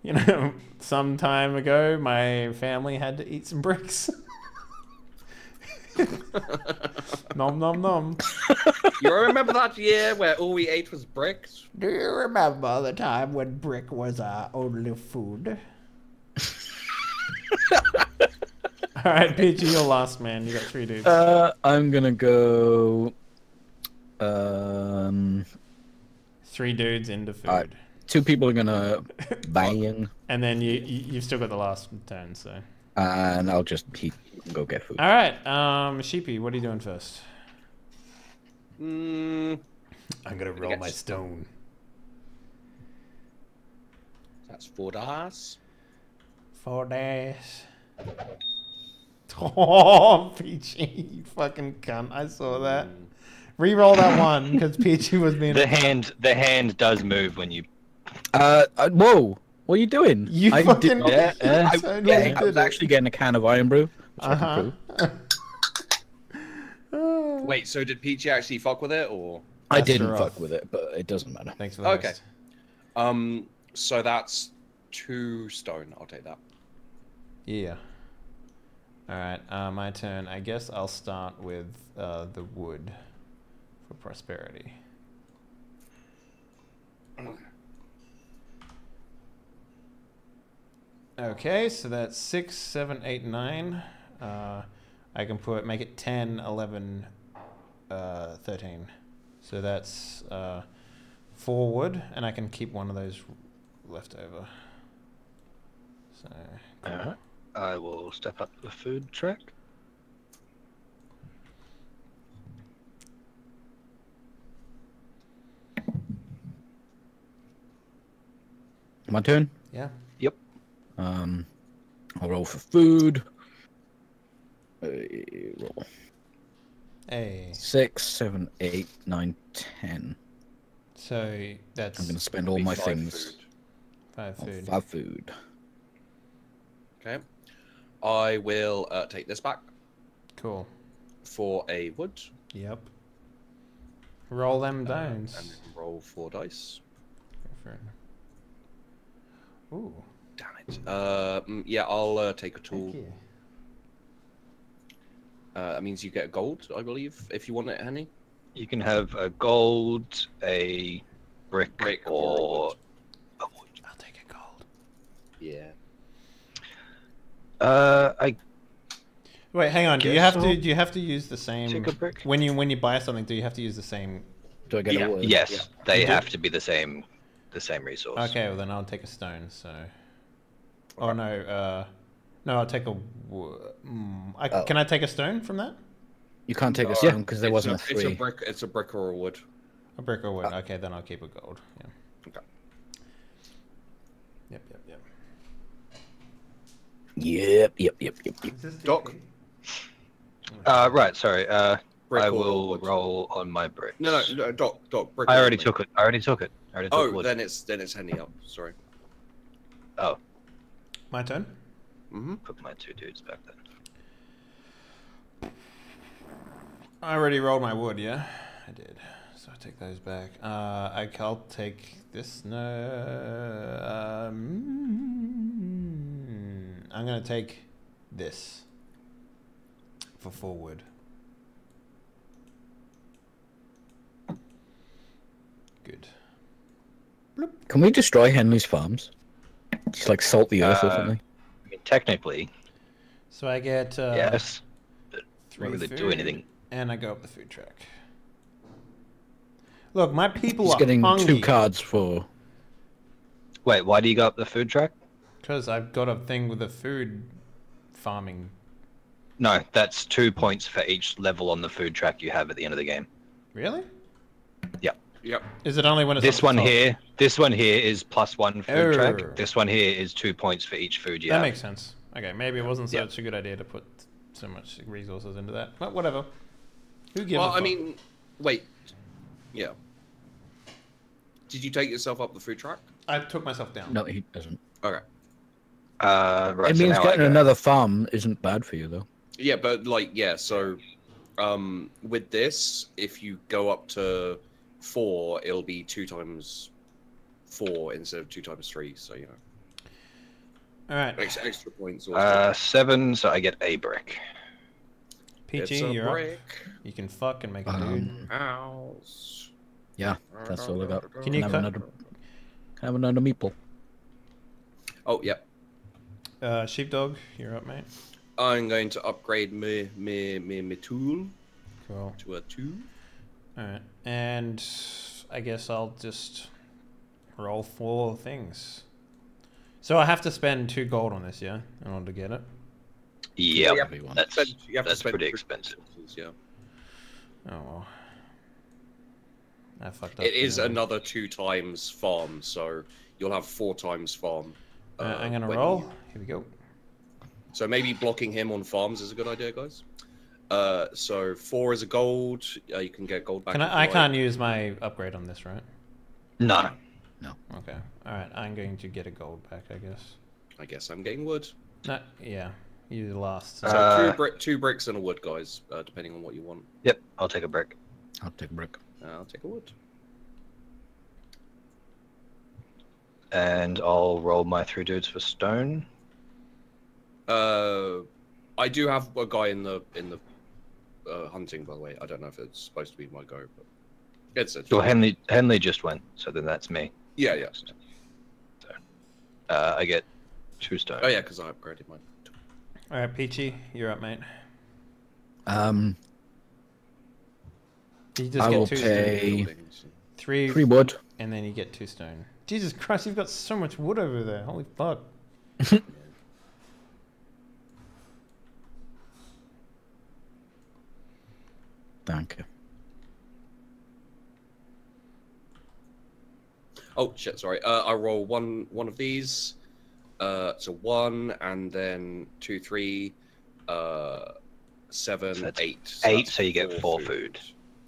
you know, some time ago, my family had to eat some bricks. nom nom nom. You remember that year where all we ate was bricks? Do you remember the time when brick was our only food? All right, PG, you're last, man. You got three dudes. Uh, I'm gonna go. Um, three dudes into food. Alright. two people are gonna bang, And then you, you you've still got the last turn, so. and I'll just he go get food. All right, um, Sheepy, what are you doing first? Mm, I'm gonna roll my stone. that's four dice. Four days. Oh, Peachy, you fucking cunt! I saw that. Reroll that one because Peachy was being. The hand, the hand does move when you. Uh, uh, whoa! What are you doing? You I fucking- not- Yeah, yeah. I, totally yeah, I was it. actually getting a can of Irn-Bru. Which I can Uh huh. Wait, so did Peachy actually fuck with it, or? I didn't rough. fuck with it, but it doesn't matter. Thanks for that. Okay. host. Um, so that's two stone. I'll take that. Yeah. All right, uh, my turn. I guess I'll start with uh, the wood for prosperity. Okay, so that's six, seven, eight, nine. Uh, I can put make it 10, 11, uh, 13. So that's uh, four wood, and I can keep one of those left over. So. Alright. I will step up the food track. My turn. Yeah. Yep. Um, I'll roll for food. Uh, roll Hey. six, seven, eight, nine, ten. So that's I'm gonna spend all my five things food. five on food. five food. Okay. I will uh, take this back Cool. for a wood. Yep. Roll them um, downs. and roll four dice. Go. Ooh. Damn it. Uh, mm, yeah, I'll uh, take a tool. Thank you. Uh, that means you get gold, I believe, if you want it, Henny. You can have a gold, a brick, Brick or a or wood. a wood. I'll take a gold. Yeah. Uh, I Wait, hang on. Do you have so. to? Do you have to use the same? take a brick. When you when you buy something, do you have to use the same? Do I get Yeah, a wood? Yes, Yeah. they You do? have to be the same, the same resource. Okay, well then I'll take a stone. So. Oh no. Uh, no, I'll take a. wo- Mm, I, Oh. Can I take a stone from that? You can't take a stone because there It's wasn't a, a, three. It's a brick. It's a brick or a wood. A brick or wood? okay, then I'll keep a gold. Yeah. Okay. Yep. Yep. Yep. Yep, yep, yep, yep, yep. Doc. Uh, right. Sorry. Uh, Brick I will wood. roll on my brick. No, no, no, Doc, Doc. Brick I already wood. took it. I already took it. I already took Oh, wood. then it's then it's Henny up. Sorry. Oh, My turn. Mm-hmm. put my two dudes back then. I already rolled my wood, yeah? I did. So I take those back. Uh, I, I'll take this. No. Um, I'm going to take this for forward. wood. Good. Can we destroy Henley's farms? Just like salt the earth or Uh, something? I mean, technically, So I get uh, yes. three really food, do anything. and I go up the food track. Look, my people He's are getting hungry. two cards for. Wait, why do you go up the food track? Because I've got a thing with the food farming. No, that's two points for each level on the food track you have at the end of the game. Really? Yep. Yep. Is it only when it's This at the one top? here, this one here is plus one food track. This one here is two points for each food you That have. makes sense. Okay, maybe it wasn't Yeah. such a good idea to put so much resources into that. But whatever. Who gives Well, a I fuck? mean, wait. Yeah. Did you take yourself up the food truck? I took myself down. No, he doesn't. Okay. Uh, right, it so means now getting another farm isn't bad for you, though. Yeah, but like, yeah. So, um, with this, if you go up to four, it'll be two times four instead of two times three. So you know. All right, Extra, extra points. Also. Uh, seven, so I get a brick. Peachy, it's a you're up. You can fuck and make a dude. Um, House. Yeah, that's all I got. Can you have cut- another? Can I have another meeple? Oh, yep. Uh, sheepdog, you're up, mate. I'm going to upgrade me me me me tool Cool. to a two. All right, and I guess I'll just roll four things. So I have to spend two gold on this, yeah, in order to get it. Yep, Yeah, that's Spend- you have to that's pretty expensive. resources, Yeah. Oh well. I fucked up. It is didn't another two times farm, so you'll have four times farm. Uh, uh, I'm gonna roll. you- Here we go. So maybe blocking him on farms is a good idea, guys. Uh, so four is a gold. Uh, you can get gold back. Can I? I can't use my upgrade on this, right? No. No. Okay. All right. I'm going to get a gold back, I guess. I guess I'm getting wood. No. Yeah. You lost. So Uh, two, brick, two bricks and a wood, guys, uh, depending on what you want. Yep, I'll take a brick. I'll take a brick. Uh, I'll take a wood. And I'll roll my three dudes for stone. Uh, I do have a guy in the in the uh, hunting, by the way. I don't know if it's supposed to be my go, but it's a Well, Henley Henley just went, so then that's me. yeah, yeah. Uh, I get two stone. Oh yeah, because I upgraded mine. All right, Peachy, you're up, mate. Um, You just I get will two pay- Buildings. three, three wood. and then you get two stone. Jesus Christ, you've got so much wood over there. Holy fuck. Thank you. Oh shit, sorry. Uh, I roll one one of these. Uh, so one, and then two, three, uh, seven, So that's eight. eight, so you get four food.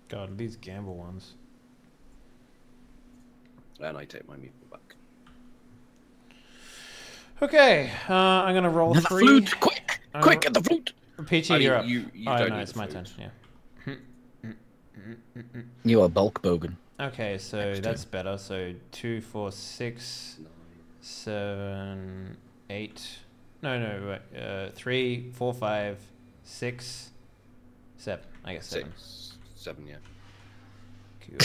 God, these gamble ones. And I take my meatball back. Okay, uh, I'm gonna roll Another three. flute! Quick! Uh, Quick, get the flute! Peachy, I mean, you're up. you- you oh don't no, need it's my flute. turn. Yeah. You are bulk bogan. Okay, so Next turn. that's better. So two, four, six, seven, eight. No, no, wait. Uh, three, four, five, six, seven. I guess seven. Six, seven, yeah. Cool.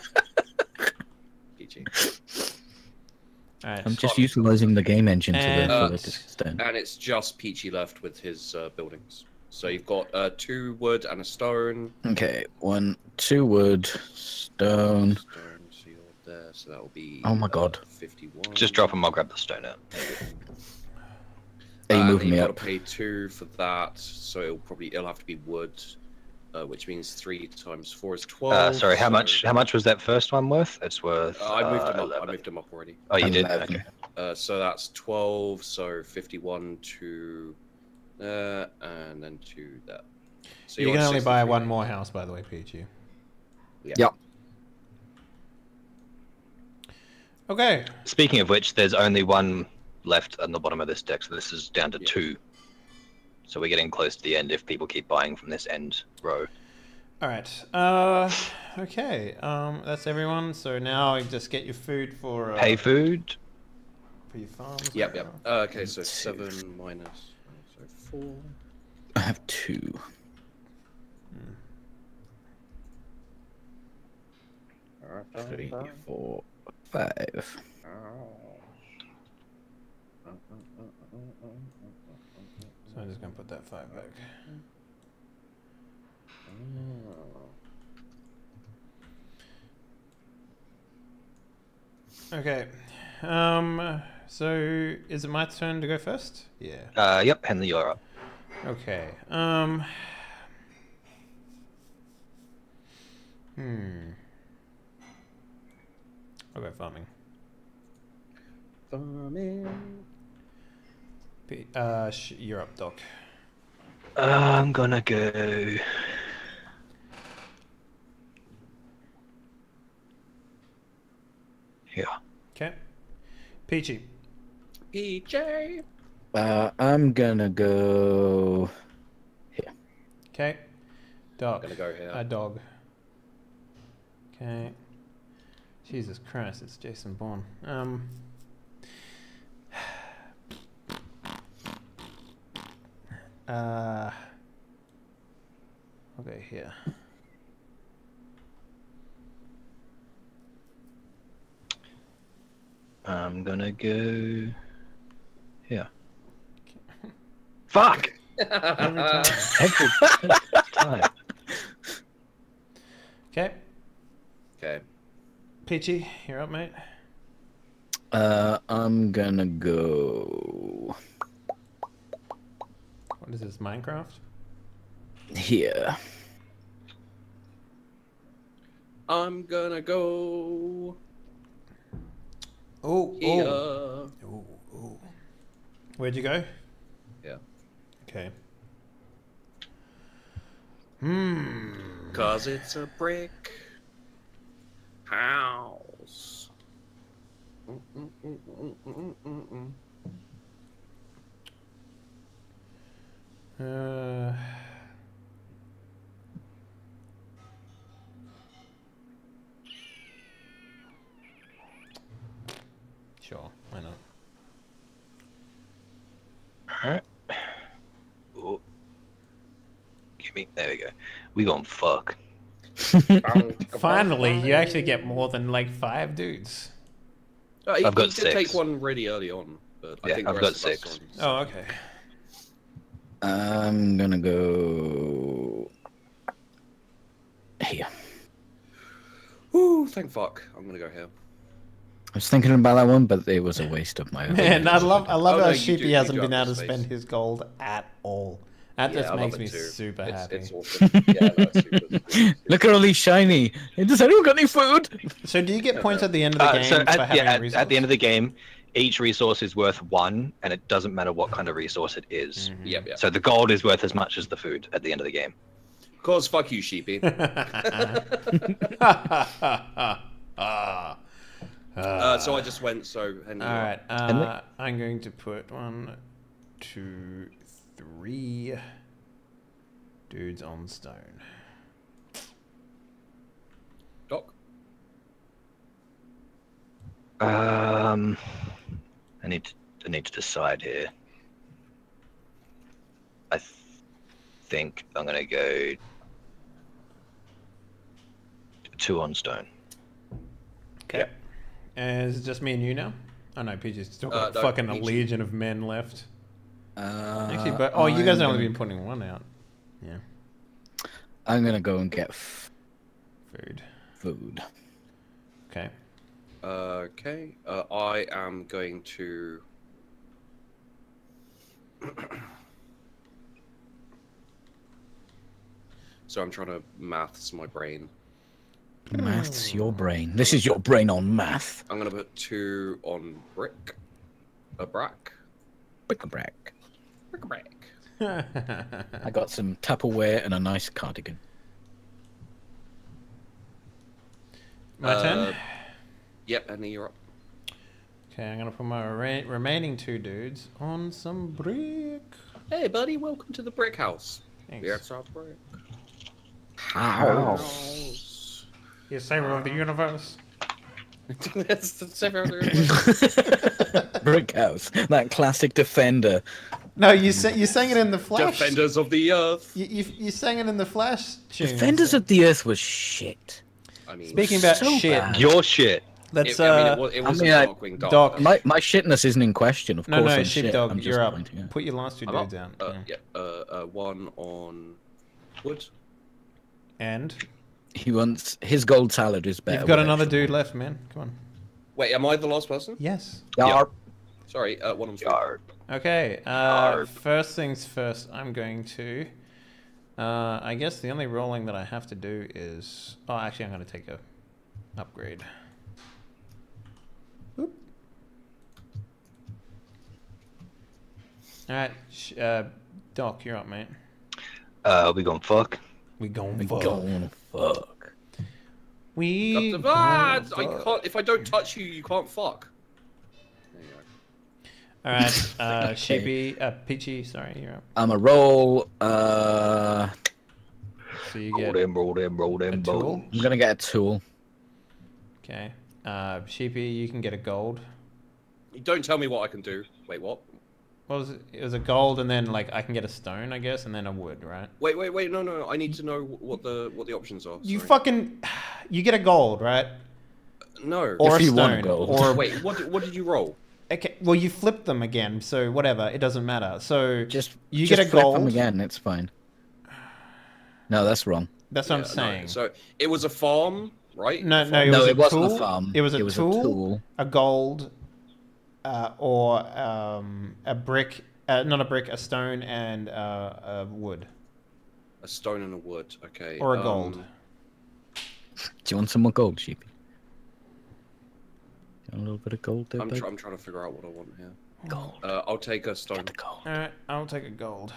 PG. All right. I'm just utilizing the game engine to And- the Uh, fullest extent. And it's just Peachy left with his uh, buildings. So you've got uh, two wood and a stone. Okay, one, two wood, stone. Stone, so you're there. So that will be. Oh my uh, God. 51. Just drop them. I'll grab the stone out. Are you Uh, moving you've me got up? to pay two for that, so it'll probably it'll have to be wood, uh, which means three times four is twelve. Uh, sorry, how so- much? How much was that first one worth? It's worth. Uh, I moved uh, up. 11. I moved them up already. Oh, you did. Eleven. Okay. Uh, so that's twelve. So fifty-one to there, and then to that. So you you're can only buy one more house, by the way, Peachy. Yeah. Yep. Okay. Speaking of which, there's only one left on the bottom of this deck, so this is down to Yeah. two. So we're getting close to the end if people keep buying from this end row. All right. Uh, okay. Um, that's everyone. So now you just get your food for uh, Pay food. for your farms. Yep. Yep. Uh, okay. So Two. seven minus. So four. I have two. Hmm. Three, uh-huh. four, five. So I'm just gonna put that five back. Hmm. Okay. Um. So is it my turn to go first? Yeah. Uh, yep, Henley, you're up. Okay. Um. Hmm. I'll go farming. P- Uh, sh- you're up, Doc. I'm gonna go. Yeah. Okay. Peachy. PJ. Uh, I'm gonna go here. Okay. Dog. I'm gonna go here. A dog. Okay. Jesus Christ, it's Jason Bourne. Um. Uh. I'll go here. I'm gonna go here. Fuck! Every time. Every time. Okay, Okay. Peachy, you're up, mate. Uh, I'm gonna go What is this, Minecraft? here. I'm gonna go Oh, here. oh, oh, oh. Where'd you go? Yeah. Okay. Hmm. Cause it's a brick house. Mm, mm, mm, mm, mm, mm, mm. Uh. Sure, why not? Alright. Oh. Give me. There we go. We gonna fuck. Finally, you actually get more than like five dudes. Uh, he, I've got he did take one really early on, but I Yeah, think I've got of us six. Oh, okay. I'm gonna go here. Woo, thank fuck. I'm gonna go here. I was thinking about that one, but it was a waste of my. Man, I love I love Oh, how no, Sheepy do- hasn't been able to the spend his gold at all. That Yeah, just I makes me too. super it's, happy. It's awesome. Yeah, no, it's super, Look at all these shiny. Does anyone got any food? So do you get points at the end of the Uh, game so for at, having yeah, at, at the end of the game, each resource is worth one, and it doesn't matter what kind of resource it is. Mhm. Yep, yep. So the gold is worth as much as the food at the end of the game. Cause fuck you, sheepy. Uh, so I just went. So and All right. Uh, I'm going to put one, two, three dudes on stone. Doc. Um, I need to, I need to decide here. I th- think I'm gonna go two on stone. Okay. And is it just me and you now? Oh no, PJ's still Uh, got no, fucking a legion of men left. Uh, Actually, but oh, you guys have I'm only been putting one out. Yeah, I'm gonna go and get f- food. food. Okay. Okay. Uh, I am going to. so I'm trying to maths my brain. Maths, your brain. This is your brain on math. I'm gonna put two on brick. A brack. Bric-a-brac. Brick a brack. I got some Tupperware and a nice cardigan. My Uh, turn. Yep, and you're up. Okay, I'm gonna put my re- remaining two dudes on some brick. Hey, buddy, welcome to the brick house. Thanks. We are South Brick. How? House. You savior of the universe. That's the seven Brick house. That classic defender. No, you sa- you sang it in the Flash. Defenders of the Earth. You, you, you sang it in the Flash. Tunes. Defenders of the Earth was shit. I mean, Speaking about So shit, bad. Your shit. let's it, I mean, uh. it was, it I mean, a I- Darkwing Duck. Doc. My my shitness isn't in question, of no, course. no, I'm shit. sheepdog, I'm you're up. pointing out. Put your last two I'm dudes up. out. Uh, yeah. yeah, uh, uh, one on wood. And He wants his gold salad is better. you've got another extra- dude left, man. Come on. Wait, am I the last person? Yes. Yarp. Sorry, uh, one on food. Yard. Okay. Uh, Yarp. first things first. I'm going to. Uh, I guess the only rolling that I have to do is. Oh, actually, I'm going to take a upgrade. Oop. All right, uh, Doc, you're up, mate. Uh, we gonna fuck. We going We fuck. going fuck. We Up to- ah, gonna I can't. If I don't touch you, you can't fuck. There you go. All right, uh, Sheepy, uh, Peachy, sorry, you're up. I'm a roll. Uh, So you Roll get them, roll them, roll a them, tool. bones. I'm gonna get a tool. Okay. Uh, Sheepy, you can get a gold. You Don't tell me what I can do. Wait, what? What was it? It was a gold, and then like I can get a stone, I guess, and then a wood, right? Wait, wait, wait. No, no. I need to know what the what the options are. You sorry. fucking, you get a gold, right? No. Or If a you want stone, gold. or Wait, what did, what did you roll? Okay, well you flip them again, so whatever, it doesn't matter. So Just You just get a flip 'em gold. again. It's fine. No, that's wrong. that's what Yeah, I'm no, saying. So it was a farm, right? No, no, it no, was it a wasn't tool. a farm. It was a it was tool. a tool. a gold, uh, or um, a brick, uh, not a brick, a stone and uh, a wood, A stone and a wood. Okay. or a um, gold. Do you want some more gold, sheepy? Got a little bit of gold there, I'm, babe? tr- I'm trying to figure out what I want here. Gold. Uh, I'll take a stone. Get the gold. All right, I'll take a gold.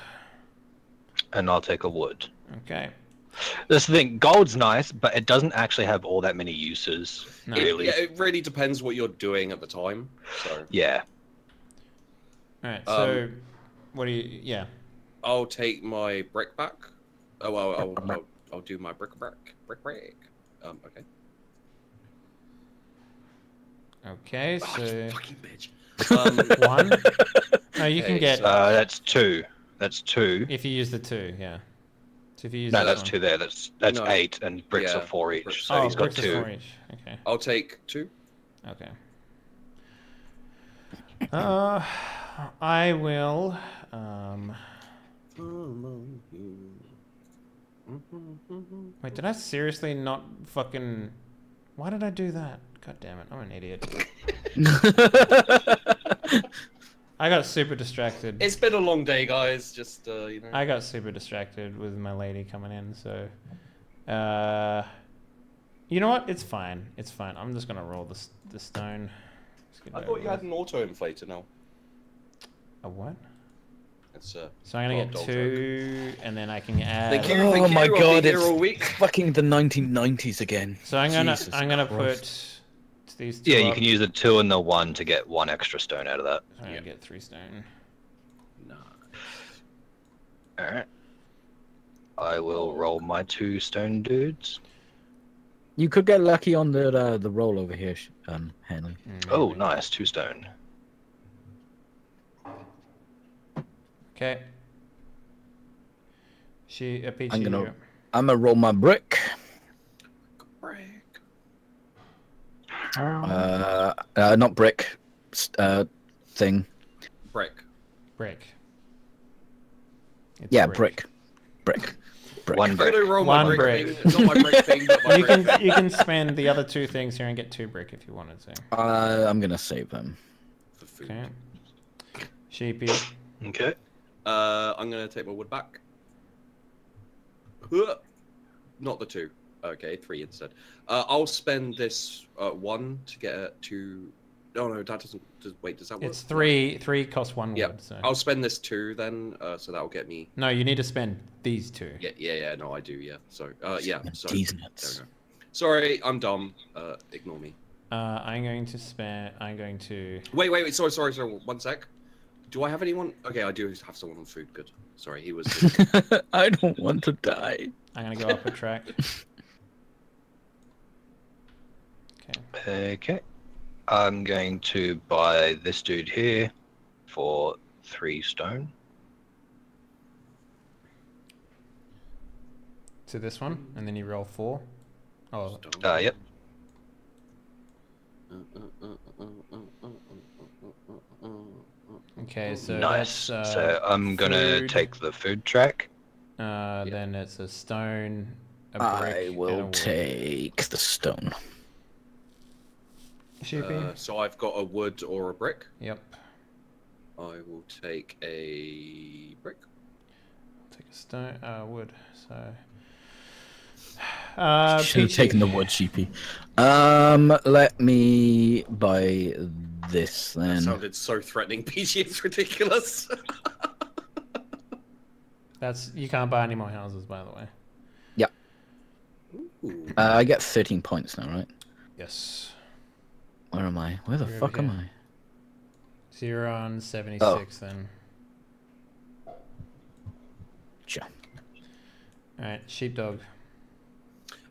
And I'll take a wood. Okay. This thing, gold's nice, but it doesn't actually have all that many uses. No. It, Really? yeah, it really depends what you're doing at the time. So Yeah. All right. So, Um, what do you? Yeah. I'll take my brick back. Oh, well, I'll, I'll, I'll do my brick back. Brick break. Um, okay. Okay. Oh, So you fucking bitch. Um, one. No, you can get so- Uh, that's two. That's two. if you use the two. Yeah. So if you use No, that's one- two there. That's that's No. eight, and bricks Yeah, are four each. So oh, he's got two. four each. Okay. I'll take two. Okay. Uh, I will. Um, wait, did I seriously not fucking? Why did I do that? God damn it! I'm an idiot. I got super distracted. It's been a long day, guys. Just uh, you know. I got super distracted with my lady coming in, so. Uh, you know what? It's fine. It's fine. I'm just gonna roll this the stone. I thought you had an auto inflator now. a what? It's uh. So I'm gonna Oh, get dog two, and then I can add. Thank you. Oh thank my I'll God, here it's- all week. Fucking the 1990s again. So I'm gonna Jesus I'm gonna Christ. put these two. Yeah, you up. can use the two and the one to get one extra stone out of that. So I'm Yeah. get three stone. Nah. All right. I will roll my two stone dudes. You could get lucky on the uh, the roll over here, um, Henley. Mm, Oh, nice, two stone. Okay. She a peachy. I'm gonna- you're- I'm gonna roll my brick. Uh, uh not brick. Uh, thing. Brick. brick. It's Yeah, brick. Brick. Brick. One brick. gonna roll my One brick. brick. thing. Not my brick thing, but my You brick can thing. you can spend the other two things here and get two brick if you wanted to. Uh, I'm gonna save them. For food. Okay. Sheepy. Okay. Uh, I'm gonna take my wood back. Not the two. Okay, three instead. Uh, I'll spend this uh, one to get a two. No, no, that doesn't. Does, wait, does that work? It's three. Three costs one Yeah, wood. So I'll spend this two then. Uh, so that'll get me. no, you need to spend these two. Yeah, yeah, yeah. No, I do. Yeah. So, uh, yeah. So These nuts. Sorry, I'm dumb. Uh, ignore me. Uh, I'm going to spend. I'm going to. Wait, wait, wait. Sorry, sorry, sorry. One sec. Do I have anyone? Okay, I do have someone on food. Good. Sorry, he was. I don't want to die. I'm gonna go up a track. Okay. Okay. I'm going to buy this dude here for three stone. To this one, and then you roll four. Oh, Uh, yep. okay. So nice. That's, uh, so I'm gonna food. take the food track. Uh, Yeah. Then it's a stone, a brick, I and a will wood. take the stone. Sheepy. Uh, so I've got a wood or a brick. yep. I will take a brick. Take a stone, uh, wood. So. Uh, Should have taken the wood, sheepy. Um, let me buy this then. That then. sounded so threatening. PG, it's ridiculous. That's you can't buy any more houses, by the way. Ooh. Uh, I get 13 points now, right? Yes. Where am I? Where the You're fuck am. I? So you're on seventy Oh. six then. Sure. All right, sheepdog.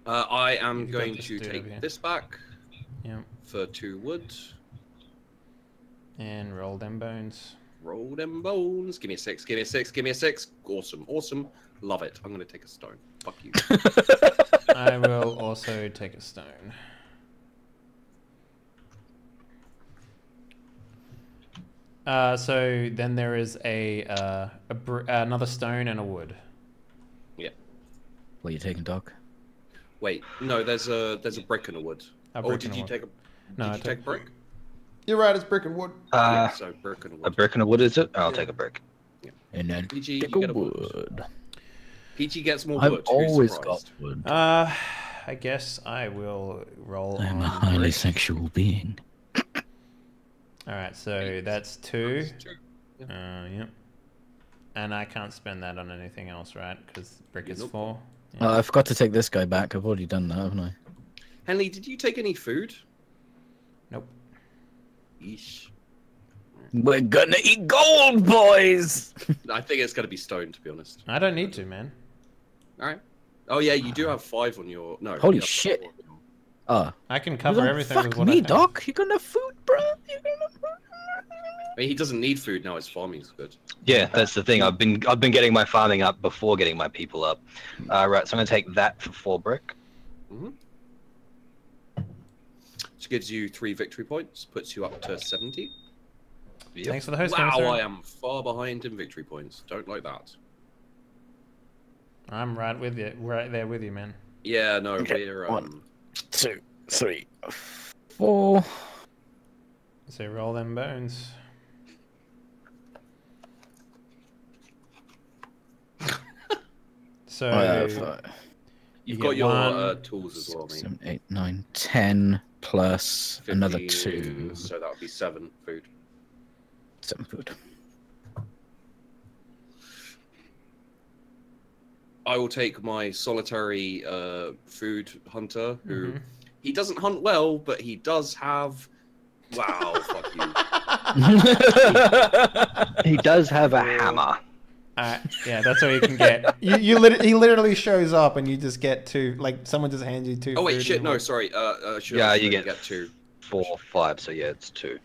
Uh, I am You've going to dude over here. take this back Yep. for two woods. And roll them bones. Roll them bones. Give me a six. Give me a six. Give me a six. Awesome. Awesome. Love it. I'm gonna take a stone. Fuck you. I will also take a stone. Uh, so then there is a, uh, a br- another stone and a wood. What are you taking, Doc? Wait. No. There's a there's a brick and a wood. A oh, did you wood. take a? No, did I you take took- brick? You're right. It's brick and wood. Uh, yeah, so brick and wood. a brick and a wood is it? I'll Yeah. take a brick. And then PG, you pick get a a wood. wood. Peachy gets more I've wood. Who's always surprised? got wood. Uh, I guess I will roll I'm a highly brick. sexual being. All right, so that's two. That's two. Uh, yep. And I can't spend that on anything else, right? Because brick Yeah, is nope. four. Oh, I forgot to take this guy back. I've already done that, haven't I? Henley, did you take any food? Nope. Yeesh. We're gonna eat gold, boys! I think it's gonna be stone, to be honest. I don't need to, man. All right. Oh yeah, you do have five on your no. Holy you shit. four on your- Ah, I can cover don't everything fuck with me, Doc. You're gonna have food, bro. You're gonna... I mean, he doesn't need food now. His farming's good. Yeah, that's the thing. I've been I've been getting my farming up before getting my people up. Uh, right, so I'm gonna take that for four brick. Mm -hmm. Which gives you three victory points, puts you up to seventy. Yep. Thanks for the host. Wow. I am far behind in victory points. Don't like that. I'm right with you, right there with you, man. Yeah, no, Okay, we're um, Two, three, four. So roll them bones. so I have uh, you've You got your one, uh, tools as well, mate. seven, eight, nine, ten plus another two. So that would be seven food. Seven food. I will take my solitary uh, food hunter, who Mhm. he doesn't hunt well, but he does have. Wow, fuck you. He does have a hammer. Uh, yeah, that's all you can get. You, you lit- he literally shows up and you just get two. Like someone just hands you two. Oh wait, food shit! No, like- sorry. Uh, uh should Yeah, I you get- get two. Four, five, so yeah, it's two.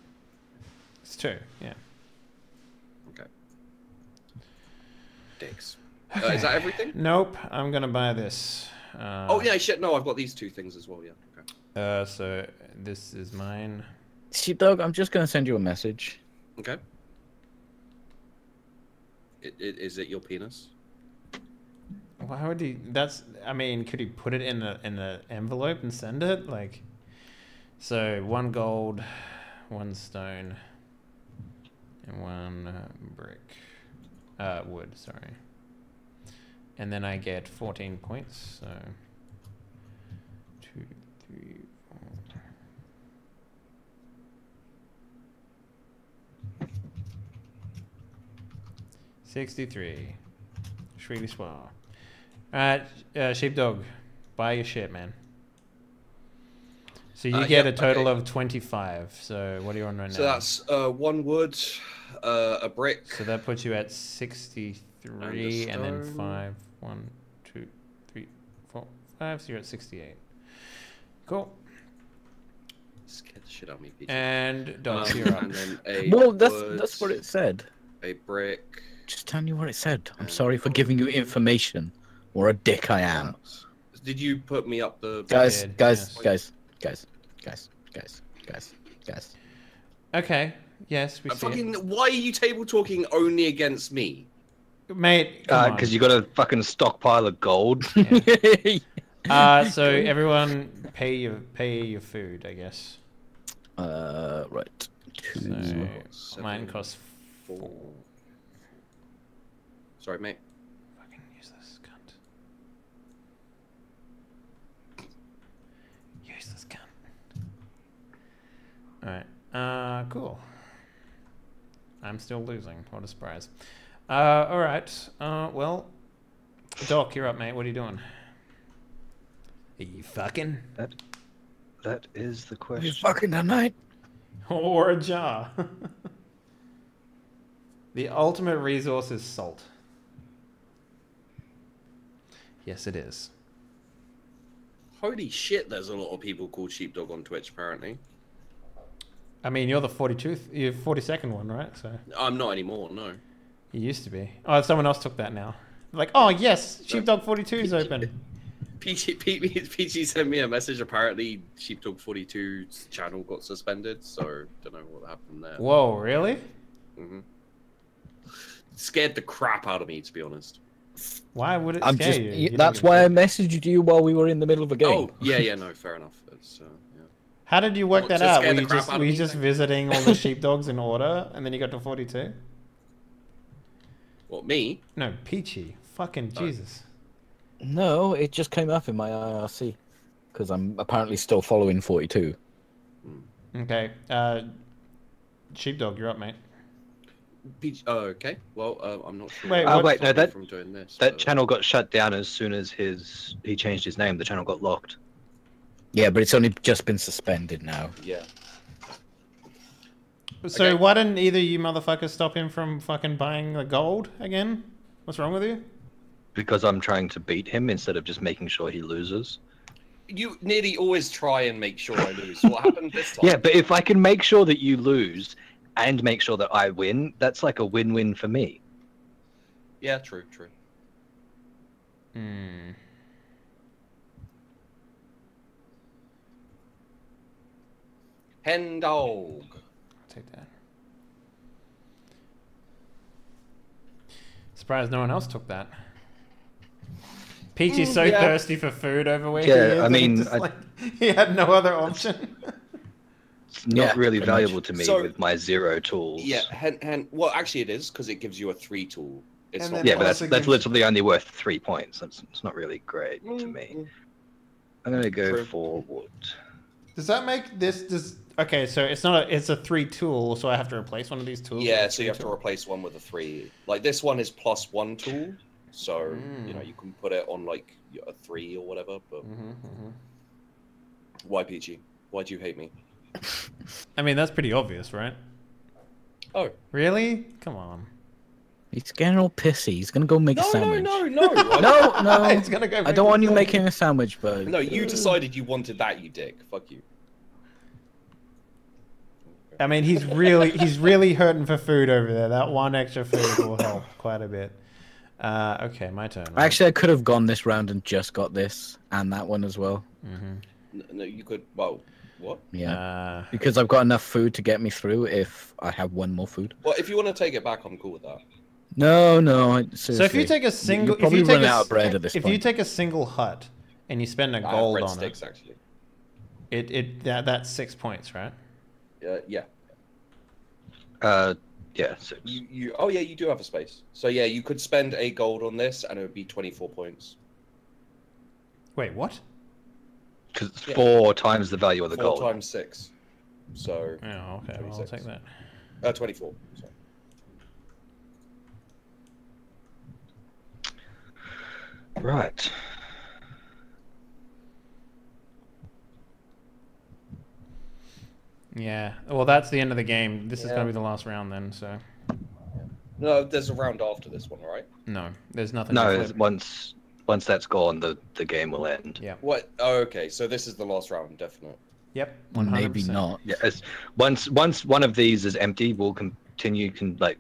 It's two. Yeah. Okay. Dicks. Uh, is that everything? Nope. I'm gonna buy this. Uh, Oh yeah, shit. No, I've got these two things as well. Yeah. Okay. Uh, so this is mine. Sheepdog, I'm just gonna send you a message. Okay. I- i- Is it your penis? Why would he? That's. I mean, could he put it in a in an envelope and send it? Like, so one gold, one stone, and one uh, brick, uh, wood. Sorry. And then I get fourteen points. So two, three, four. Sixty-three. Shreely Swar. Alright, uh, Sheepdog, buy your shit, man. So you Uh, get yep, a total okay. of 25. So what are you on right So now? So that's uh, one wood, uh, a brick. So that puts you at 63 and, then 5. 1, 2, 3, 4, 5. So you're at 68. Cool. Scared the shit out of me, PJ. And Doc, Um, you're up. and then a Well, that's wood, that's what it said. A brick. Just telling you what it said. I'm sorry for giving you information. Or a dick I am. Did you put me up the? Guys, did, guys, yes. guys, guys, guys, guys, guys, guys. Okay. Yes, we Uh, see fucking, why are you table talking only against me? It. Mate. Because Uh, you got a fucking stockpile of gold. Uh, so everyone pay your pay your food, I guess. uh, right. Two. So mine costs four. four. Sorry, mate. Fucking use this cunt. Use this cunt. Alright. Uh, cool. I'm still losing. What a surprise. Uh, alright. Uh, well, Doc, you're up, mate. What are you doing? Are you fucking? That, that is the question Are You question. fucking tonight. Or a jar? the ultimate resource is salt. Yes, it is. Holy shit! There's a lot of people called Sheepdog on Twitch. Apparently. I mean, you're the 42th, you're 42nd one, right? So I'm not anymore. No. You used to be. Oh, someone else took that now. Like, oh yes, Sheepdog 42 is open. PG, PG, PG sent me a message. Apparently, Sheepdog 42's channel got suspended, so don't know what happened there. Whoa, really? hmm Scared the crap out of me, to be honest. Why would it I'm scare just. you? You that's give a why I messaged you while we were in the middle of a game. Oh, yeah, yeah, no, fair enough. It's, uh, yeah. How did you work Well, that out? Were you just out were you just visiting all the sheepdogs in order, and then you got to 42? What, me? No, Peachy. Fucking Oh. Jesus. No, it just came up in my IRC because I'm apparently still following 42. Okay, uh, sheepdog, you're up, mate. PG, oh, okay. Well, uh, I'm not sure. Wait, Oh, wait, no, that from doing this. that but- channel got shut down as soon as his he changed his name. The channel got locked. Yeah, but it's only just been suspended now. Yeah. So Okay. why didn't either you motherfuckers stop him from fucking buying the gold again? What's wrong with you? Because I'm trying to beat him instead of just making sure he loses. You nearly always try and make sure I lose. What happened this time? Yeah, but if I can make sure that you lose and make sure that I win, that's like a win-win for me. Yeah, true, true. Hmm. Hen dog. Take that. Surprised no one else took that. Peachy's so yeah. thirsty for food over where he Yeah, is. I that he mean, just, I- like, he had no other option. It's not Yeah, really pretty much. valuable to me So- with my zero tools. Yeah, hen, hen. Well, actually, it is because it gives you a three tool. It's not. then Yeah, but that's that's literally only worth three points. That's it's not really great to Mm, me. mm. I'm gonna go True. for wood. Does that make this? Does okay? So it's not. A, it's a three tool. So I have to replace one of these tools. Yeah, so you three have to replace one with a three. Like this one is plus one tool, so you know Mm. you can put it on like a three or whatever. But Mhm, mhm. why Peachy? Why do you hate me? I mean, that's pretty obvious, right? Oh Really? Come on. He's getting all pissy. He's gonna go make a no, no, sandwich. no, no, I- no, no. It's gonna go I don't want you making a sandwich, but No, you decided you wanted that, you dick. Fuck you. I mean, he's really he's really hurting for food over there. That one extra food will help quite a bit. Uh, okay, my turn. right? Actually, I could have gone this round and just got this and that one as well. Mhm. N- No, you could. Well, what? Yeah, Uh, because I've got enough food to get me through if I have one more food. Well, if you want to take it back, I'm cool with that. No, no. I- so if you take a single, You're probably if you take a, out of bread at this if point. you take a single hut and you spend a I have gold red on sticks it, actually. it, it that that's six points, right? Uh, yeah. Uh, yeah, six. You, you. Oh yeah, you do have a space. So yeah, you could spend a gold on this, and it would be 24 points. Wait, what? Because it's Yeah. four times the value of the Four gold. times six. So Oh, okay. Well, I'll 26. take that. uh, 24. Sorry. Right. Yeah. Well, that's the end of the game. This is Yeah. gonna be the last round then. So No, there's a round after this one, right? no, there's nothing. No, to it's- once once that's gone, the the game will end. Yeah. What? Oh, okay. So this is the last round, definite. Yep. Well, maybe 100%. not. Yeah, as, once once one of these is empty, we'll continue can like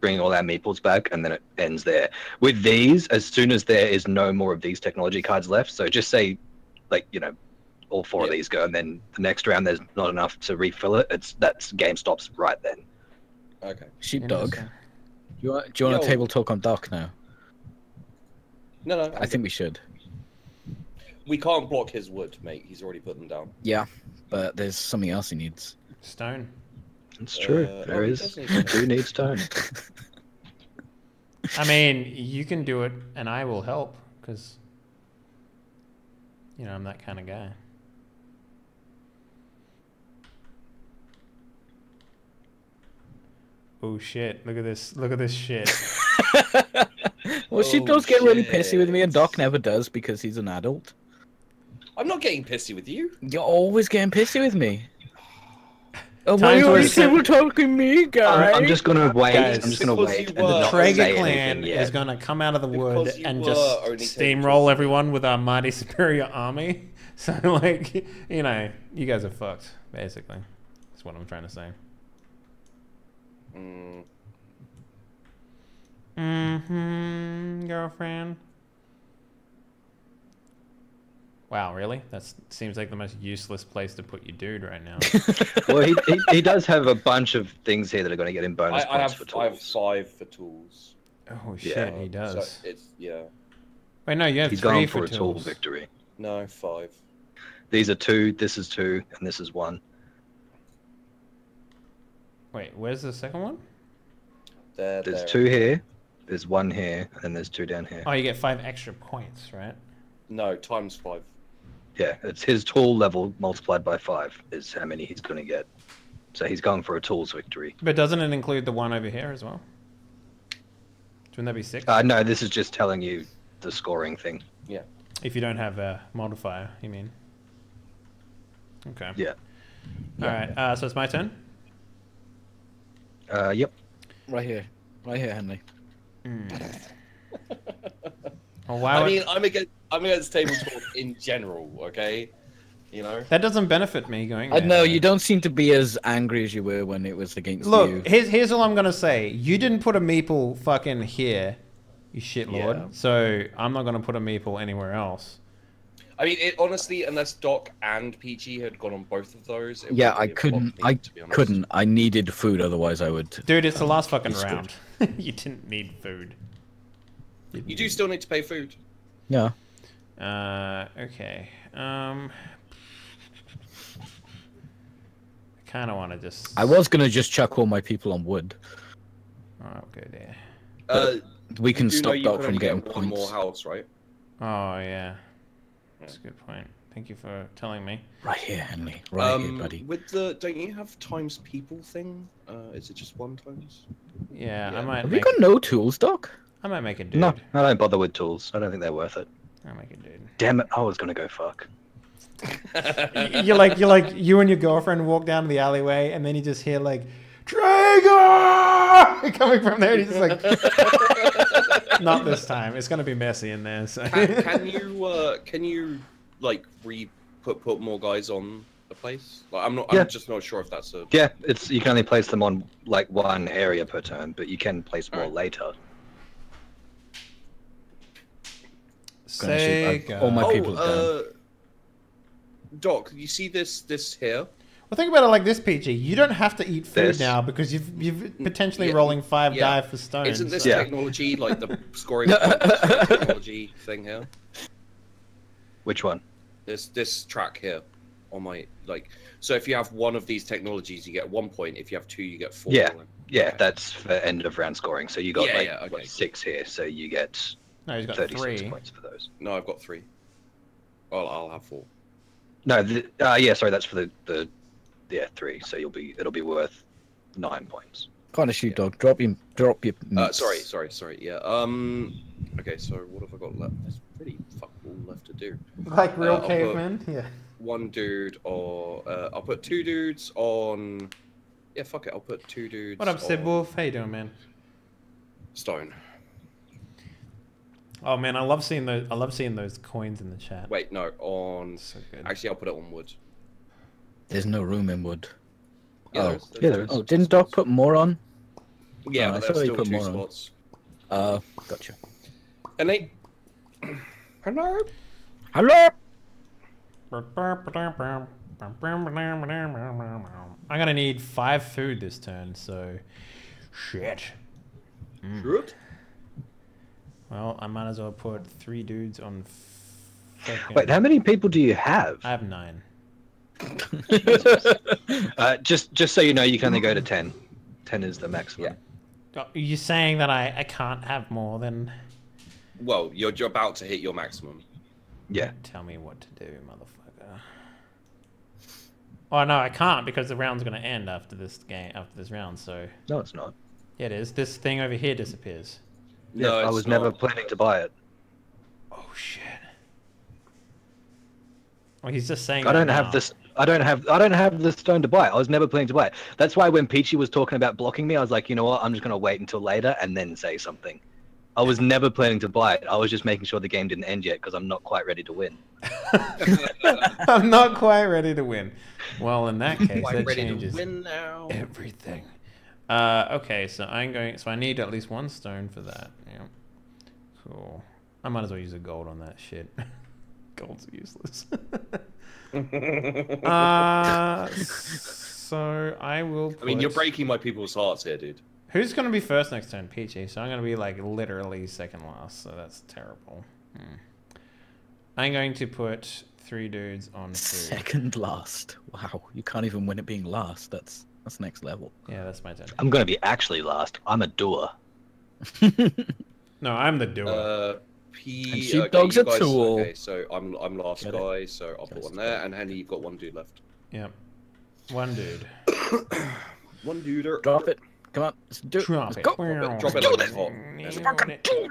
bring all our meeples back, and then it ends there. With these, as soon as there is no more of these technology cards left, so just say, like you know, all four of these go, and then the next round there's not enough to refill it. It's that's game stops right then. Okay. Sheepdog. Interesting. Do you want, do you want Yo. a table talk on Doc now? No, no. I think we should. we can't block his wood, mate. He's already put them down. Yeah, but there's something else he needs. Stone. It's true. Uh, there oh, is. does need You do need stone. I mean, you can do it, and I will help because you know I'm that kind of guy. Oh shit! Look at this! Look at this shit! well, Oh, Sheepdog's getting really pissy with me, and. Doc never does because he's an adult. I'm not getting pissy with you. You're always getting pissy with me. Oh, why Times are you sim- talking me, guy? I'm, I'm just gonna wait. Guys, I'm just gonna wait you and then were- not Traeger clan yet. is gonna come out of the wood and just steamroll taking- everyone with our mighty superior army. So like, you know, you guys are fucked basically. That's what I'm trying to say. Mm, Mm-hmm, girlfriend. Wow, really? That seems like the most useless place to put your dude right now. Well, he, he he does have a bunch of things here that are going to get him bonus I, I points have for I have five for tools. oh Yeah. shit, he Um, does. So it's yeah. Wait, no, you have He's three gone for, for a tool victory. No, five. These are two. This is two, and this is one. Wait, where's the second one? There, There's there. two here. There's one here, and then there's two down here. Oh, you get five extra points, right? No, times five. Yeah, it's his tool level multiplied by five is how many he's going to get. So he's going for a tools victory. But doesn't it include the one over here as well? Wouldn't that be six? Uh, no, this is just telling you the scoring thing. Yeah. If you don't have a modifier, you mean? Okay. Yeah. All right. Uh, so it's my turn. Uh, yep. Right here. Right here, Henley. Well, why I mean, I'm against I'm against tabletop in general. Okay, you know. that doesn't benefit me going. I there. know you don't seem to be as angry as you were when it was against Look, you. here's here's all I'm gonna say. You didn't put a meeple fucking here, you shitlord. Yeah. So I'm not gonna put a meeple anywhere else. I mean, it, honestly, unless Doc and Peachy had gone on both of those. it Yeah, I couldn't. problem, I to be couldn't. I needed food, otherwise I would. Dude, it's the last fucking round. you didn't need food. You do still need to pay food. Yeah. Uh, okay. Um, I kind of want to just. I was gonna just chuck all my people on wood. Oh, I'll go there. Uh, We can you do know stop Doc from getting get one points. more house, right? Oh yeah, that's a good point. Thank you for telling me. Right here, Henley. Right um, here, buddy. With the don't you have times people thing? Uh, is it just one times? Yeah, I Yeah. might. Have we Make, got no tools, Doc? I might make a dude. No, I don't bother with tools. I don't think they're worth it. I'll make a dude. Damn it! I was going to go fuck. You're like you're like you and your girlfriend walk down the alleyway, and then you just hear like Traeger coming from there. And he's just like, not this time. It's gonna be messy in there. So. can, can you uh, can you like re put put more guys on the place? Like, I'm not. Yeah. I'm just not sure if that's a. Yeah, it's you can only place them on like one area per turn, but you can place more Alright. later. Gonna Sega. uh, all my oh, people uh, Doc, you see this this here? Well, think about it like this, Peachy. You don't have to eat food This. now because you've you've potentially Yeah, rolling five yeah. die for stones. Isn't this so- technology like the scoring technology thing here? Which one? This this track here on my like. So if you have one of these technologies, you get one point. If you have two, you get four. Yeah. Yeah, Okay. that's for end of round scoring. So you got Yeah, like yeah, what, okay. six here, so you get No, he's got 36 three. points for those. No, I've got three. Well, I'll have four. No, the, uh, yeah, sorry, that's for the, the yeah three. So you'll be it'll be worth nine points. Kind of shoot, dog. Drop your, drop your. Uh, sorry, sorry, sorry. Yeah. Um. Okay. So what have I got left? There's pretty fuck all left to do. Like real Uh, I'll cavemen. Yeah. One dude, or uh, I'll put two dudes on. Yeah, fuck it. I'll put two dudes. What up, Sid Wolf? How you doing, man? Stone. Oh man, I love seeing those. I love seeing those coins in the chat. Wait, no. On. so good. Actually, I'll put it on wood. There's no room in wood. Yeah, Oh, there is, yeah, there there is. Oh, didn't Doc put more on? Yeah, Oh, I thought there's he put two more on. spots. Uh, gotcha. And they. Hello. Hello. I'm gonna need five food this turn, so shit. Good. Well, I might as well put three dudes on. Fucking... Wait, how many people do you have? I have nine. Uh, just just so you know, you can only go to ten. Ten is the maximum. Oh, You're saying that I, I can't have more than. Well, you're, you're about to hit your maximum. Yeah. Tell me what to do, motherfucker. Oh no, I can't because the round's gonna end after this game, after this round. So No, it's not. yeah, it is. This thing over here disappears. Yeah, No, I it's was never planning to buy it. Oh shit. Well, he's just saying. I don't now. have this. I don't have. I don't have the stone to buy it. I was never planning to buy it. That's why when Peachy was talking about blocking me, I was like, you know what? I'm just gonna wait until later and then say something. I was never planning to buy it. I was just making sure the game didn't end yet because I'm not quite ready to win. I'm not quite ready to win. Well, in that case, Quite that ready changes to win now. everything. Uh, okay, so I'm going. So I need at least one stone for that. Yeah. Cool. I might as well use a gold on that shit. Gold's useless. uh, so I will. I mean, you're breaking my people's hearts here, dude. Who's gonna be first next turn? Peachy. So I'm gonna be like literally second last. So that's terrible. Hmm. I'm going to put three dudes on food. Second last. Wow, you can't even win it being last. That's that's next level. Yeah, that's my turn. I'm going to be actually last. I'm a doer. No, I'm the doer. Uh, P. And sheepdog's you a guys- tool. Okay, so I'm I'm last Get it. guy, so I'll put one there, and Henry, you've got one dude left. yep. One dude. One dude. Drop it. Come on, let's do it. Drop Let's it. go. it, drop it Do like this. it's hot. Fucking do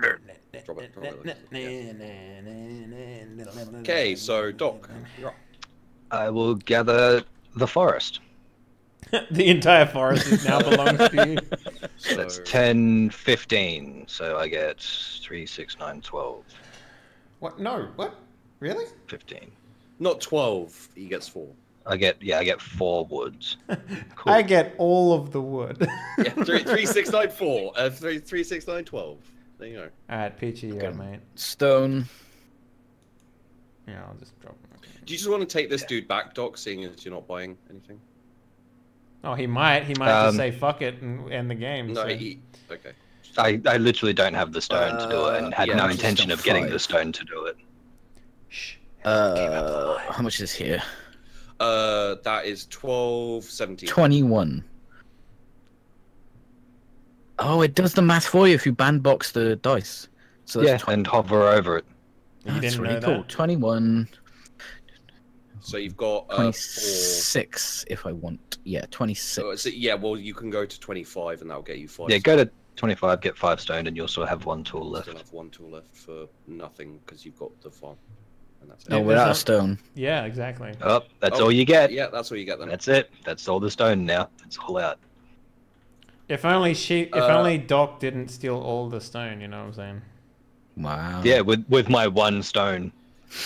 Drop it, drop Okay, so Doc, you're up. I will gather the forest. the entire forest is now belongs to you. So that's So- 10, 15. So I get 3, 6, 9, 12, What? No. What? Really? 15. Not twelve. He gets four. I get, yeah, I get four woods. Cool. I get all of the wood. Yeah, three, three six nine four. Uh, three three six nine twelve. There you go. All right, Peachy, yeah, mate. Stone. Yeah, I'll just drop him. Do you just want to take this dude back, Doc, seeing as you're not buying anything? Oh, he might. He might just Um, say fuck it and end the game. No, so- he. Okay. I, I literally don't have the stone to do it and Uh, had yeah, no intention of getting the stone to do it. Shh. Uh, how much is here? Uh, that is 12, 17. Twenty-one. Oh, it does the math for you if you bandbox the dice. So Yeah, that's tw- and hover over it. You that's didn't really know cool. that? Twenty-one. So you've got uh, four. 26 if I want. Yeah, 26. So, so, yeah, well, you can go to 25 and that'll get you five. Yeah, go to 25, get 5 stone, and you also have one tool left. Still have one tool left for nothing because you've got the farm. And that's it. no, Yeah, we're there's out no- of stone. Yeah, exactly. Oh, that's Oh, all you get. Yeah, that's what you get then. That's it. That's all the stone now. It's all out. If only she, if Uh, only Doc didn't steal all the stone. You know what I'm saying? Wow. Yeah, with with my one stone.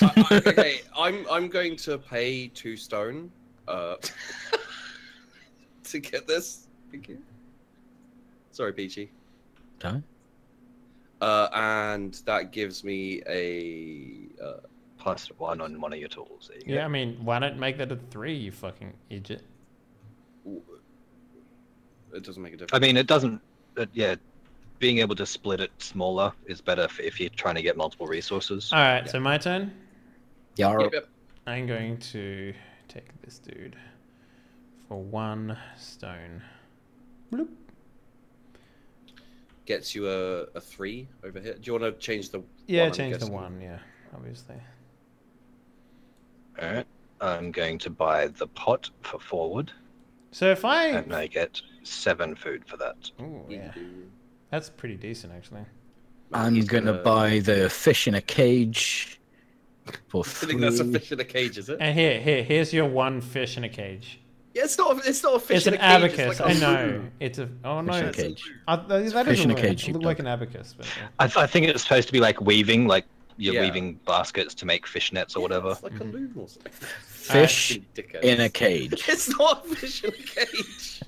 I- I- okay, I'm I'm going to pay two stone uh, to get this. Thank you. Sorry, Peachy. Don't? Uh, and that gives me a. Uh, Plus one on one of your tools. You Yeah, go. I mean, why not make that a three? You fucking idiot. it doesn't make a difference. I mean, it doesn't. It, yeah, being able to split it smaller is better for if you're trying to get multiple resources. All right, so my turn. Yeah. Yep, yep. I'm going to take this dude for one stone. Bloop. Gets you a, a three over here. Do you want to change the? Yeah, one, change the one. Yeah, obviously. All right. I'm going to buy the pot for forward, So if I, and I get seven food for that. Oh You yeah, do- that's pretty decent actually. I'm He's gonna, buy the fish in a cage for I think that's a fish in a cage, is it? And here, here, here's your one fish in a cage. Yeah, it's not. A, it's not a fish it's in an a cage. abacus. It's like I a know. It's a. Oh no, Fish in a it's a- cage. Uh, that that Fish in a a cage, It look like an abacus. But, yeah. I, I think it's supposed to be like weaving, like you're Yeah. weaving baskets to make fish nets or Yeah, whatever. It's like a loom or something. Fish Ah, dickheads. in a cage. It's not a fish in a cage.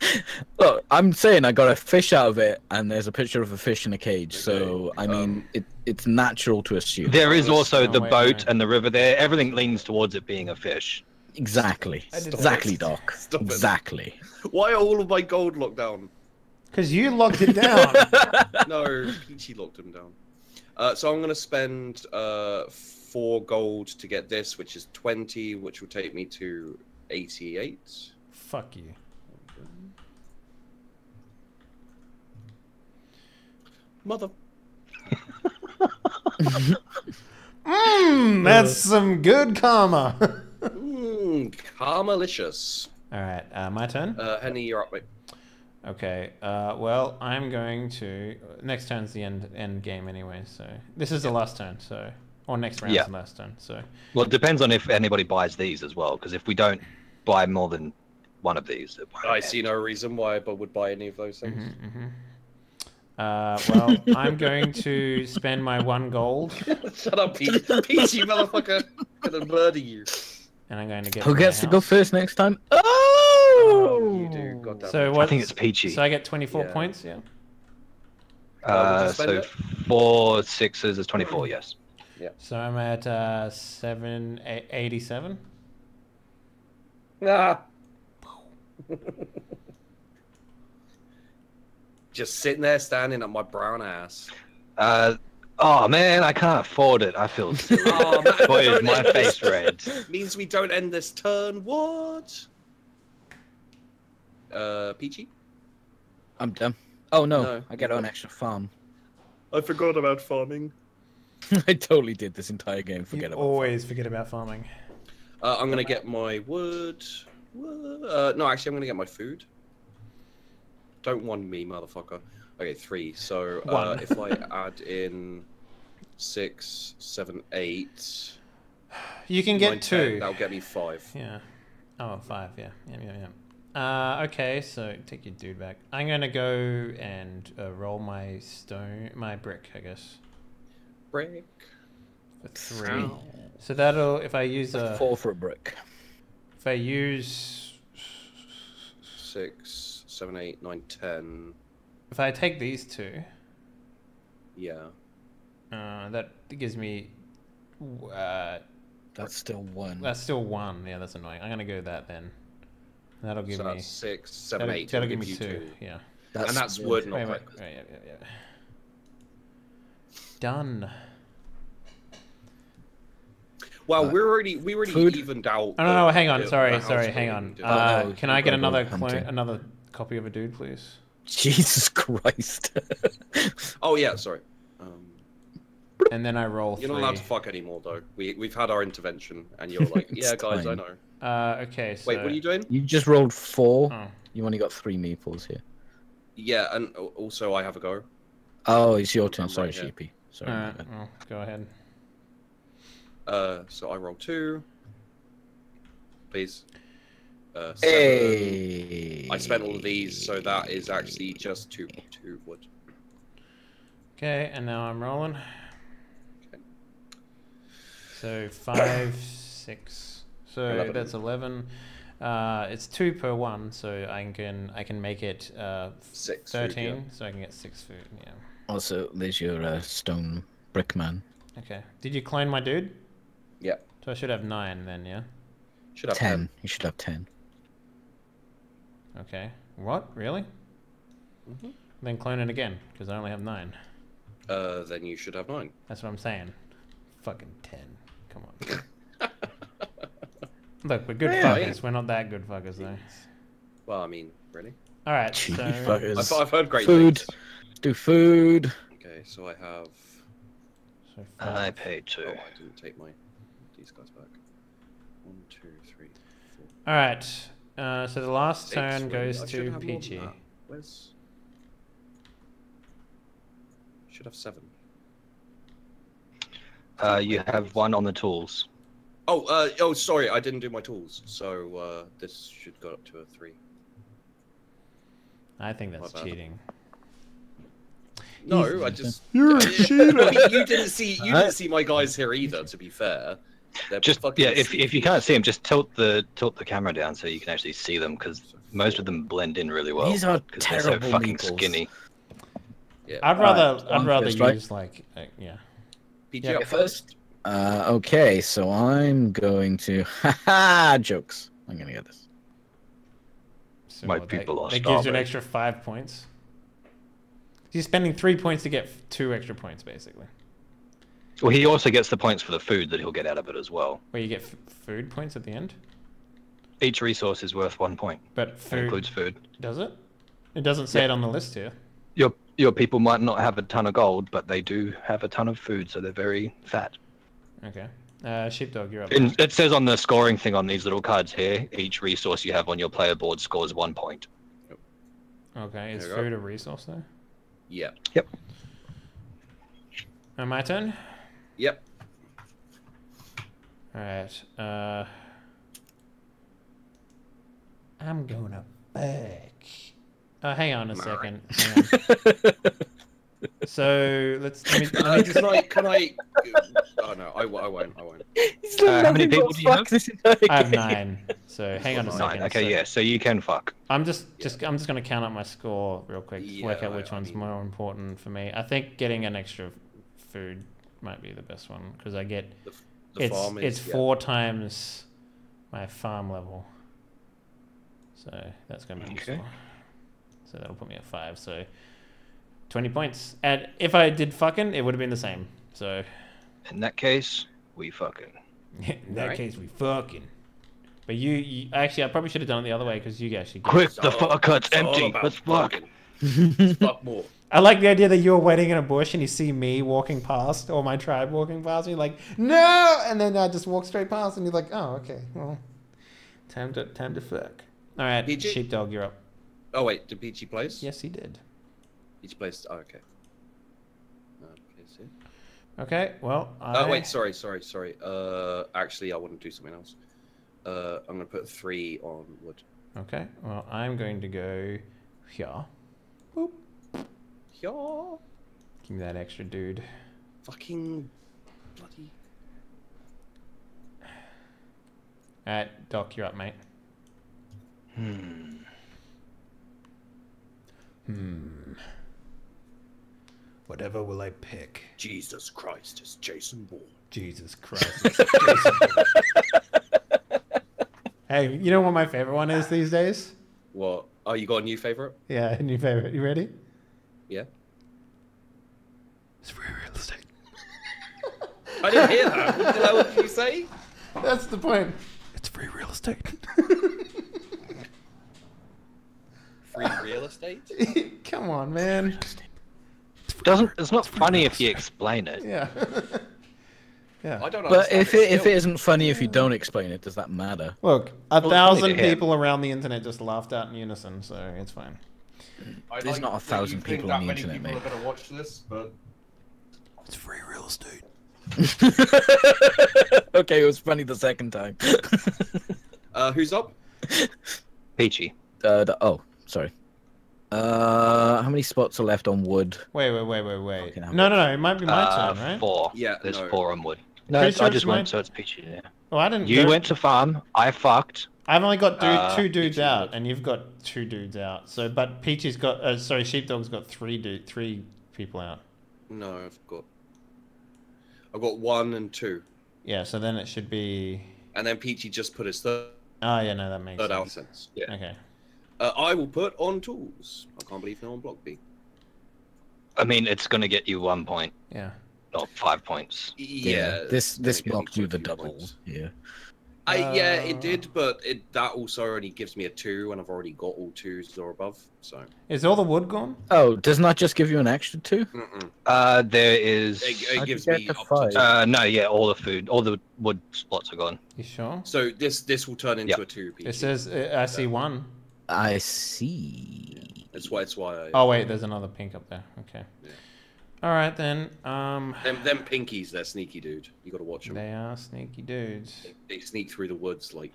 Look, I'm saying I got a fish out of it, and there's a picture of a fish in a cage. So Okay, I mean, um, it, it's natural to assume. There is also Oh, the wait, boat no. and the river there. Everything leans towards it being a fish. Exactly. I Exactly, it. Doc. Stop it. exactly. Why are all of my gold locked down? Because you locked it down. No, Peachy locked them down. Uh, so I'm going to spend uh, four gold to get this, which is 20, which will take me to 88. Fuck you. Mother. Mmm, that's some good karma. Mmm, karmalicious. All right, uh, my turn. Uh, Henny, you're up, mate. Okay. Uh, well, I'm going to. Next turn's the end end game anyway. So this is the last turn. So or next round's Yeah. the last turn. So Well, it depends on if anybody buys these as well. Because if we don't buy more than one of these, I end. see no reason why I would buy any of those things. mhm, mhm. Uh, well, I'm going to spend my one gold. Shut up, Peach. Peachy, motherfucker. I'm gonna murder you. And I'm going to get. Who gets to go first next time? Oh! You do. God damn So what? I think it's peachy. So I get 24 Yeah. points. Yeah. Uh, would so it? four sixes is 24, yes. Yep. So I'm at uh, seven eight, 87. Ah. Just sitting there standing at my brown ass. Uh, oh man, I can't afford it. I feel silly. Oh, man, Boy, is my face red. Means we don't end this turn. What? Uh, Peachy? I'm done. Oh no, No. I get an extra farm. I forgot about farming. I totally did this entire game. Forget you about always forget about farming. Uh, I'm gonna get my wood. Wo- Uh, no, actually, I'm gonna get my food. Don't one me, motherfucker. Okay, three. So uh, if I add in six, seven, eight, You can get nine, two. ten, that'll get me five. Yeah. Oh, five. Yeah. Yeah. Yeah. Yeah. Uh, okay, so take your dude back. I'm gonna go and uh, roll my stone, my brick, I guess, Break. for three. So that'll if I use farm. a Four for a brick. if I use Six, seven, eight, nine, ten. if I take these two, Yeah. uh, that gives me uh, That's still one. that's still one. Yeah, that's annoying. I'm gonna go that then. That'll give so me that's six, seven, that'll, eight. that'll give me you two. Yeah. And that's wood, not Wait, wait, wait, yeah, yeah, yeah. Done. Well, Uh, we're already we already food? evened out. Oh no, no, hang on. Sorry, sorry, hang on. Uh, can I get another clone, another copy of a dude, please? Jesus Christ. oh yeah, sorry. Um, And then I roll you're three. not allowed to fuck anymore though. We we've had our intervention, and you're like, yeah, guys, I know. Uh, okay, so. Wait, what are you doing? you just rolled four. Oh, You only got three meeples here. Yeah, and also I have a go. Oh, it's your turn. I'm Sorry, right here. Sheepy. Sorry. alright, well, go ahead. Uh, so I roll two. Please. Uh, seven. Hey. I spent all of these, so that is actually just two two wood. Okay, and now I'm rolling. Okay. So five, six. So 11. that's eleven. Uh, it's two per one, so I can I can make it uh, Six. food, thirteen, yeah. so I can get six food. Yeah. Also, there's your uh, stone brick man. Okay. Did you clone my dude? Yeah. So I should have nine then, yeah. Should have Ten. You should have ten. Okay. What? Really? Mhm. Then clone it again, because I only have nine. Uh, then you should have nine. That's what I'm saying. Fucking ten. Come on. Look, we're good Yeah. fuckers. We're not that good fuckers though. Well, I mean, really. All right. So fuckers. I've, I've heard great Food. things. Do food. Okay, so I have. so I paid two. Oh, I didn't take my these guys back. One, two, three, four. All right. Uh, so the last turn really. goes to have more than Peachy. Where's? Should have seven. Uh, you have one on the tools. Oh, uh, oh, sorry, I didn't do my tools, so uh, this should go up to a three. I think that's cheating. No, I just. You're a I mean, cheater. you didn't see. You didn't see my guys here either. To be fair, They're Just fucking yeah, if if you can't see them, just tilt the tilt the camera down so you can actually see them because most of them blend in really well. These are 'cause they're so terrible fucking meeples. skinny. Yeah. I'd rather Alright, I'd rather first, right? use like uh, yeah. PG Yeah, first. Uh, okay, so I'm going to haha jokes. I'm gonna get this. So My what, people that, are that gives you an extra five points. He's spending three points to get two extra points, basically. Well, he also gets the points for the food that he'll get out of it as well. Where you get f- food points at the end, Each resource is worth one point. but That food includes food. does it? It doesn't say Yeah. it on the list here. Your your people might not have a ton of gold, but they do have a ton of food, so they're very fat. Okay. Uh, sheepdog, you're up. And it says on the scoring thing on these little cards here, each resource you have on your player board scores one point. Okay, is There you go. food a resource though? Yeah. Uh, my turn. Yep. All right. Uh, I'm going to back. Uh, hang on a Alright. second. Hang on. So let's. Let me, let Uh, me just, can I? Can I? Oh no, I won't. I won't. Uh, how many people do you have? this entire I have nine. So hang on a second. Nine. Okay, so yeah. So you can fuck. I'm just just I'm just gonna count up my score real quick. to work out which I one's mean- more important for me. I think getting an extra food might be the best one because I get The, the it's farm is, it's yeah. four times my farm level. So that's gonna be Okay. useful. So that'll put me at five. So twenty points. And if I did fucking, it would have been the same. So In that case, we fucking. in that Alright. case, we fucking. But you, you actually, I probably should have done it the other way because you actually. get- Quick, the all- fuck hut's it's all empty. about Let's fuck. fucking. Let's fuck more. I like the idea that you're waiting in a bush and you see me walking past or my tribe walking past and you're like, no! And then I just walk straight past and you're like, oh, okay, well, time to time to fuck. All right, PG? sheepdog, you're up. Oh wait, did Peachy place? Yes, he did. Peachy placed. Oh, okay. Okay, see. Okay, well, I... Oh wait, sorry, sorry, sorry. Uh, actually, I want to do something else. Uh, I'm gonna put three on wood. Okay, well, I'm going to go here. Boop. Yeah. Give me that extra dude. Fucking bloody. All right, Doc, you're up, mate. Hmm. Hmm. Whatever will I pick? Jesus Christ, is Jason Bourne. Jesus Christ. it's Jason Bourne. hey, you know what my favorite one is these days? What? Oh, you got a new favorite? Yeah, a new favorite. You ready? Yeah. It's free real estate. I didn't hear that. What the hell did you say? That's the point. It's free real estate. Free real estate? Come on, man. Doesn't. It's not funny if you explain it. Yeah. yeah. I don't know. But if it if it isn't funny if you don't explain it, does that matter? Look, a Well, thousand look at him. people around the internet just laughed out in unison, so it's fine. There's not a thousand people on the internet, mate. going to watch this, but It's free real estate. okay, it was funny the second time. uh, who's up? Peachy. uh, the, oh, sorry. Uh, how many spots are left on wood? Wait, wait, wait, wait, wait. Fucking hell. No, no, no. It might be my Uh, turn, right? Four. Yeah, There's no. four on wood. No, sure I just mine. went, so it's Peachy. Yeah. Oh, I didn't. You go- went to farm. I fucked. I've only got dude, Uh, two dudes Peachy out, would. and you've got two dudes out. So, but Peachy's got. Uh, sorry, Sheepdog's got three dude, three people out. No, I've got. I've got one and two, Yeah. So then it should be. and then Peachy just put his third, Oh yeah, no, that makes third out sense. sense. Yeah. Okay. Uh, I will put on tools. I can't believe no one blocked me. I mean, it's gonna get you one point, Yeah. not five points. Yeah. This this gonna blocked you the few double. points. Yeah. I, yeah, Uh, it did, but it that also already gives me a two, and I've already got all twos or above. So Is all the wood gone? Oh, doesn't that just give you an extra two? Mm-mm. Uh, there is. it, it gives me to up five? to two. Uh, no, yeah, all the food, all the wood spots are gone. You sure? So this this will turn into Yep. a two. Peachy. It says uh, I see one. I see. That's why. That's why. I, Oh wait, there's another pink up there. Okay. Yeah. All right then. Um, Them, them pinkies, they're sneaky, dude. You got to watch them. they are sneaky dudes. They sneak through the woods like,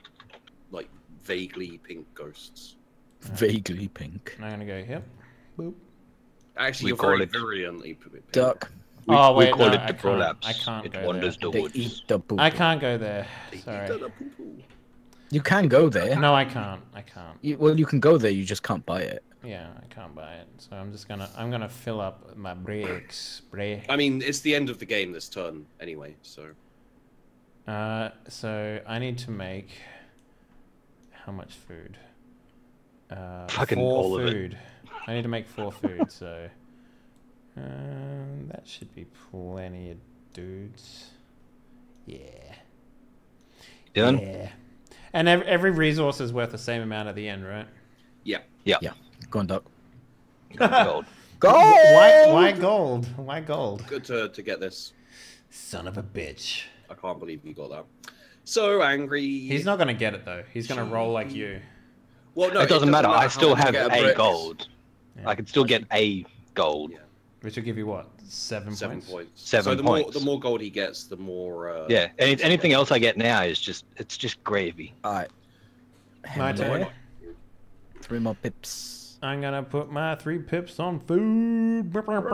like vaguely pink ghosts. Vaguely pink. I'm gonna go here. Boop. Actually, We you're call very it- virulently pink. Duck. We, Oh, we wait, call no, it I the can't- prolapse. I can't it go wanders They the woods. eat the poop. I can't go there. Sorry. You can go there. No, I can't. I can't. You, well, you can go there. You just can't buy it. Yeah, I can't buy it. So I'm just gonna I'm gonna fill up my bricks. Break. I mean, it's the end of the game this turn anyway, so Uh, so I need to make how much food? Uh, Fucking four all of it. food. I need to make four food. So um, that should be plenty of dudes. Yeah. Dylan? Yeah. And every, every resource is worth the same amount at the end, right? Yeah. Yeah. Yeah. Go on, Duck. Gold. Why? Why gold? Why gold? Good to, to get this. Son of a bitch. I can't believe you got that. So angry. He's not gonna get it though. He's gonna roll like you. Well, no, it doesn't matter. I still have get a bricks. gold. Yeah. I can still get a gold. Yeah. Which will give you what? Seven, Seven points. points. Seven so the more the more gold he gets, the more. Uh, Yeah. Any, anything else I get now is just it's just gravy. All right. My turn. Three more pips. I'm gonna put my three pips on food. Hey, welcome,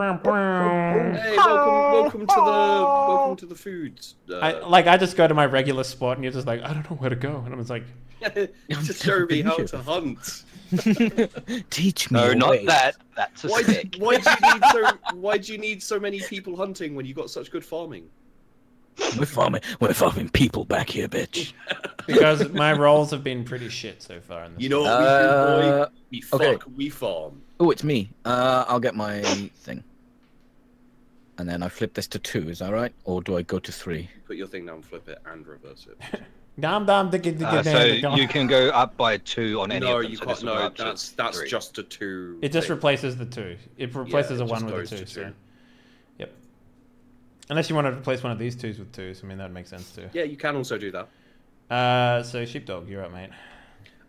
welcome to the welcome to the foods. Uh, I like I just go to my regular spot and you're just like I don't know where to go and I'm just like just show me how to hunt. Teach me. No, your not ways. that. That's a Why, stick. why do you need so why do you need so many people hunting when you got such good farming? We're farming. We're farming people back here, bitch. because my rolls have been pretty shit so far in this. You know what Uh, we do, boy? We fuck, we farm. Oh, it's me. Uh, I'll get my thing. And then I flip this to two. Is that right? Or do I go to three? Put your thing down, flip it, and reverse it. Dom dom dicky dicky Uh, so dicky, you can go up by two on any no, of them. you so can't. this will go No, that's that's three. just a two. It just thing. replaces the two. It replaces it a one with a goes two. So, two. yep. Unless you want to replace one of these twos with twos, I mean that would make sense too. Yeah, you can also do that. Uh, so sheepdog, you're up, mate.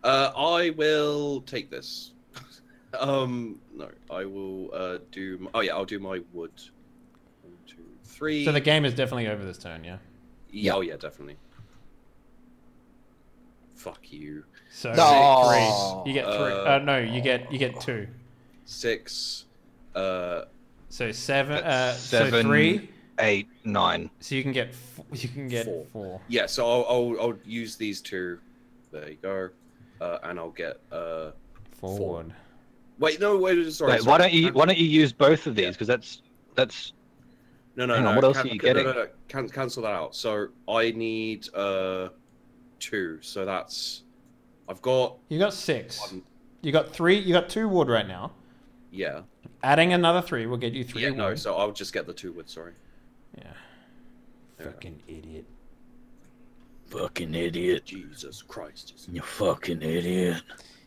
Uh, I will take this. um, no, I will uh do. My, oh yeah, I'll do my wood. One, two, three. So the game is definitely over this turn, yeah. Yeah, oh yeah, definitely. Fuck you. So No. three. You get three. Uh, Uh, no, you get you get two. Six. Uh, So seven. Uh, That's so three. Eight, nine. So you can get f- you can get Four. four. yeah. So I'll I'll, I'll use these two. There you go. Uh, and I'll get uh. Forward. Wait, no, wait. Sorry. Wait, sorry. why don't you why don't you use both of these? Because that's that's No, no, Hang no. on, what else can- are you no, no, getting? No, no, can, cancel that out. So I need uh two. So that's I've got You got six. one. You got three. You got two wood right now. Yeah. Adding another three will get you three. Yeah. No. So I'll just get the two wood. Sorry. Yeah. Yeah. Fucking idiot. Fucking idiot. Jesus Christ. You fucking idiot.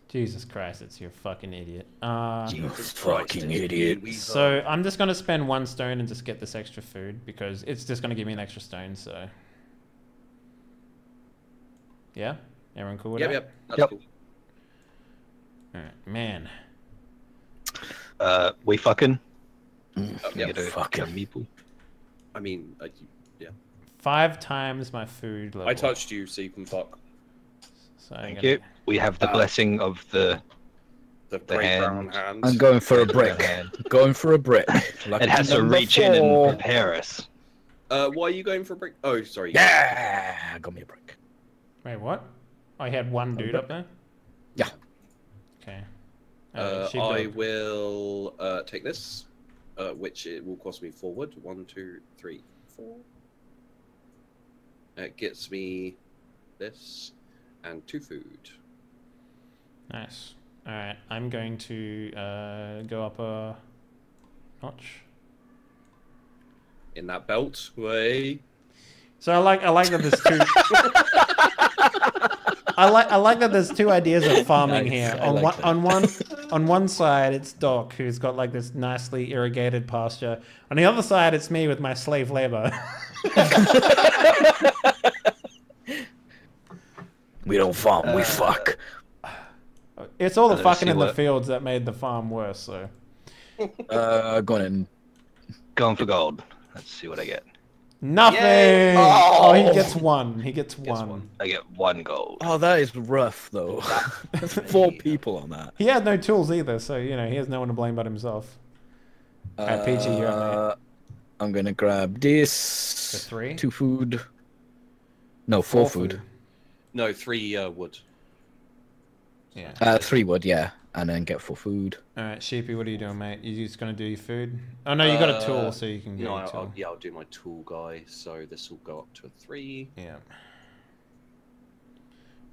Jesus Christ, it's your fucking idiot. Uh, You Jesus fucking it's idiot. So I'm just gonna spend one stone and just get this extra food because it's just gonna give me an extra stone. So. Yeah. Everyone cool with Yep. that? Yep. That's Yep. cool. Alright, man. uh we fucking Mm, yep. fucking- a meeple. I mean, uh, you- Five times my food level. I touched you, so you can fuck So Thank gonna- you. We have the Uh, blessing of the. the The great brown hand. hands. I'm going for a the brick. going for a brick. It has to number reach in and four. prepare us. Uh, why are you going for a brick? Oh, sorry. Yeah, got me a brick. Wait, what? I had one dude up there. Yeah. Okay. Uh. I will uh, take this, uh, which it will cost me forward. One, two, three, four. It gets me this and two food. Nice. All right, I'm going to uh, go up a notch. In that belt way. So I like I like that there's two. I like I like that there's two ideas of farming Nice, here. I On like one that. on one on one side it's Doc who's got like this nicely irrigated pasture. On the other side it's me with my slave labor. We don't farm, we Uh, fuck. it's all the fucking see in the fields that made the farm worse. So Uh, go on in. Going for gold. Let's see what I get. Nothing. Yay! Oh, he Oh. gets one. He gets Gets one. one. I get one gold. Oh, that is rough, though. Four people on that. He had no tools either, so you know he has no one to blame but himself. Alright, PG, you're up, mate. Uh, I'm gonna grab this. For three? Two food. No, four, food. No, three uh, wood. Yeah. Uh, three wood, yeah, and then get four food. All right, Sheepy, what are you doing, mate? You just gonna do your food? Oh no, you got a tool, Uh, so you can get No, your I'll, tool. I'll, yeah, I'll do my tool guy. So this will go up to a three. Yeah.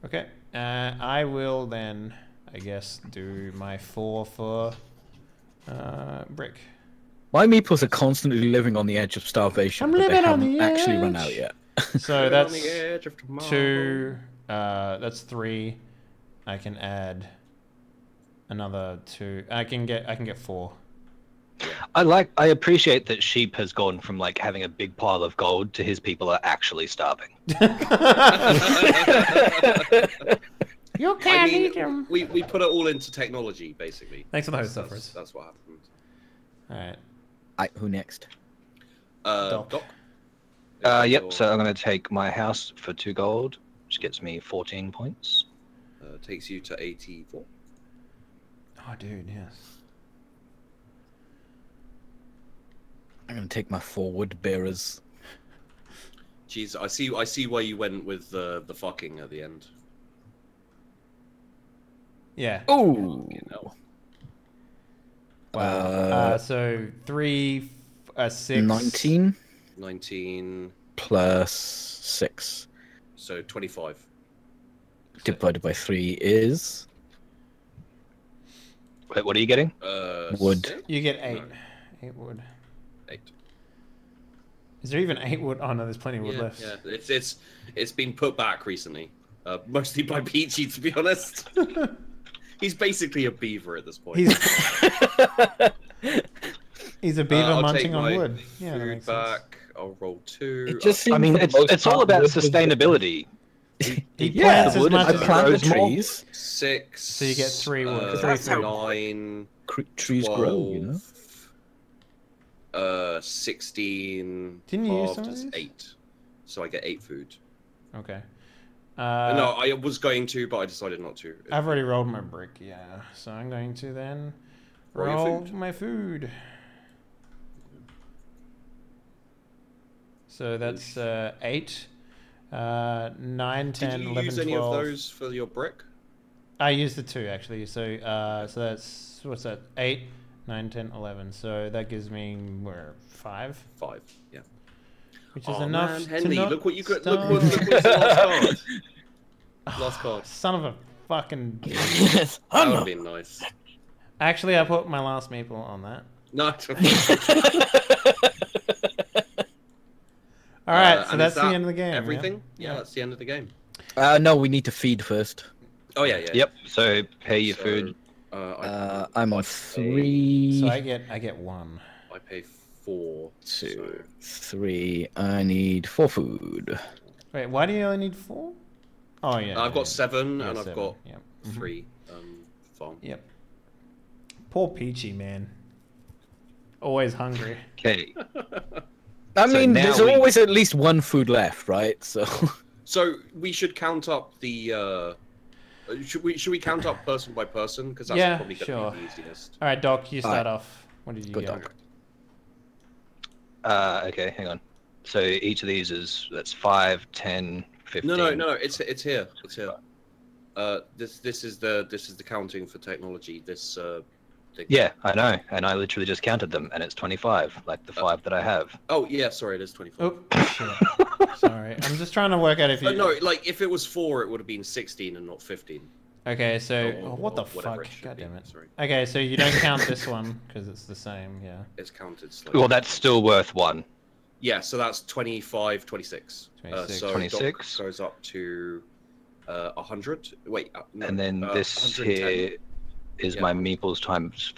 Okay. Uh, I will then, I guess, do my four for uh, brick. My meeples are constantly living on the edge of starvation. I'm but they living on haven't the actually run out yet. So Living on that's the edge of two. Uh, that's three. I can add another two. I can get. I can get four. I like. I appreciate that sheep has gone from like having a big pile of gold to his people are actually starving. you can't I mean, we, we put it all into technology, basically. Thanks for the host That's, offers. that's what happened. All right. I, who next? Uh, Doc. Doc. Uh, Your- yep. So I'm going to take my house for two gold, which gets me 14 points. uh, takes you to 84. Oh, dude, yes. I'm gonna take my forward bearers. Jeez, I see. I see why you went with the the fucking at the end. Yeah. Oh, You know. Wow. Uh, Uh, so three, f- uh, six. 19 Nineteen. plus six So twenty-five. divided by three is Wait, what are you getting? Uh, Wood. six? You get eight. No. Eight wood. Eight. Is there even eight wood? Oh no, there's plenty of wood Yeah, left. yeah. It's it's it's been put back recently, uh, mostly by Peachy, to be honest. He's basically a beaver at this point. He's he's a beaver Uh, munching on wood. Yeah, that food makes sense. back. I'll roll two. It just seems I mean, it's it's all about wood was sustainability. He Yeah, plants as much I as plant the grows more. trees. six. So you get three wood, Uh, three food. nine. Cre- trees grow, you know. Uh, sixteen. Didn't you use halved some of these? Eight. So I get eight food. Okay. Uh, no, I was going to, but I decided not to. I've already rolled my brick. Yeah, so I'm going to then Roll roll food. my food. So that's uh, eight, uh, nine, Did ten, you eleven, use any twelve. of those for your brick? I used the two actually. So uh, so that's what's that? Eight, nine, ten, eleven. So that gives me where five, Five. Yeah. which is oh enough man, to Henley, not look what you got. Look what, look what's the last card. Last card. Son of a fucking. yes, That would have been nice. Actually, I put my last meeple on that. No. All right, Uh, so that's is the end of the game. Everything? Yeah. Yeah. that's the end of the game. uh, no, we need to feed first. Oh yeah, yeah. Yep. So pay your So, food. Uh, I, Uh, I'm on three, So I get I get one. I pay four. two, three. I need four food. Wait, why do you only need four? Oh yeah. So, I've yeah, got seven, yeah, and I've got yeah. Mhm. three. Um, farm. Yep. Poor Peachy man. Always hungry. Okay. I So mean, there's we- always at least one food left, right? So So we should count up the. Uh, uh, should we should we count up person by person because that's Yeah, probably going to sure. be the easiest. All right, Doc, you start Alright. off. What did you Good get? Doc. Uh, okay, hang on. So each of these is that's five, ten, fifteen. No, no, no, no. It's it's here. It's here. Uh, this this is the this is the counting for technology. This uh, thing. Yeah, I know, and I literally just counted them, and it's twenty-five, like the five that I have. Oh yeah, sorry, it is twenty-five. Oh shit. Sorry, I'm just trying to work out if you. Uh, no, like if it was four, it would have been sixteen and not fifteen. Okay, so Or- oh, what the fuck? God damn it. Sorry, Okay, so you don't count this one because it's the same. Yeah. it's counted slightly. Well, that's still worth one. Yeah, so that's 25, 26. 26. Uh, so 26. Doc goes up to uh, 100. Wait, uh, no, and then uh, this here is Yeah. my meeples times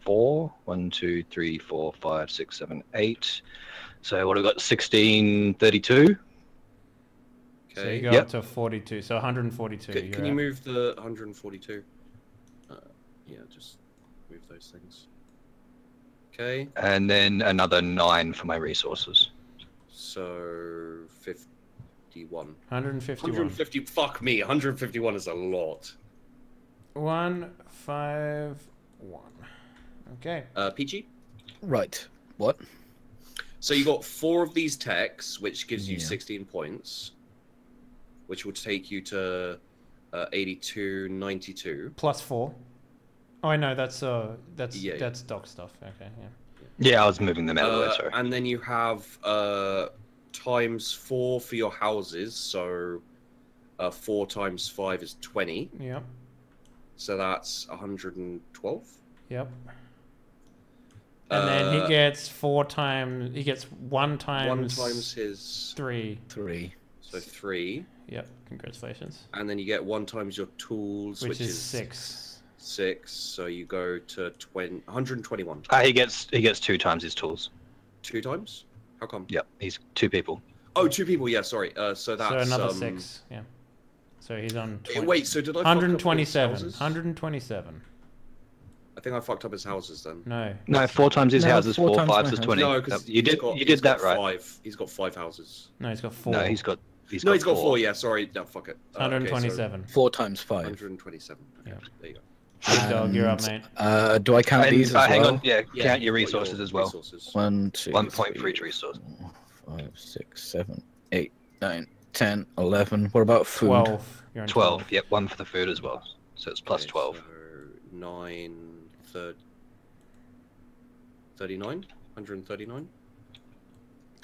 four. One, two, three, four, five, six, seven, eight. So what have we got? Sixteen thirty-two. Okay. So you go Yep. up to 42. So 142. C- you're can you at. move the 142? Uh, yeah, just move those things. Okay, And then another nine for my resources. so 51. 151. 150. Fuck me, 151 is a lot. One, five, one. Okay. Uh, Peachy? right. What? So you got four of these techs, which gives you Yeah. 16 points, which will take you to uh, 82, 92. Plus four. Oh, I know. That's uh, that's Yeah, yeah. that's doc stuff. Okay, yeah. Yeah, I was moving them out of the way. Uh, Sorry. and then you have uh, times four for your houses. So uh, four times five is 20. Yep. So that's 112. Yep. And then he Uh, gets four times. He gets one times. one times his. three. Three. So three. Yep. Congratulations. And then you get one times your tools, Which, which, is, six. Six. So you go to 20, 121. Ah, he gets he gets two times his tools. Two times? How come? Yep, he's two people. Oh, two people. Yeah, sorry. Uh, so that's so another um, six. Yeah. So he's on. eh, 20. Wait, so did I? fuck up his 127. houses? 127. I think I fucked up his houses then. No. No, four times his No, houses, four four, times fives is twenty. No, No, because you did you did that right. Five. He's got five houses. No, he's got four. No, he's got he's no, got he's got four. four. Yeah, sorry. No, fuck it. Uh, okay, so 127. Four times five. 127. Okay, Yeah. There you go. Sheepdog, you're up, And, mate. Uh, do I count And, these as uh, hang well? on, yeah, Yeah, count your you've got resources as well. resources. One, two, One point for three, each resource. four, Five, six, seven, eight, nine, ten, eleven. What about food? 12. You're on 12. Yep, one for the food as well. So it's plus Okay, 12. So nine, third, 39? 139?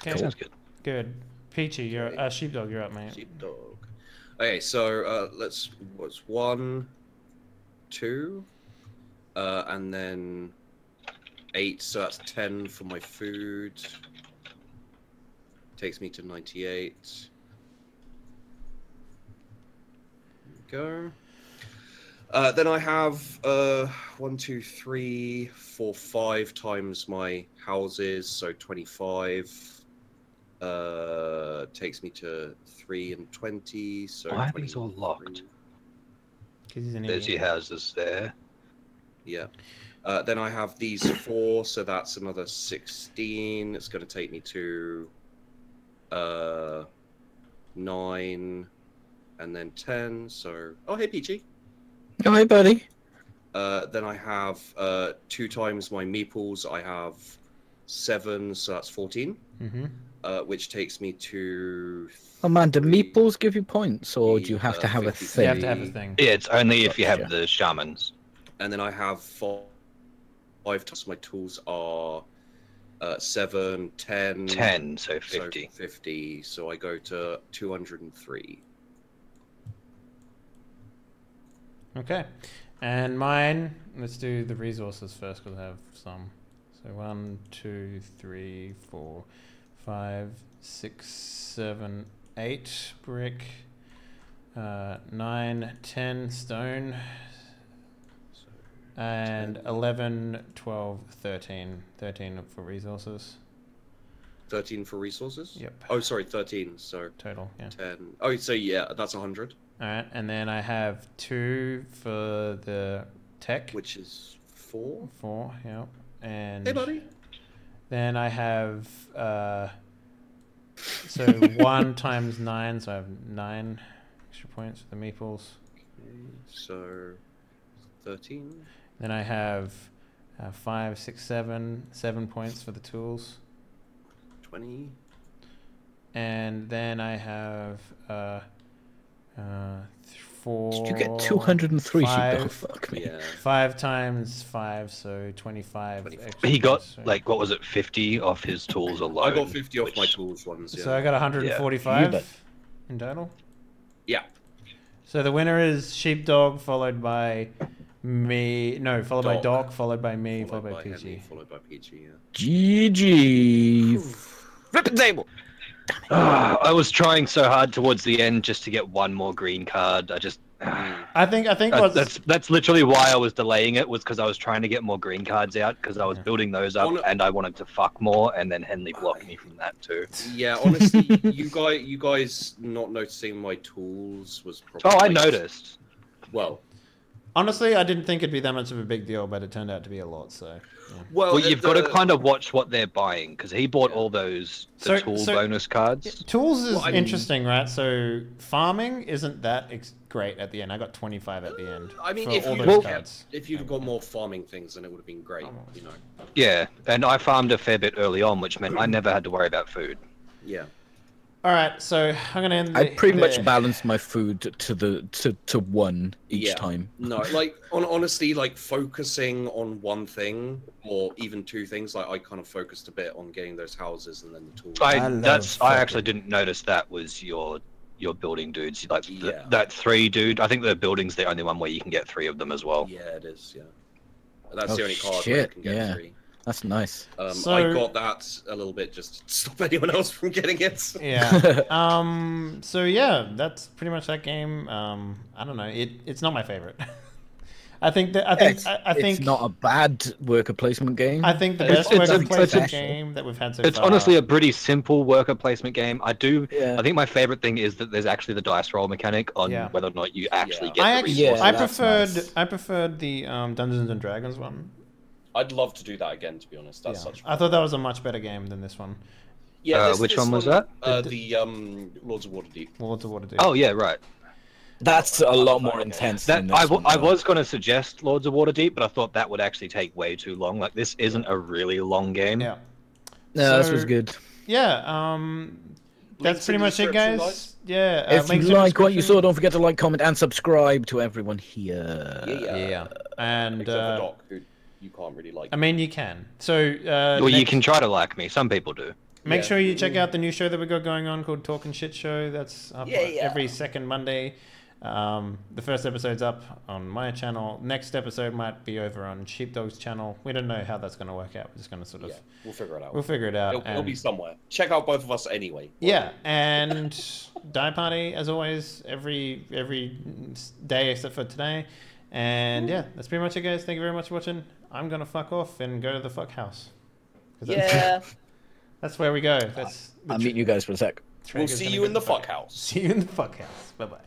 Okay, Sounds good. good. Peachy, you're Okay. uh, Sheepdog, you're up, mate. Sheepdog. Okay, so uh, let's. What's one, two, uh, and then eight. So that's ten for my food. Takes me to ninety-eight. Go. Uh, then I have uh, one, two, three, four, five times my houses, so twenty-five. Uh, takes me to three and twenty. So Why are these all 23. locked? 'Cause he's an There's idiot. your houses there. Yeah. Uh, then I have these four, so that's another sixteen. It's going to take me to uh, nine, and then ten. So, oh hey, Peachy. Oh, hey, buddy. Uh, then I have uh, two times my meeples. I have seven, so that's fourteen. Mm-hmm. Uh, which takes me to. Oh man, do three- meatballs give you points, or do you have to Uh, have a thing? You have to have a thing. Yeah, it's only if you have Gotcha. the shamans. and then I have five, five times my tools are uh, seven, ten, 10, so so 50. 50. So I go to 203. Okay. And mine, let's do the resources first because I have some. So one, two, three, four, five, six, seven, eight brick, uh, nine, ten stone, and 10. 11, 12, 13. 13 for resources 13 for resources? Yep. Oh, sorry, 13. So total. Yeah. 10. Oh, so yeah, that's 100, All right. And then I have two for the tech. which is 4. Four. Yep. And Hey, buddy. Then I have uh, so one times nine, so I have nine extra points for the meeples. Okay, so 13. Then I have uh, five, six, seven, seven points for the tools, 20. and then I have uh, uh, four. Did you get 203 five, sheep? Oh, fuck me. Yeah. Five times five, so twenty-five. 25. He got, so- like, what was it, 50 off his tools alone? I got 50 off my tools ones. Yeah. So I got 145 bet. in total. Yeah. So the winner is Sheepdog, followed by me. No, followed by Doc. Doc, followed by me, followed followed by, by Henley, followed by Peachy. Yeah. GG. Flip the table. Ah, I was trying so hard towards the end just to get one more green card. I just. ah. I think I think That- what's that's that's literally why I was delaying it was because I was trying to get more green cards out because I was Yeah. building those up On- and I wanted to fuck more and then Henley blocked me from that too. Yeah, honestly, you guys, you guys not noticing my tools was probably. Oh, I like- noticed. Well, honestly I didn't think it'd be that much of a big deal, but it turned out to be a lot. So yeah. well, Well, you've got to kind of watch what they're buying because he bought Yeah. all those the So- tool so- bonus cards. tools is Well, I mean- interesting, right? So farming isn't that ex- great at the end. I got 25 at the end. I mean, for if all you those Well- cards. if you'd got more farming things, then it would have been great. Oh, Almost. You know. Yeah, and I farmed a fair bit early on, which meant I never had to worry about food. Yeah. All right, so I'm gonna end. I the- pretty much balanced my food to the to, to one each Yeah. time. No, like on honestly, like focusing on one thing or even two things. Like I kind of focused a bit on getting those houses and then the tools. I, I that's I actually didn't notice that was your your building dudes. Like th- that three dude. I think the building's the only one where you can get three of them as well. yeah, it is. Yeah. That's Oh, the only card where you can get yeah. three. That's nice. Um, So- I got that a little bit just to stop anyone else from getting it. Yeah. um. So yeah, that's pretty much that game. Um. I don't know. It. It's not my favorite. I think that. I think. it's, I, I think. it's not a bad worker placement game. I think the It's- best it's worker a- it's a- placement game that we've had so It's far. It's honestly a pretty simple worker placement game. I do. yeah. I think my favorite thing is that there's actually the dice roll mechanic on Yeah. whether or not you actually Yeah. get I the actually. Yeah. I preferred. nice. I preferred the um, Dungeons and Dragons one. I'd love to do that again. To be honest, that's Yeah. such. I thought that was a much better game than this one. Yeah, Uh, this- which this one was that? Uh, The- the um, Lords of Waterdeep. World of Waterdeep. Oh yeah, right. That's a lot more intense. That than I, this w- one, I was going to suggest Lords of Waterdeep, but I thought that would actually take way too long. Like this isn't a really long game. Yeah. No, this was good. Yeah. Um, that's pretty much it, description, guys. Yeah. uh, if you links in the like what you saw, don't forget to like, comment, and subscribe to everyone here. Yeah. Yeah. And Except for uh, Doc, who you can't really like. I mean, you can. So uh, Well, you can try to like me. Some people do. Make Yeah. sure you check out the new show that we got going on called Talking Shit Show. That's up Yeah, yeah. every second Monday. Um, the first episode's up on my channel. Next episode might be over on Sheepdog's channel. We don't know how that's going to work out. We're just going to sort of yeah, we'll figure it out. we'll figure it out. It'll, it'll be somewhere. Check out both of us anyway. yeah, and Die Party as always every every day except for today. And yeah, that's pretty much it, guys. Thank you very much for watching. I'm gonna fuck off and go to the fuck house. that's- Yeah. that's where we go. That's I'll tr- meet you guys for a sec. we'll see you in the fuck house. See you in the fuck house. Bye bye.